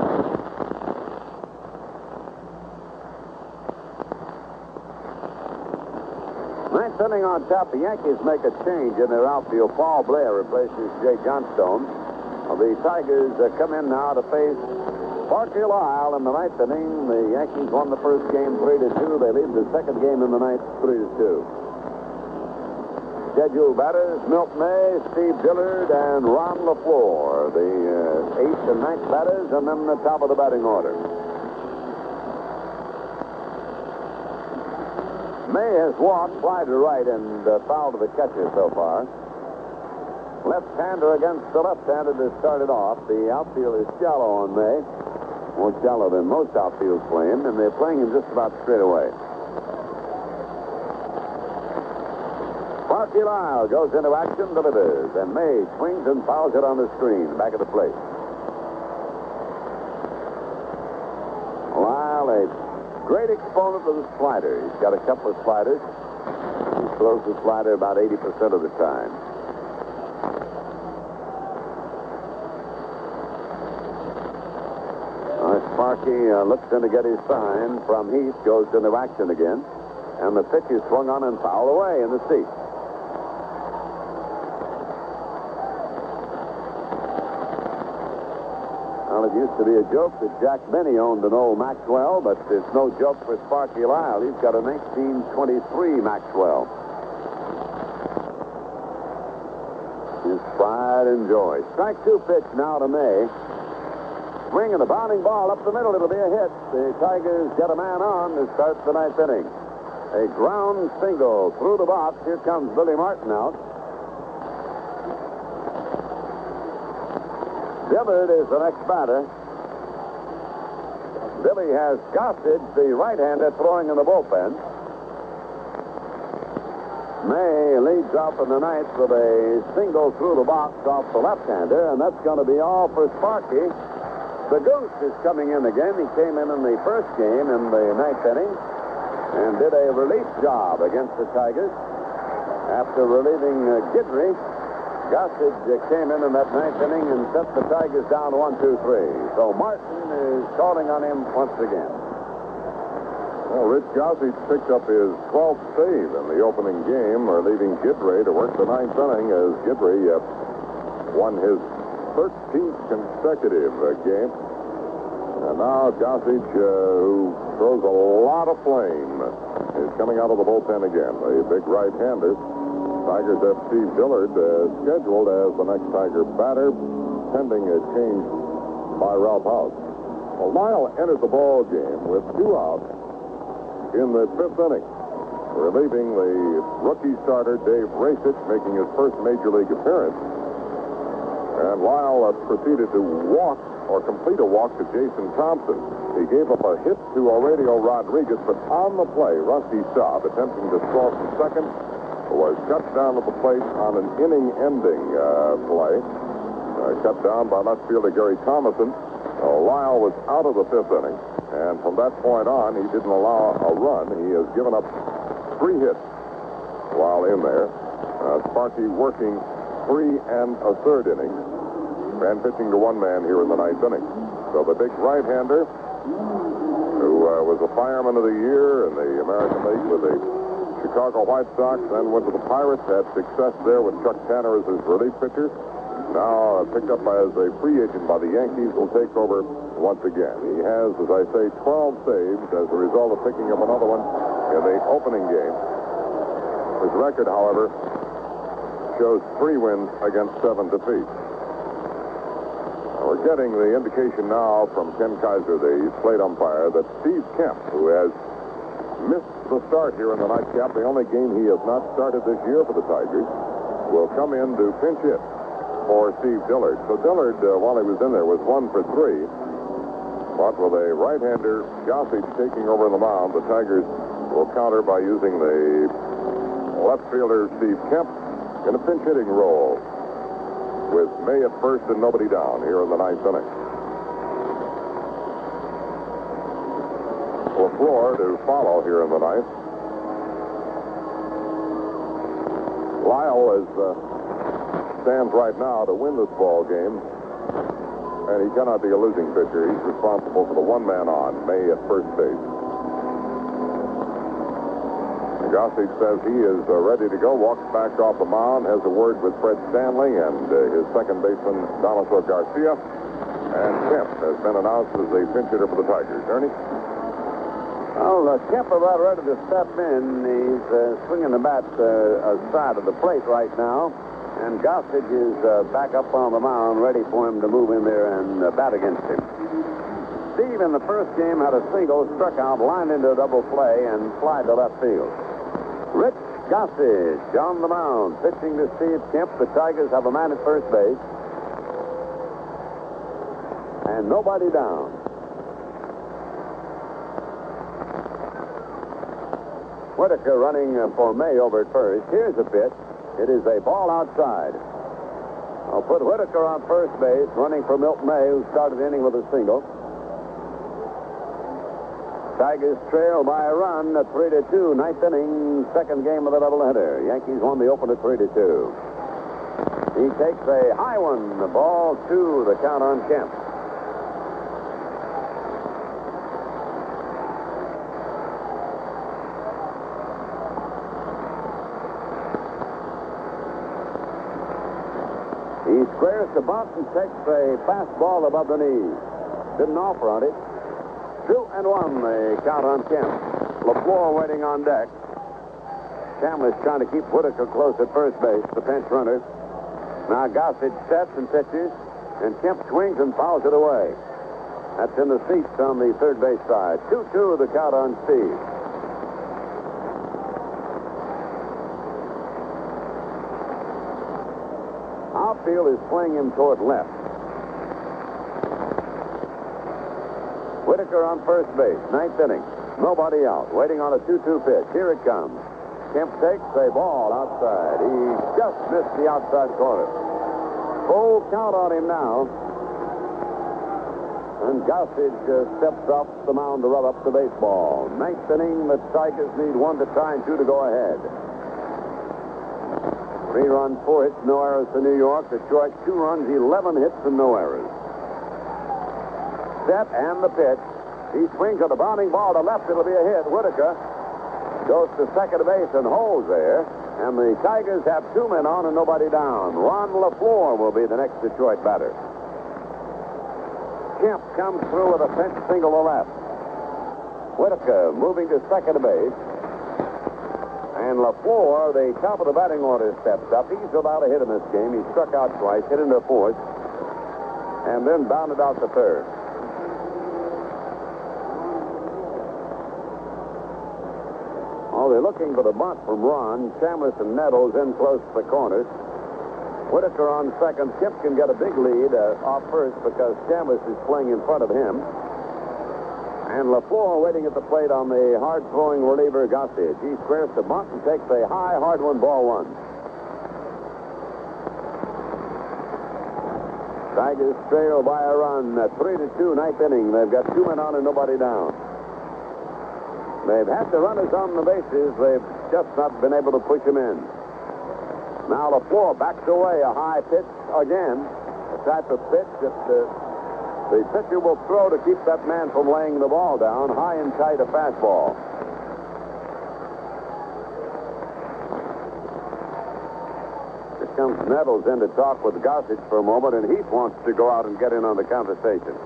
Ninth inning on top. The Yankees make a change in their outfield. Paul Blair replaces Jay Johnstone. The Tigers uh, come in now to face Sparky Lyle in the ninth inning. The Yankees won the first game 3 to 2. They lead the second game in the ninth 3 to 2. Scheduled batters Milt May, Steve Dillard, and Ron LeFlore. The uh, eighth and ninth batters, and then the top of the batting order. May has walked, fly to right, and uh, foul to the catcher so far. Left-hander against the left-hander to start it off. The outfield is shallow on May. More shallow than most outfields play him, and they're playing him just about straight away. Sparky Lyle goes into action, delivers, and May swings and fouls it on the screen, back of the plate. Lyle, a great exponent of the slider. He's got a couple of sliders. He throws the slider about 80% of the time. Sparky uh, looks in to get his sign from Heath, goes into action again, and the pitch is swung on and fouled away in the seat. It used to be a joke that Jack Benny owned an old Maxwell, but it's no joke for Sparky Lyle. He's got a 1923 Maxwell. His pride and joy. Strike two pitch now to May. Swing and a bounding ball up the middle. It'll be a hit. The Tigers get a man on to start the ninth inning. A ground single through the box. Here comes Billy Martin out. Dillard is the next batter. Billy has Gossage, the right-hander, throwing in the bullpen. May leads off in the ninth with a single through the box off the left-hander, and that's going to be all for Sparky. The Goose is coming in again. He came in in the first game in the ninth inning and did a relief job against the Tigers. After relieving uh, Gossage came in in that ninth inning and set the Tigers down one, two, three. So Martin is calling on him once again. Well, Rich Gossage picked up his 12th save in the opening game, leaving Guidry to work the ninth inning as Guidry uh, won his 13th consecutive uh, game. And now Gossage, uh, who throws a lot of flame, is coming out of the bullpen again. The big right-hander. Tigers Steve Dillard uh, scheduled as the next Tiger batter, pending a change by Ralph Houk. Well, Lyle enters the ball game with two outs in the fifth inning, relieving the rookie starter Dave Rajsich, making his first major league appearance. And Lyle uh, proceeded to walk or complete a walk to Jason Thompson. He gave up a hit to Aurelio Rodriguez, but on the play, Rusty Staub, attempting to score from second, was cut down at the plate on an inning-ending uh, play. Uh, cut down by left fielder Gary Thomasson. Uh, Lyle was out of the fifth inning, and from that point on, he didn't allow a run. He has given up three hits while in there. Uh, Sparky working three and a third innings, and pitching to one man here in the ninth inning. So the big right-hander, who uh, was a fireman of the year in the American League with the Chicago White Sox, then went to the Pirates, had success there with Chuck Tanner as his relief pitcher. Now uh, picked up as a free agent by the Yankees, will take over once again. He has, as I say, 12 saves as a result of picking up another one in the opening game. His record, however, shows three wins against seven defeats. We're getting the indication now from Ken Kaiser, the plate umpire, that Steve Kemp, who has missed the start here in the nightcap, the only game he has not started this year for the Tigers, will come in to pinch hit for Steve Dillard. So Dillard, uh, while he was in there, was one for three. But with a right-hander, Gossage taking over the mound, the Tigers will counter by using the left fielder, Steve Kemp, in a pinch hitting role with May at first and nobody down here in the ninth inning. LeFlore to follow here in the ninth. Lyle is uh, stands right now to win this ball game, and he cannot be a losing pitcher. He's responsible for the one man on May at first base. Gossage says he is uh, ready to go. Walks back off the mound, has a word with Fred Stanley and uh, his second baseman, Damaso Garcia. And Kemp has been announced as the pinch hitter for the Tigers. Ernie? Well, uh, Kemp about ready to step in. He's uh, swinging the bat uh, aside of the plate right now. And Gossage is uh, back up on the mound, ready for him to move in there and uh, bat against him. Steve in the first game had a single, struck out, lined into a double play, and flied to left field. Rich Gossage on the mound, pitching to Steve Kemp. The Tigers have a man at first base. And nobody down. Whitaker running uh, for May over at first. Here's a pitch. It is a ball outside. I'll put Whitaker on first base, running for Milt May, who started the inning with a single. Tigers trail by a run at 3 to 2. Ninth inning, second game of the doubleheader. Yankees won the opener 3 to 2. He takes a high one. The ball two, the count on Kemp. Squares the bunt and takes a fastball above the knee. Didn't offer on it. Two and one, the count on Kemp. LeFlore waiting on deck. Chambliss trying to keep Whitaker close at first base, the pinch runner. Now Gossage sets and pitches, and Kemp swings and fouls it away. That's in the seats on the third base side. 2-2 the count on Steve. Outfield is playing him toward left. Whitaker on first base, ninth inning. Nobody out. Waiting on a 2-2 pitch. Here it comes. Kemp takes a ball outside. He just missed the outside corner. Full count on him now. And Gossage uh, steps off the mound to rub up the baseball. Ninth inning, the Tigers need one to tie and two to go ahead. Three runs, four hits, no errors to New York. Detroit, two runs, 11 hits, and no errors. Set and the pitch. He swings at the bounding ball to left. It'll be a hit. Whitaker goes to second base and holds there. And the Tigers have two men on and nobody down. Ron LeFlore will be the next Detroit batter. Kemp comes through with a pinch single to left. Whitaker moving to second base. And LeFlore, the top of the batting order, steps up. He's without a hit in this game. He struck out twice, hit into fourth, and then bounded out to third. now. They're looking for the bunt from Ron. Chambliss and Nettles in close to the corners. Whitaker on second. Kemp can get a big lead uh, off first because Chambliss is playing in front of him. And LeFlore waiting at the plate on the hard-throwing reliever Gossage. He squares to bunt and takes a high, hard one, ball one. Tigers trail by a run, uh, three to two, ninth inning. They've got two men on and nobody down. They've had the runners on the bases. They've just not been able to push them in. Now LeFlore backs away a high pitch again, a type of pitch that uh, the pitcher will throw to keep that man from laying the ball down, high and tight a fastball. Here comes Nettles in to talk with Gossage for a moment, and Heath wants to go out and get in on the conversation.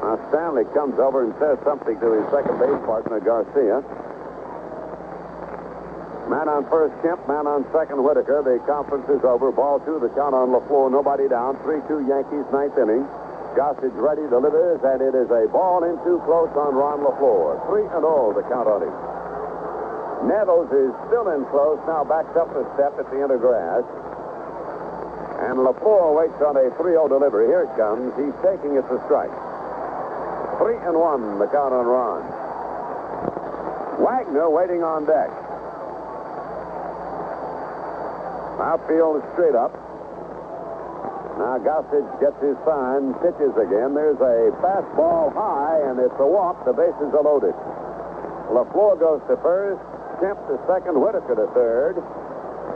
Now Stanley comes over and says something to his second base partner, Garcia. Man on first, Kemp. Man on second, Whitaker. The conference is over. Ball two, the count on LeFlore. Nobody down. 3-2 Yankees, ninth inning. Gossage ready, delivers, and it is a ball in too close on Ron LeFlore. 3 and 0, the count on him. Nettles is still in close, now backs up a step at the end of grass. And LeFlore waits on a 3-0 delivery. Here it comes. He's taking it for strike. 3 and 1, the count on Ron. Wagner waiting on deck. Outfield is straight up. Now Gossage gets his sign, pitches again. There's a fastball high, and it's a walk. The bases are loaded. LeFlore goes to first, Kemp to second, Whitaker to third.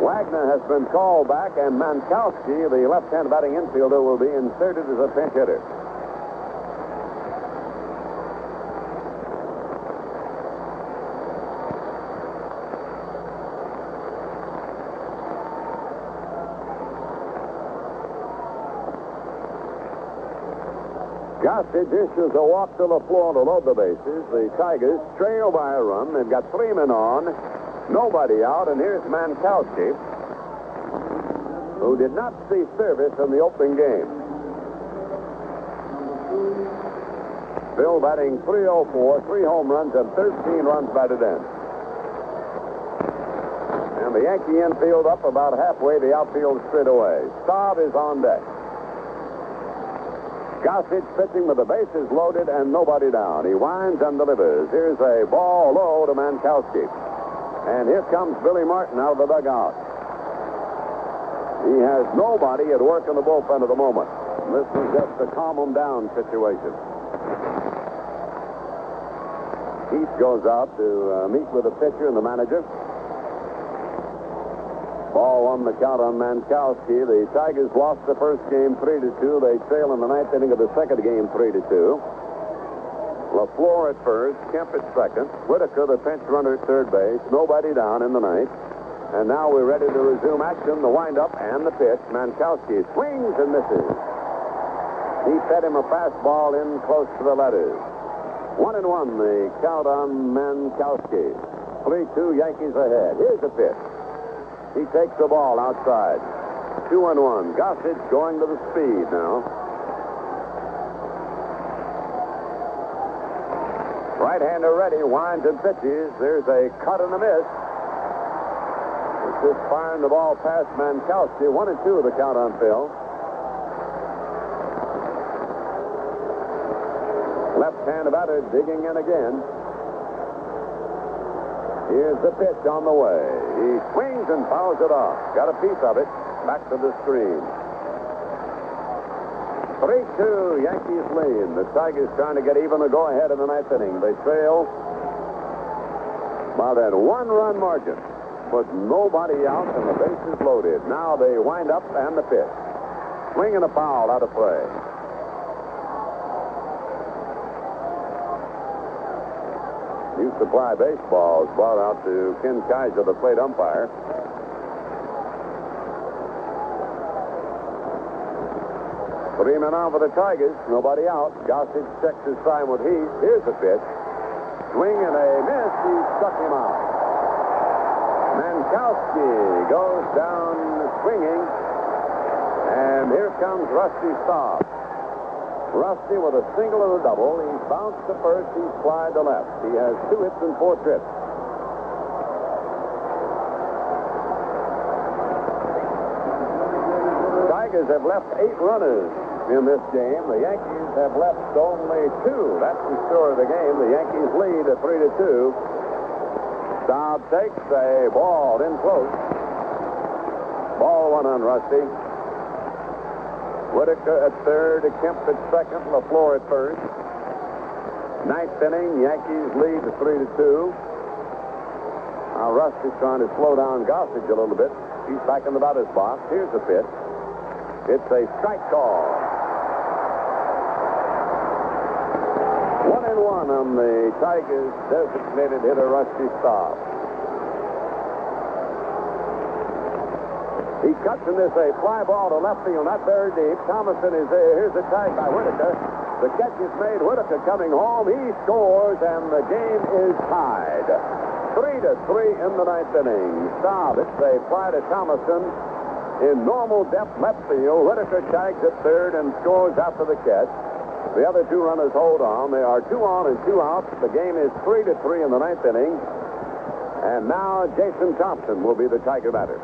Wagner has been called back, and Mankowski, the left-hand batting infielder, will be inserted as a pinch hitter. Gossage issues a walk to LeFlore to load the bases. The Tigers trail by a run. They've got three men on, nobody out, and here's Mankowski, who did not see service in the opening game. Bill batting 304, three home runs and 13 runs batted in. And the Yankee infield up about halfway, the outfield straight away. Staub is on deck. Gossage pitching with the bases loaded and nobody down. He winds and delivers. Here's a ball low to Mankowski. And here comes Billy Martin out of the dugout. He has nobody at work in the bullpen at the moment. This is just a calm him down situation. Heath goes out to uh, meet with the pitcher and the manager. Ball on the count on Mankowski. The Tigers lost the first game 3 to 2. They trail in the ninth inning of the second game 3 to 2. LeFlore at first, Kemp at second, Whitaker the pinch runner at third base, nobody down in the ninth. And now we're ready to resume action, the windup and the pitch. Mankowski swings and misses. He fed him a fastball in close to the letters. One and one, the count on Mankowski. 3-2 Yankees ahead. Here's the pitch. He takes the ball outside. Two and one. Gossage going to the speed now. Right-hander ready, winds and pitches. There's a cut and a miss. It's just firing the ball past Mankowski. One and two the count on Phil. Left-hand batter digging in again. Here's the pitch on the way. He swings and fouls it off. Got a piece of it. Back to the screen. 3-2, Yankees lead. The Tigers trying to get even a go-ahead in the ninth inning. They trail by that one-run margin. But nobody out and the bases loaded. Now they wind up and the pitch. Swing and a foul out of play. New Supply Baseball is brought out to Ken Kaiser, the plate umpire. Three men on for the Tigers. Nobody out. Gossage checks his time with Heath. Here's the pitch. Swing and a miss. He struck him out. Mankowski goes down swinging. And here comes Rusty Staub. Rusty with a single and a double. He bounced to first. He's flied to left. He has two hits and four trips. Tigers have left eight runners in this game. The Yankees have left only two. That's the score of the game. The Yankees lead at three to two. Staub takes a ball in close. Ball one on Rusty. Whitaker at third, Kemp at second, LeFlore at first. Ninth inning, Yankees lead to three to two. Now Rusty's trying to slow down Gossage a little bit. He's back in the batter's box. Here's the pitch. It's a strike call. One and one on the Tigers' designated hitter, Rusty Staub. He cuts in this a fly ball to left field, not very deep. Thomasson is there. Here's the tag by Whitaker. The catch is made. Whitaker coming home. He scores, and the game is tied. Three to three in the ninth inning. Staub, it's a fly to Thomasson in normal depth left field. Whitaker tags at third and scores after the catch. The other two runners hold on. They are two on and two out. The game is three to three in the ninth inning. And now Jason Thompson will be the Tiger batter.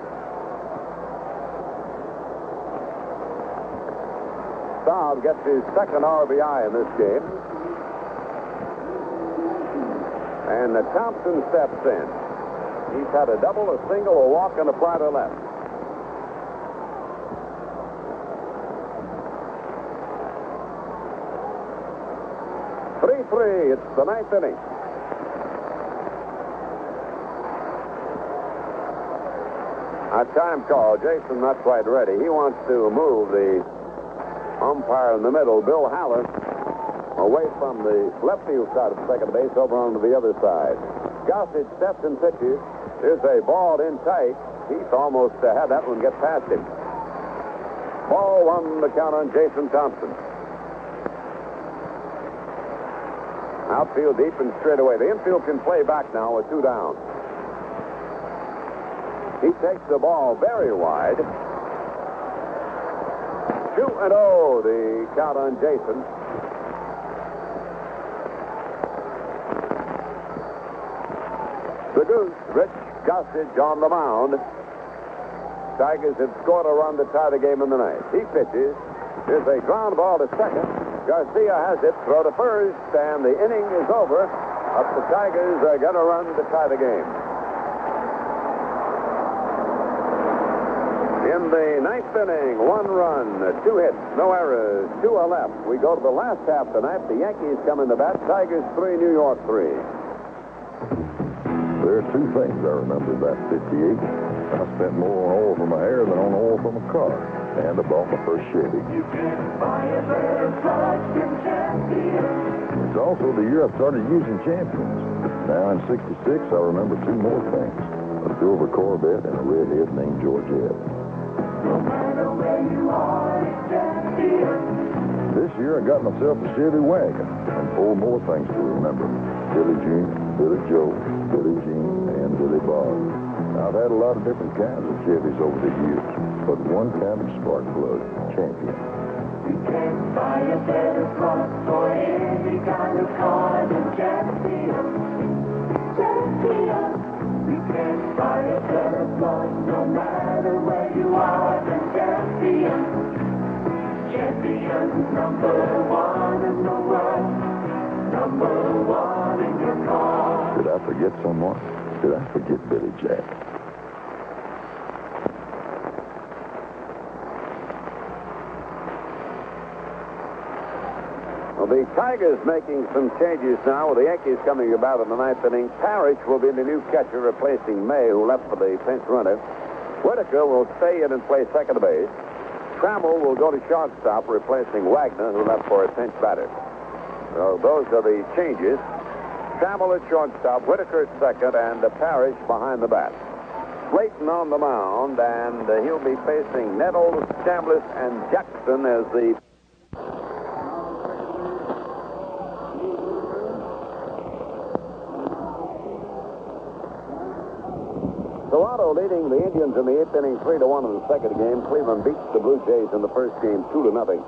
Staub gets his second RBI in this game. And the Thompson steps in. He's had a double, a single, a walk, and a fly to left. Three three. It's the ninth inning. A time call. Jason not quite ready. He wants to move the umpire in the middle, Bill Haller, away from the left field side of second base over onto the other side. Gossage steps and pitches. Here's a ball in tight. Heath almost uh, had that one get past him. Ball one the count on Jason Thompson. Outfield deep and straight away. The infield can play back now with two down. He takes the ball very wide. Two and oh, the count on Jason. The Goose, Rich Gossage on the mound. Tigers have scored a run to tie the game in the ninth. He pitches. There's a ground ball to second. Garcia has it. Throw to first, and the inning is over. Up the Tigers are going to run to tie the game. In the ninth inning, one run, two hits, no errors, two are left. We go to the last half tonight. The Yankees come in the bat. Tigers three, New York three. There are two things I remember about 58. I spent more on oil for my hair than on oil for my car. And I bought my first Chevy. It's also the year I started using champions. Now in 66, I remember two more things. A silver Corvette and a redhead named Georgette. This year I got myself a Chevy wagon and four more things to remember. Billy Jean, Billy Joe, Billy Jean, and Billy Bob. Now, I've had a lot of different kinds of Chevys over the years, but one kind of spark plug, champion. You can't buy a better plug for any kind of car than Champion. Champion. You can no matter where you are number one in the world. Number one in your car. Did I forget someone? Did I forget Billy Jack? Well, the Tigers making some changes now with the Yankees coming about in the ninth inning. Parrish will be the new catcher replacing May, who left for the pinch runner. Whitaker will stay in and play second base. Trammell will go to shortstop, replacing Wagner, who left for a pinch batter. So those are the changes. Trammell at shortstop, Whitaker at second, and uh, Parrish behind the bat. Slaton on the mound, and uh, he'll be facing Nettles, Chambliss, and Jackson as the Toronto leading the Indians in the eighth inning, three to one in the second game. Cleveland beats the Blue Jays in the first game, two to nothing.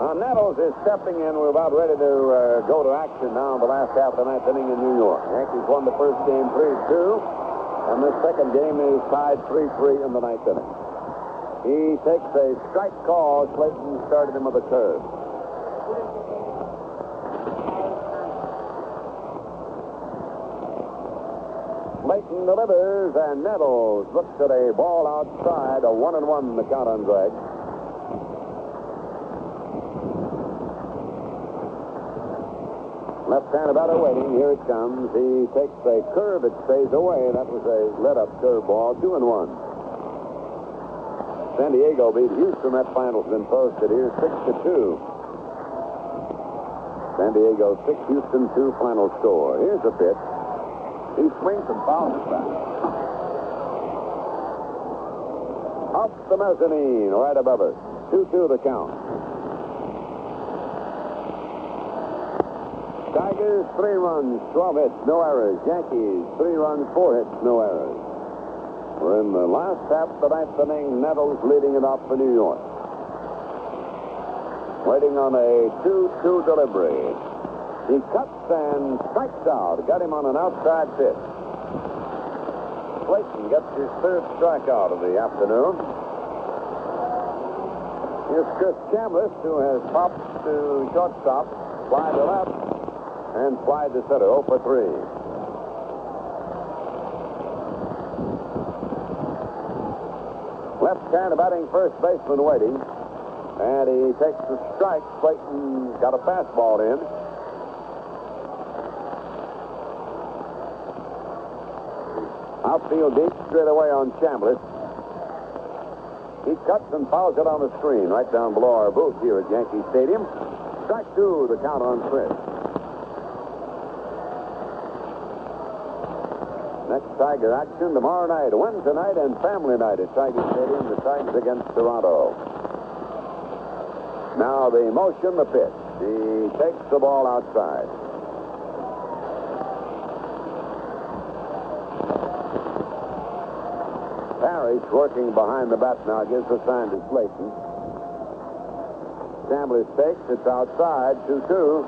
Now, Nettles is stepping in. We're about ready to uh, go to action now in the last half of the ninth inning in New York. Yankees won the first game 3-2, and this second game is tied 3-3 in the ninth inning. He takes a strike call. Slaton started him with a curve. Slaton delivers, and Nettles looks at a ball outside, a one and one the count on Graig. Left-handed batter waiting. Here it comes. He takes a curve. It stays away. That was a let-up curve ball. Two and one. San Diego beat Houston. That final's been posted here. Six to two. San Diego six, Houston two. Final score. Here's the pitch. He swings and it back. Up the mezzanine, right above us. Two-two the count. Tigers, three runs, 12 hits, no errors. Yankees, three runs, four hits, no errors. We're in the last half of the ninth inning. Nettles leading it off for New York. Waiting on a 2-2 delivery. He cuts and strikes out. Got him on an outside pitch. Slaton gets his third strikeout of the afternoon. Here's Chris Chambliss, who has popped to shortstop, fly to left, and fly to center, 0 for 3. Left-hand batting first baseman waiting. And he takes the strike. Slaton got a fastball in. Outfield deep straight away on Chambliss. He cuts and fouls it on the screen right down below our booth here at Yankee Stadium. Strike two, the count on Chris. Next Tiger action tomorrow night, Wednesday night, and family night at Tiger Stadium. The Tigers against Toronto. Now the motion, the pitch. He takes the ball outside. Parrish working behind the bat now gives the sign to Slaton. Chambliss takes, it's outside, 2-2.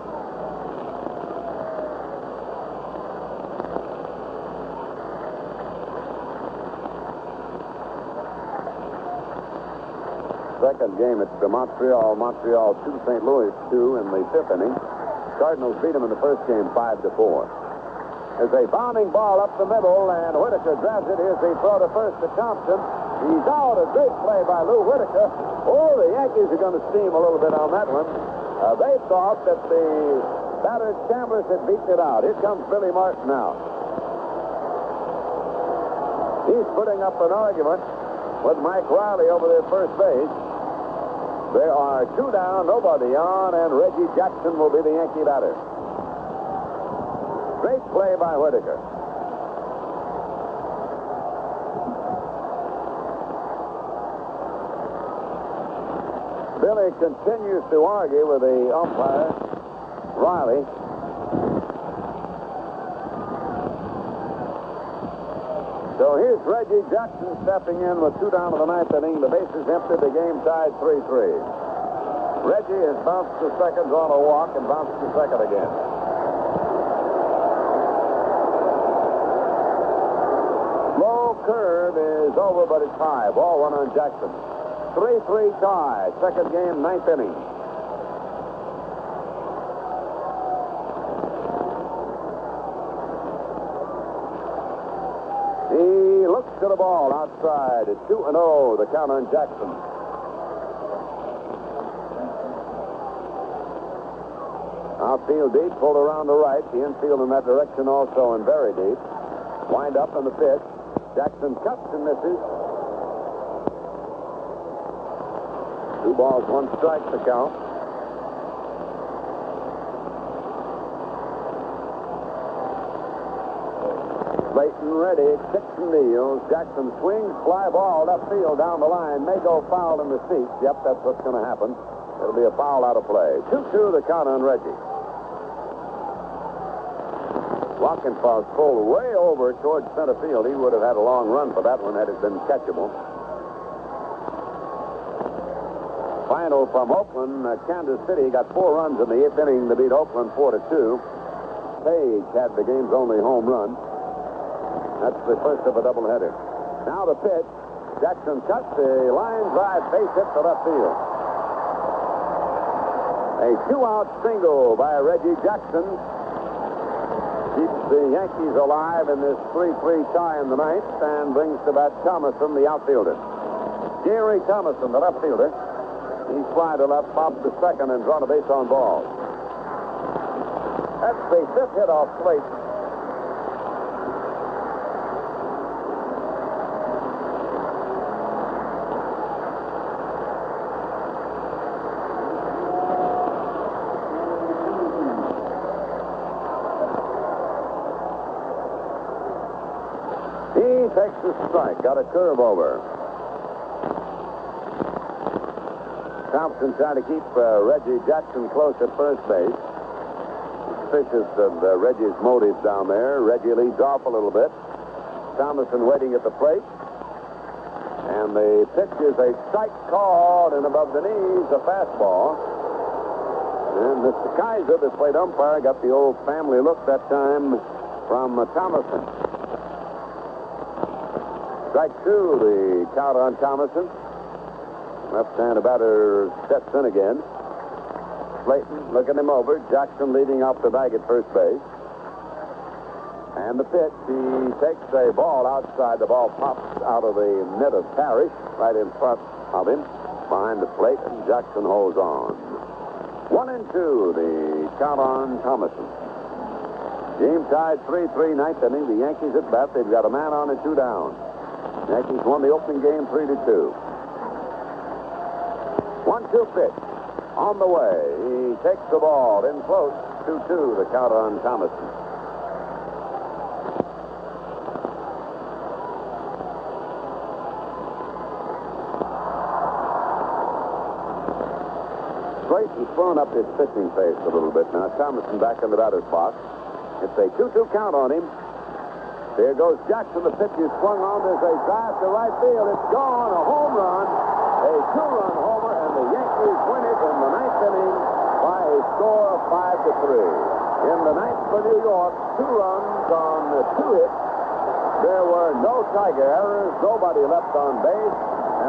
Second game, it's the Montreal, Montreal 2, St. Louis 2 in the fifth inning. Cardinals beat them in the first game 5 to 4. There's a bounding ball up the middle, and Whitaker grabs it. Here's the throw to first to Thompson. He's out. A great play by Lou Whitaker. Oh, the Yankees are going to steam a little bit on that one. Uh, they thought that the batter Chambliss had beaten it out. Here comes Billy Martin now. He's putting up an argument with Mike Reilly over there first base. There are two down, nobody on, and Reggie Jackson will be the Yankee batter. Great play by Whitaker. Billy continues to argue with the umpire, Reilly. So here's Reggie Jackson stepping in with two down to the ninth inning. The bases empty. The game tied 3-3. Reggie has bounced to second, drawn a walk, and bounced to second again. Low is over, but it's high. Ball one on Jackson. 3-3 tie. Second game, ninth inning. He looks to the ball outside. It's 2 and 0, the count on Jackson. Outfield deep, pulled around the right. The infield in that direction also and very deep. Wind up on the pitch. Jackson cuts and misses. Two balls, one strike to count. Slaton ready, kicks and deals. Jackson swings, fly ball left field down the line. May go foul in the seats. Yep, that's what's going to happen. It'll be a foul out of play. 2-2 the count on Reggie. Wockenfuss pulled way over towards center field. He would have had a long run for that one had it been catchable. Final from Oakland. Uh, Kansas City got four runs in the eighth inning to beat Oakland 4 to 2. Page had the game's only home run. That's the first of a doubleheader. Now the pitch. Jackson cuts the line drive base hit to left field. A two-out single by Reggie Jackson keeps the Yankees alive in this 3-3 tie in the ninth and brings to bat Thomasson, the outfielder. Gary Thomasson, the left fielder. He's fly to left, pops to second, and drawn a base on ball. That's the fifth hit off Slate. He the strike, got a curve over. Thompson trying to keep uh, Reggie Jackson close at first base. Suspicious of uh, Reggie's motives down there. Reggie leads off a little bit. Thomasson waiting at the plate. And the pitch is a strike called and above the knees, a fastball. And Mr. Kaiser, the plate umpire, got the old family look that time from uh, Thomasson. Strike two, the count on Thomasson. Left-hand batter steps in again. Slaton looking him over. Jackson leading off the bag at first base. And the pitch, he takes a ball outside. The ball pops out of the net of Parrish right in front of him, behind the plate, and Jackson holds on. One and two, the count on Thomasson. Game tied 3-3 ninth inning. The Yankees at bat. They've got a man on and two down. Yankees won the opening game 3 to 2. One two pitch. On the way. He takes the ball in close. 2 2, the count on Thomasson. Slaton's thrown up his pitching face a little bit now. Thomasson back in the batter's box. It's a 2 2 count on him. Here goes Jackson. The pitch is swung on. There's a drive to right field. It's gone. A home run. A two-run homer, and the Yankees win it in the ninth inning by a score of five to three. In the ninth for New York, two runs on two hits. There were no Tiger errors. Nobody left on base.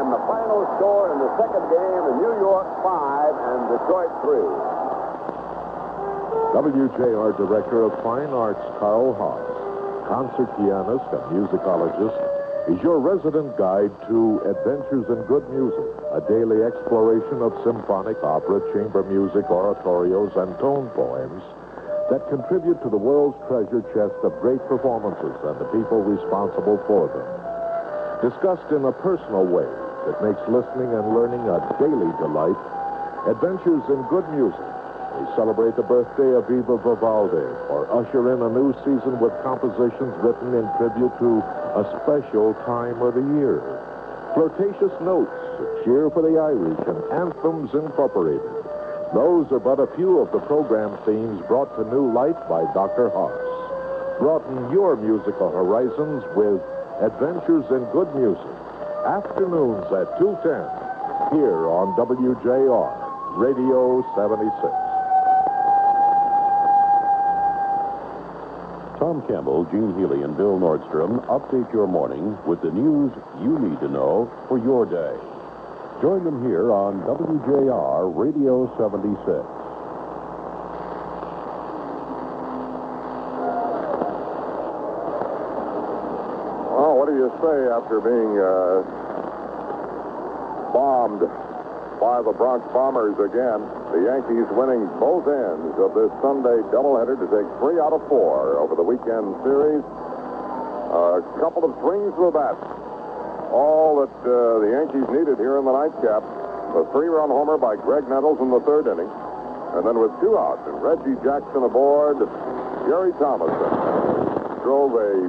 And the final score in the second game, New York five and Detroit three. WJR Director of Fine Arts Carl Haas, concert pianist and musicologist, is your resident guide to Adventures in Good Music, a daily exploration of symphonic, opera, chamber music, oratorios, and tone poems that contribute to the world's treasure chest of great performances and the people responsible for them. Discussed in a personal way that makes listening and learning a daily delight, Adventures in Good Music we celebrate the birthday of Viva Vivaldi or usher in a new season with compositions written in tribute to a special time of the year. Flirtatious notes, a cheer for the Irish, and anthems incorporated. Those are but a few of the program themes brought to new light by Dr. Haas. Broaden your musical horizons with Adventures in Good Music. Afternoons at 2.10 here on WJR Radio 76. Tom Campbell, Gene Healy, and Bill Nordstrom update your morning with the news you need to know for your day. Join them here on WJR Radio 76. Well, what do you say after being uh, bombed by the Bronx Bombers again? The Yankees winning both ends of this Sunday doubleheader to take three out of four over the weekend series. A couple of swings of the bat. All that uh, the Yankees needed here in the nightcap. A three-run homer by Graig Nettles in the third inning. And then with two outs and Reggie Jackson aboard, Gary Thomasson drove a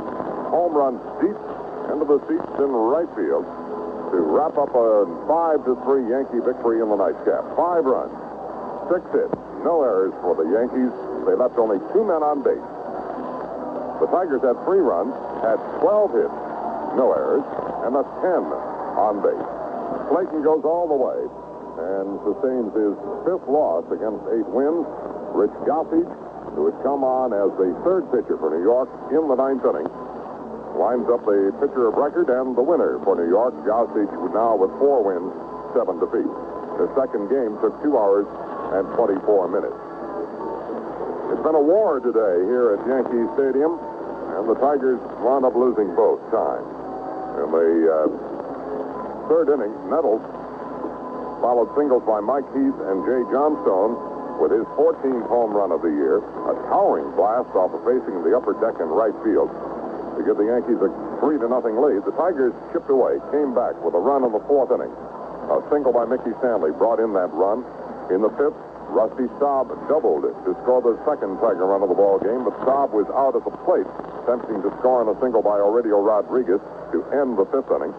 home run deep into the seats in right field to wrap up a 5 to 3 Yankee victory in the nightcap. Five runs, six hits, no errors for the Yankees. They left only two men on base. The Tigers had three runs, had 12 hits, no errors, and left 10 on base. Slaton goes all the way. and sustains his fifth loss against eight wins. Rich Gossage, who had come on as the third pitcher for New York in the ninth inning, winds up the pitcher of record and the winner for New York. Gossage now with four wins, seven defeats. The second game took two hours and 24 minutes. It's been a war today here at Yankee Stadium, and the Tigers wound up losing both times. In the uh, third inning, Nettles followed singles by Mike Heath and Jay Johnstone with his 14th home run of the year, a towering blast off the facing of the upper deck in right field to give the Yankees a three to nothing lead. The Tigers chipped away, came back with a run in the fourth inning. A single by Mickey Stanley brought in that run. In the fifth, Rusty Staub doubled it to score the second Tiger run of the ball game, but Staub was out at the plate, attempting to score on a single by Aurelio Rodriguez to end the fifth inning.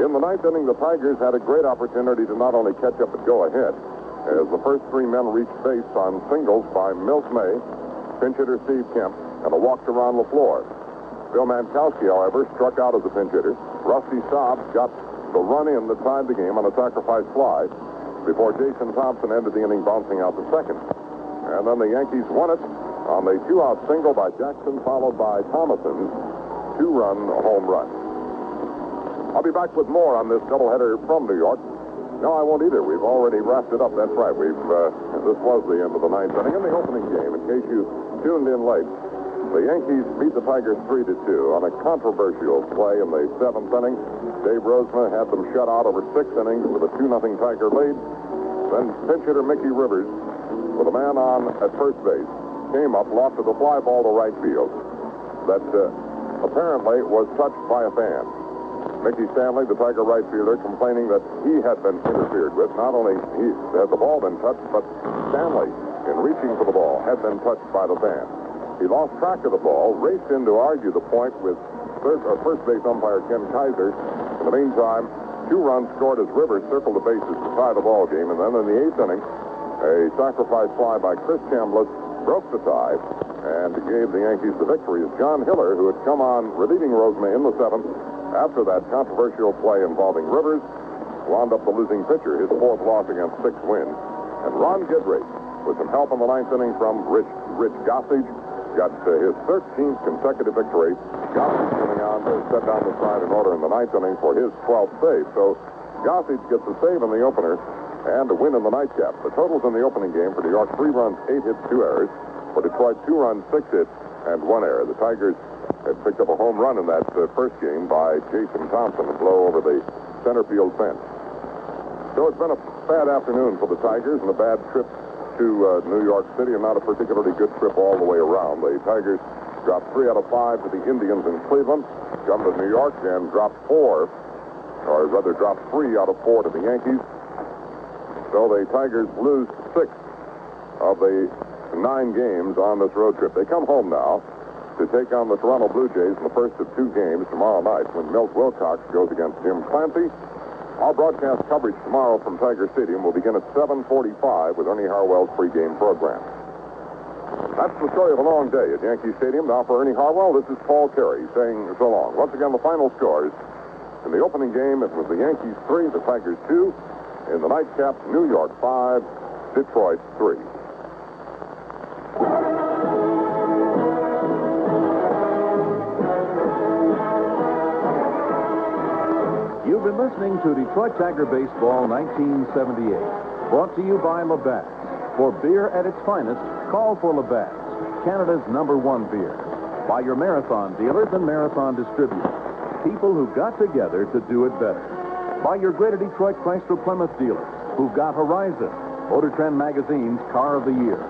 In the ninth inning, the Tigers had a great opportunity to not only catch up but go ahead, as the first three men reached base on singles by Milt May, pinch hitter Steve Kemp, and a walk to Ron LeFlore. Bill Mankowski, however, struck out as a pinch hitter. Rusty Staub got the run in that tied the game on a sacrifice fly before Jason Thompson ended the inning bouncing out the second. And then the Yankees won it on a two-out single by Jackson, followed by Thomasson's two-run home run. I'll be back with more on this doubleheader from New York. No, I won't either. We've already wrapped it up. That's right. We've uh, this was the end of the ninth inning. In the opening game, in case you tuned in late, the Yankees beat the Tigers 3 to 2 on a controversial play in the seventh inning. Dave Rozema had them shut out over six innings with a 2 0 Tiger lead. Then pinch hitter Mickey Rivers, with a man on at first base, came up, lofted a fly ball to right field that uh, apparently was touched by a fan. Mickey Stanley, the Tiger right fielder, complaining that he had been interfered with. Not only he, had the ball been touched, but Stanley, in reaching for the ball, had been touched by the fan. He lost track of the ball, raced in to argue the point with third, uh, first base umpire Ken Kaiser. In the meantime, two runs scored as Rivers circled the bases to tie the ball game. And then in the eighth inning, a sacrifice fly by Chris Chambliss broke the tie and gave the Yankees the victory. As John Hiller, who had come on relieving Rozema in the seventh, after that controversial play involving Rivers, wound up the losing pitcher, his fourth loss against six wins. And Ron Guidry, with some help in the ninth inning from Rich, Rich Gossage, got uh, his 13th consecutive victory. Gossage coming on to set down the side in order in the ninth inning for his 12th save. So Gossage gets a save in the opener and a win in the nightcap. The totals in the opening game for New York, three runs, eight hits, two errors. For Detroit, two runs, six hits, and one error. The Tigers had picked up a home run in that uh, first game by Jason Thompson, a blow over the center field fence. So it's been a bad afternoon for the Tigers and a bad trip to uh, New York City and not a particularly good trip all the way around. The Tigers dropped three out of five to the Indians in Cleveland, come to New York and dropped four, or rather dropped three out of four to the Yankees. So the Tigers lose six of the nine games on this road trip. They come home now to take on the Toronto Blue Jays in the first of two games tomorrow night when Milt Wilcox goes against Jim Clancy. Our broadcast coverage tomorrow from Tiger Stadium will begin at 7.45 with Ernie Harwell's pregame program. That's the story of a long day at Yankee Stadium. Now for Ernie Harwell, this is Paul Carey saying so long. Once again, the final scores. In the opening game, it was the Yankees 3, the Tigers 2. In the nightcap, New York 5, Detroit 3. You've been listening to Detroit Tiger Baseball 1978, brought to you by Labatt's. For beer at its finest, call for Labatt's, Canada's number one beer. By your marathon dealers and marathon distributors, people who got together to do it better. By your Greater Detroit Chrysler Plymouth dealers, who've got Horizon, Motor Trend Magazine's Car of the Year.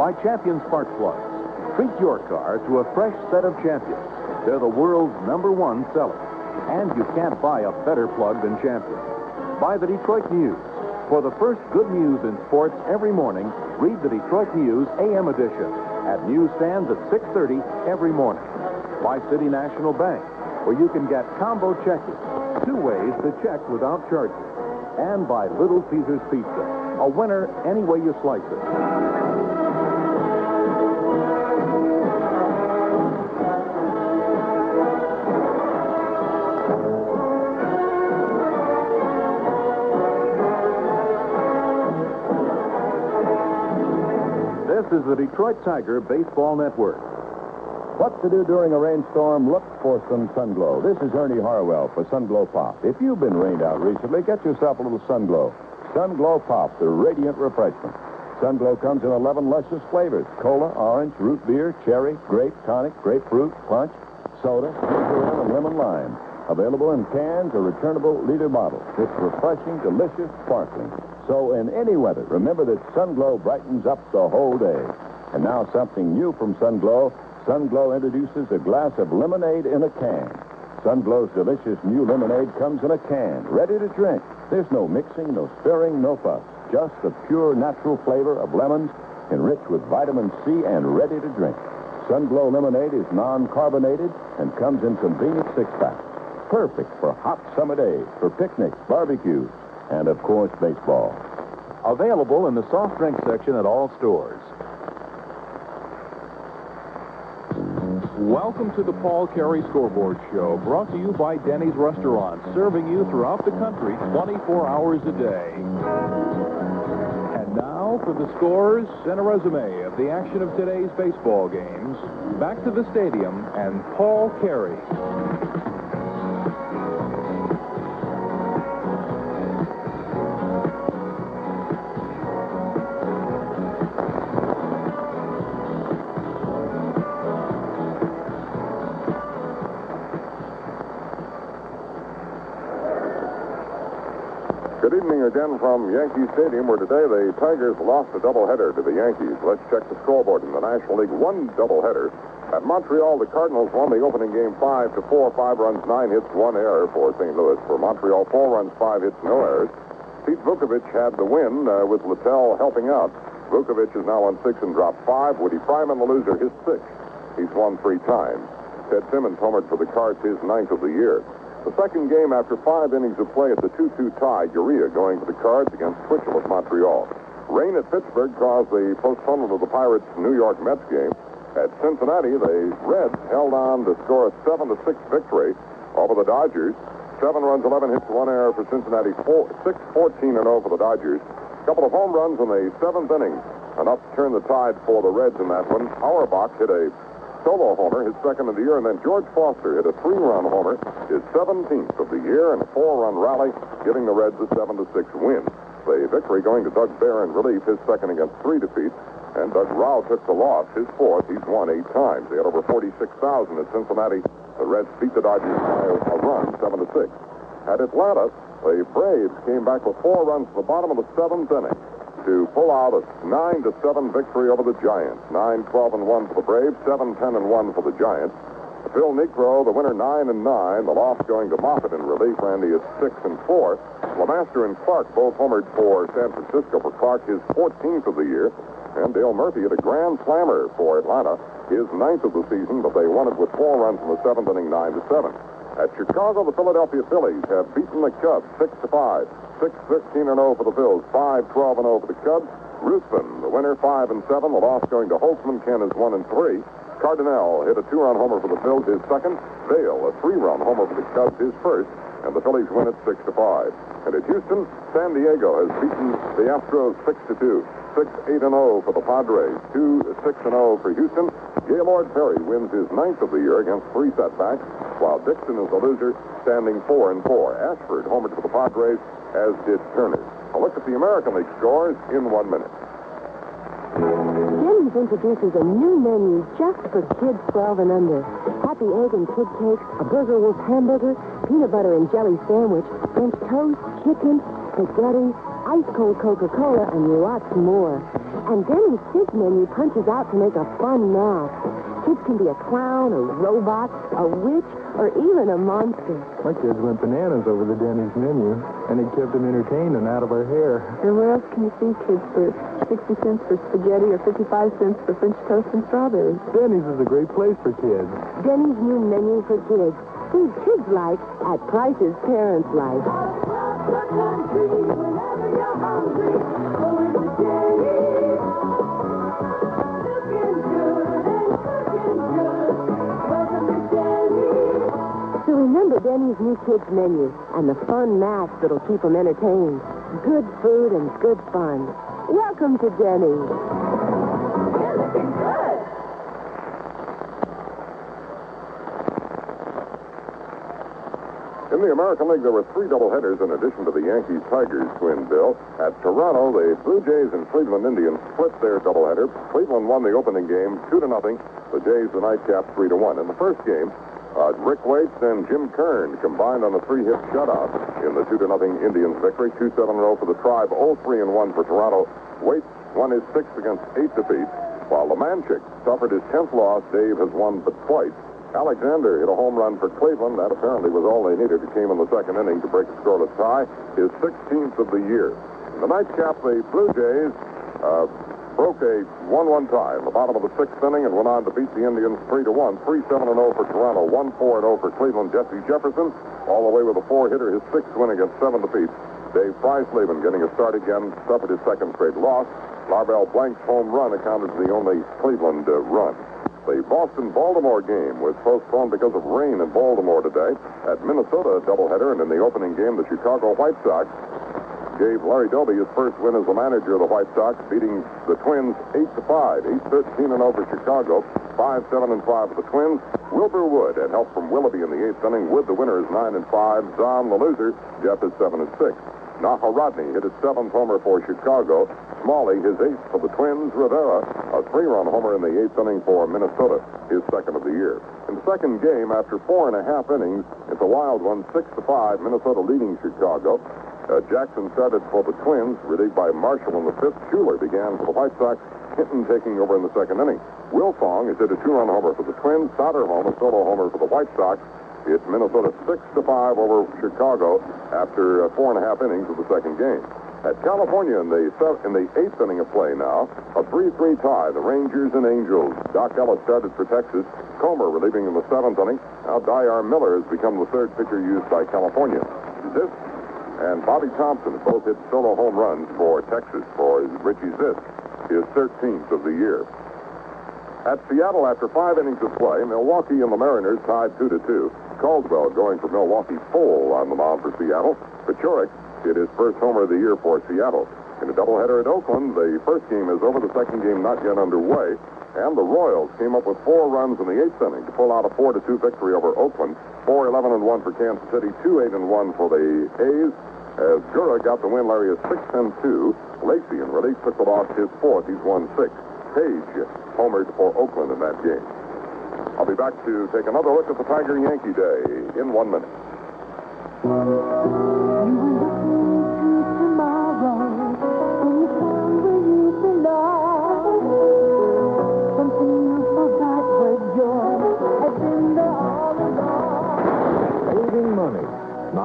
By Champion Spark Plugs. Treat your car to a fresh set of champions. They're the world's number one seller. And you can't buy a better plug than Champion. Buy the Detroit News. For the first good news in sports every morning, read the Detroit News AM edition at newsstands at 6.30 every morning. By City National Bank, where you can get combo checking, two ways to check without charges. And by Little Caesars Pizza, a winner any way you slice it. The Detroit Tiger Baseball Network. What to do during a rainstorm? Look for some Sunglow. This is Ernie Harwell for Sunglow Pop. If you've been rained out recently, get yourself a little Sunglow. Sunglow Pop, the radiant refreshment. Sunglow comes in 11 luscious flavors cola, orange, root beer, cherry, grape, tonic, grapefruit, punch, soda, ginger ale, and lemon lime. Available in cans or returnable liter bottles. It's refreshing, delicious, sparkling. So, in any weather, remember that Sunglow brightens up the whole day. And now, something new from Sunglow. Sunglow introduces a glass of lemonade in a can. Sunglow's delicious new lemonade comes in a can, ready to drink. There's no mixing, no stirring, no fuss. Just the pure natural flavor of lemons, enriched with vitamin C and ready to drink. Sunglow lemonade is non-carbonated and comes in convenient six-packs. Perfect for hot summer days, for picnics, barbecues, and of course, baseball. Available in the soft drink section at all stores. Welcome to the Paul Carey Scoreboard Show, brought to you by Denny's Restaurant, serving you throughout the country 24 hours a day. And now for the scores and a resume of the action of today's baseball games. Back to the stadium and Paul Carey. Again from Yankee Stadium, where today the Tigers lost a doubleheader to the Yankees. Let's check the scoreboard in the National League. One doubleheader. At Montreal, the Cardinals won the opening game five to four, five runs, nine hits, one error for St. Louis. For Montreal, four runs, five hits, no errors. Pete Vuckovich had the win uh, with Littell helping out. Vuckovich is now on six and dropped five. Woody Fryman, the loser, his sixth. He's won three times. Ted Simmons homered for the Cards, his ninth of the year. The second game after five innings of play at the 2-2 tie, Urrea going to the Cards against Twitchell of Montreal. Rain at Pittsburgh caused the postponement of the Pirates' New York Mets game. At Cincinnati, the Reds held on to score a 7-6 victory over the Dodgers. Seven runs, 11 hits, one error for Cincinnati, four, 6-14-0 for the Dodgers. A couple of home runs in the seventh inning, enough to turn the tide for the Reds in that one. Auerbach hit a solo homer, his second of the year, and then George Foster hit a three-run homer, his 17th of the year, and a four-run rally, giving the Reds a 7-6 win. The victory going to Doug Bair in relief, his second against three defeats, and Doug Rau took the loss, his fourth. He's won eight times. They had over 46,000 at Cincinnati. The Reds beat the Dodgers by a run, 7-6. At Atlanta, the Braves came back with four runs in the bottom of the seventh inning to pull out a 9 to 7 victory over the Giants. 9 12 and 1 for the Braves, 7 10 and 1 for the Giants. Phil Niekro, the winner 9 and 9. The loss going to Moffitt in relief. Randy is 6 and 4. LeMaster and Clark both homered for San Francisco for Clark, his 14th of the year. And Dale Murphy had a grand slammer for Atlanta, his ninth of the season, but they won it with four runs in the seventh inning, 9 to 7. At Chicago, the Philadelphia Phillies have beaten the Cubs 6 to 5. 6 13 and 0 for the Phils, 5 12 and 0 for the Cubs. Ruthven, the winner, 5 and 7. The loss going to Holtzman. Ken is 1 and 3. Cardenal hit a two run homer for the Phils, his second. Vail, a three run homer for the Cubs, his first. And the Phillies win it 6 to 5. And at Houston, San Diego has beaten the Astros 6 to 2. 6 8 and 0 for the Padres, 2 6 and 0 for Houston. Gaylord Perry wins his ninth of the year against three setbacks, while Dixon is the loser, standing 4 and 4. Ashford homered for the Padres, as did Turner. A look at the American League scores in one minute. Denny's introduces a new menu just for kids 12 and under. Happy egg and kid cakes, a burger wolf hamburger, peanut butter and jelly sandwich, French toast, chicken, spaghetti, ice cold Coca-Cola, and lots more. And Denny's kids menu punches out to make a fun mask. Kids can be a clown, a robot, a witch, or even a monster. My kids went bananas over the Denny's menu, and it kept them entertained and out of our hair. And where else can you see kids for 60 cents for spaghetti or 55 cents for French toast and strawberries? Denny's is a great place for kids. Denny's new menu for kids. Food kids like at prices parents like. So remember Denny's new kids menu and the fun math that'll keep them entertained. Good food and good fun. Welcome to Denny's. Good. In the American League, there were three doubleheaders in addition to the Yankees Tigers twin bill. At Toronto, the Blue Jays and Cleveland Indians split their doubleheader. Cleveland won the opening game 2 to nothing. The Jays the nightcap 3 to 1. In the first game, uh, Rick Waits and Jim Kern combined on a three-hit shutout in the two to nothing Indians victory. Two seven zero for the Tribe. 0-3 and one for Toronto. Waits won his sixth against eight defeats, while Lemanczyk suffered his tenth loss. Dave has won but twice. Alexander hit a home run for Cleveland. That apparently was all they needed. It came in the second inning to break a scoreless tie. His 16th of the year. The nightcap, the Blue Jays uh, broke a 1-1 tie in the bottom of the sixth inning and went on to beat the Indians 3-1. 3-7-0 for Toronto, 1-4-0 for Cleveland. Jesse Jefferson all the way with a four-hitter, his sixth win against seven defeats. Dave Freisleben getting a start again, suffered his second straight loss. Larvell Blanks' home run accounted for the only Cleveland uh, run. The Boston-Baltimore game was postponed because of rain in Baltimore today. At Minnesota, a doubleheader, and in the opening game, the Chicago White Sox gave Larry Doby his first win as the manager of the White Sox, beating the Twins 8 to 5, 8 13 and 0 for Chicago, 5 7 and 5 for the Twins. Wilbur Wood had help from Willoughby in the eighth inning. Wood, the winner, is 9 and 5. Zahn, the loser, Geoff is 7 and 6. Naha Rodney hit his seventh homer for Chicago. Smalley, his eighth for the Twins. Rivera, a three-run homer in the eighth inning for Minnesota, his second of the year. In the second game, after four and a half innings, it's a wild one, six to five, Minnesota leading Chicago. Uh, Jackson started for the Twins, relieved by Marshall in the fifth. Schueler began for the White Sox. Hinton taking over in the second inning. Wilfong has hit a two-run homer for the Twins. Soderholm a solo homer for the White Sox. It's Minnesota six to five over Chicago after uh, four and a half innings of the second game. At California in the in the eighth inning of play now, a 3-3 tie. The Rangers and Angels. Doc Ellis started for Texas. Comer relieving in the seventh inning. Now Dyar Miller has become the third pitcher used by California. This and Bobby Thompson both hit solo home runs for Texas for Richie Zisk, his 13th of the year. At Seattle, after five innings of play, Milwaukee and the Mariners tied 2 to 2. Caldwell going for Milwaukee full on the mound for Seattle. Pachurik hit his first homer of the year for Seattle. In a doubleheader at Oakland, the first game is over, the second game not yet underway. And the Royals came up with four runs in the eighth inning to pull out a 4 to 2 victory over Oakland. 4 11 and 1 for Kansas City, 2 8 and 1 for the A's. As Gura got the win, Larry is 6 and 2. Lacey in relief took the loss his fourth. He's won six. Page homered for Oakland in that game. I'll be back to take another look at the Tiger Yankee Day in one minute. Saving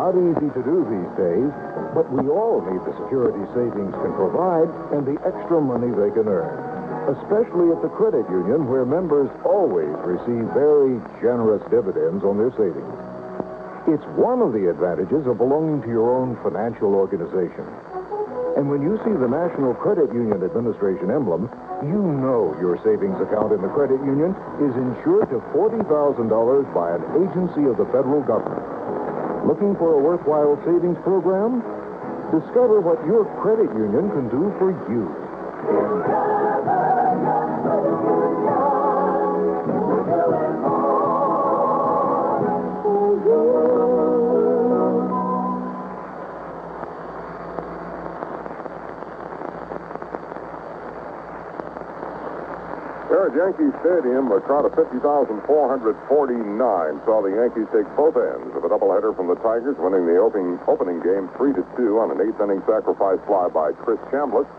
Not easy to do these days, but we all need the security savings can provide and the extra money they can earn. Especially at the credit union where members always receive very generous dividends on their savings. It's one of the advantages of belonging to your own financial organization. And when you see the National Credit Union Administration emblem, you know your savings account in the credit union is insured to $40,000 by an agency of the federal government. Looking for a worthwhile savings program? Discover what your credit union can do for you. There at Yankee Stadium, a crowd of 50,449 saw the Yankees take both ends of a doubleheader from the Tigers, winning the opening, opening game 3 to 2 on an eighth inning sacrifice fly by Chris Chambliss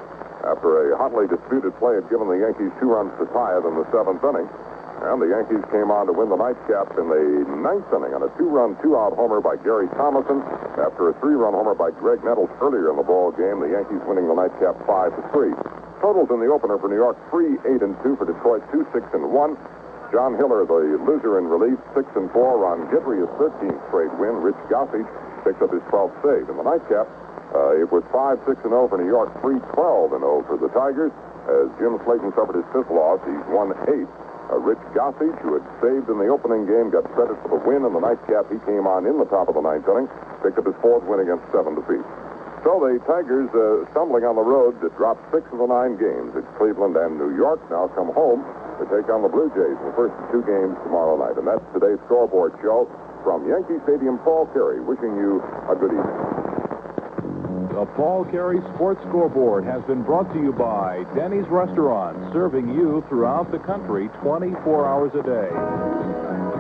after a hotly disputed play had given the Yankees two runs to tie it in the seventh inning. And the Yankees came on to win the nightcap in the ninth inning on a two-run, two-out homer by Gary Thomasson. After a three-run homer by Graig Nettles earlier in the ball game, the Yankees winning the nightcap five to three. Totals in the opener for New York: three, eight, and two for Detroit, two, six, and one. John Hiller, the loser in relief, six and four. Ron Guidry, his 13th straight win. Rich Gossage picks up his 12th save. In the nightcap, uh, it was 5 6 and 0 for New York, 3 12 and 0 for the Tigers. As Jim Slaton suffered his fifth loss, he's won eight. Uh, Rich Gossage, who had saved in the opening game, got credit for the win in the nightcap. He came on in the top of the ninth inning, picked up his fourth win against seven defeats. So the Tigers, uh, stumbling on the road, to drop six of the nine games. It's Cleveland and New York now come home to take on the Blue Jays in the first two games tomorrow night. And that's today's scoreboard show. from Yankee Stadium, Paul Carey, wishing you a good evening. The Paul Carey Sports Scoreboard has been brought to you by Denny's Restaurant, serving you throughout the country 24 hours a day.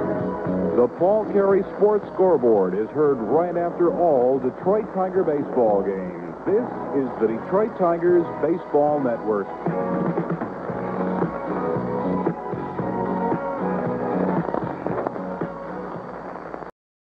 The Paul Carey Sports Scoreboard is heard right after all Detroit Tiger baseball games. This is the Detroit Tigers Baseball Network.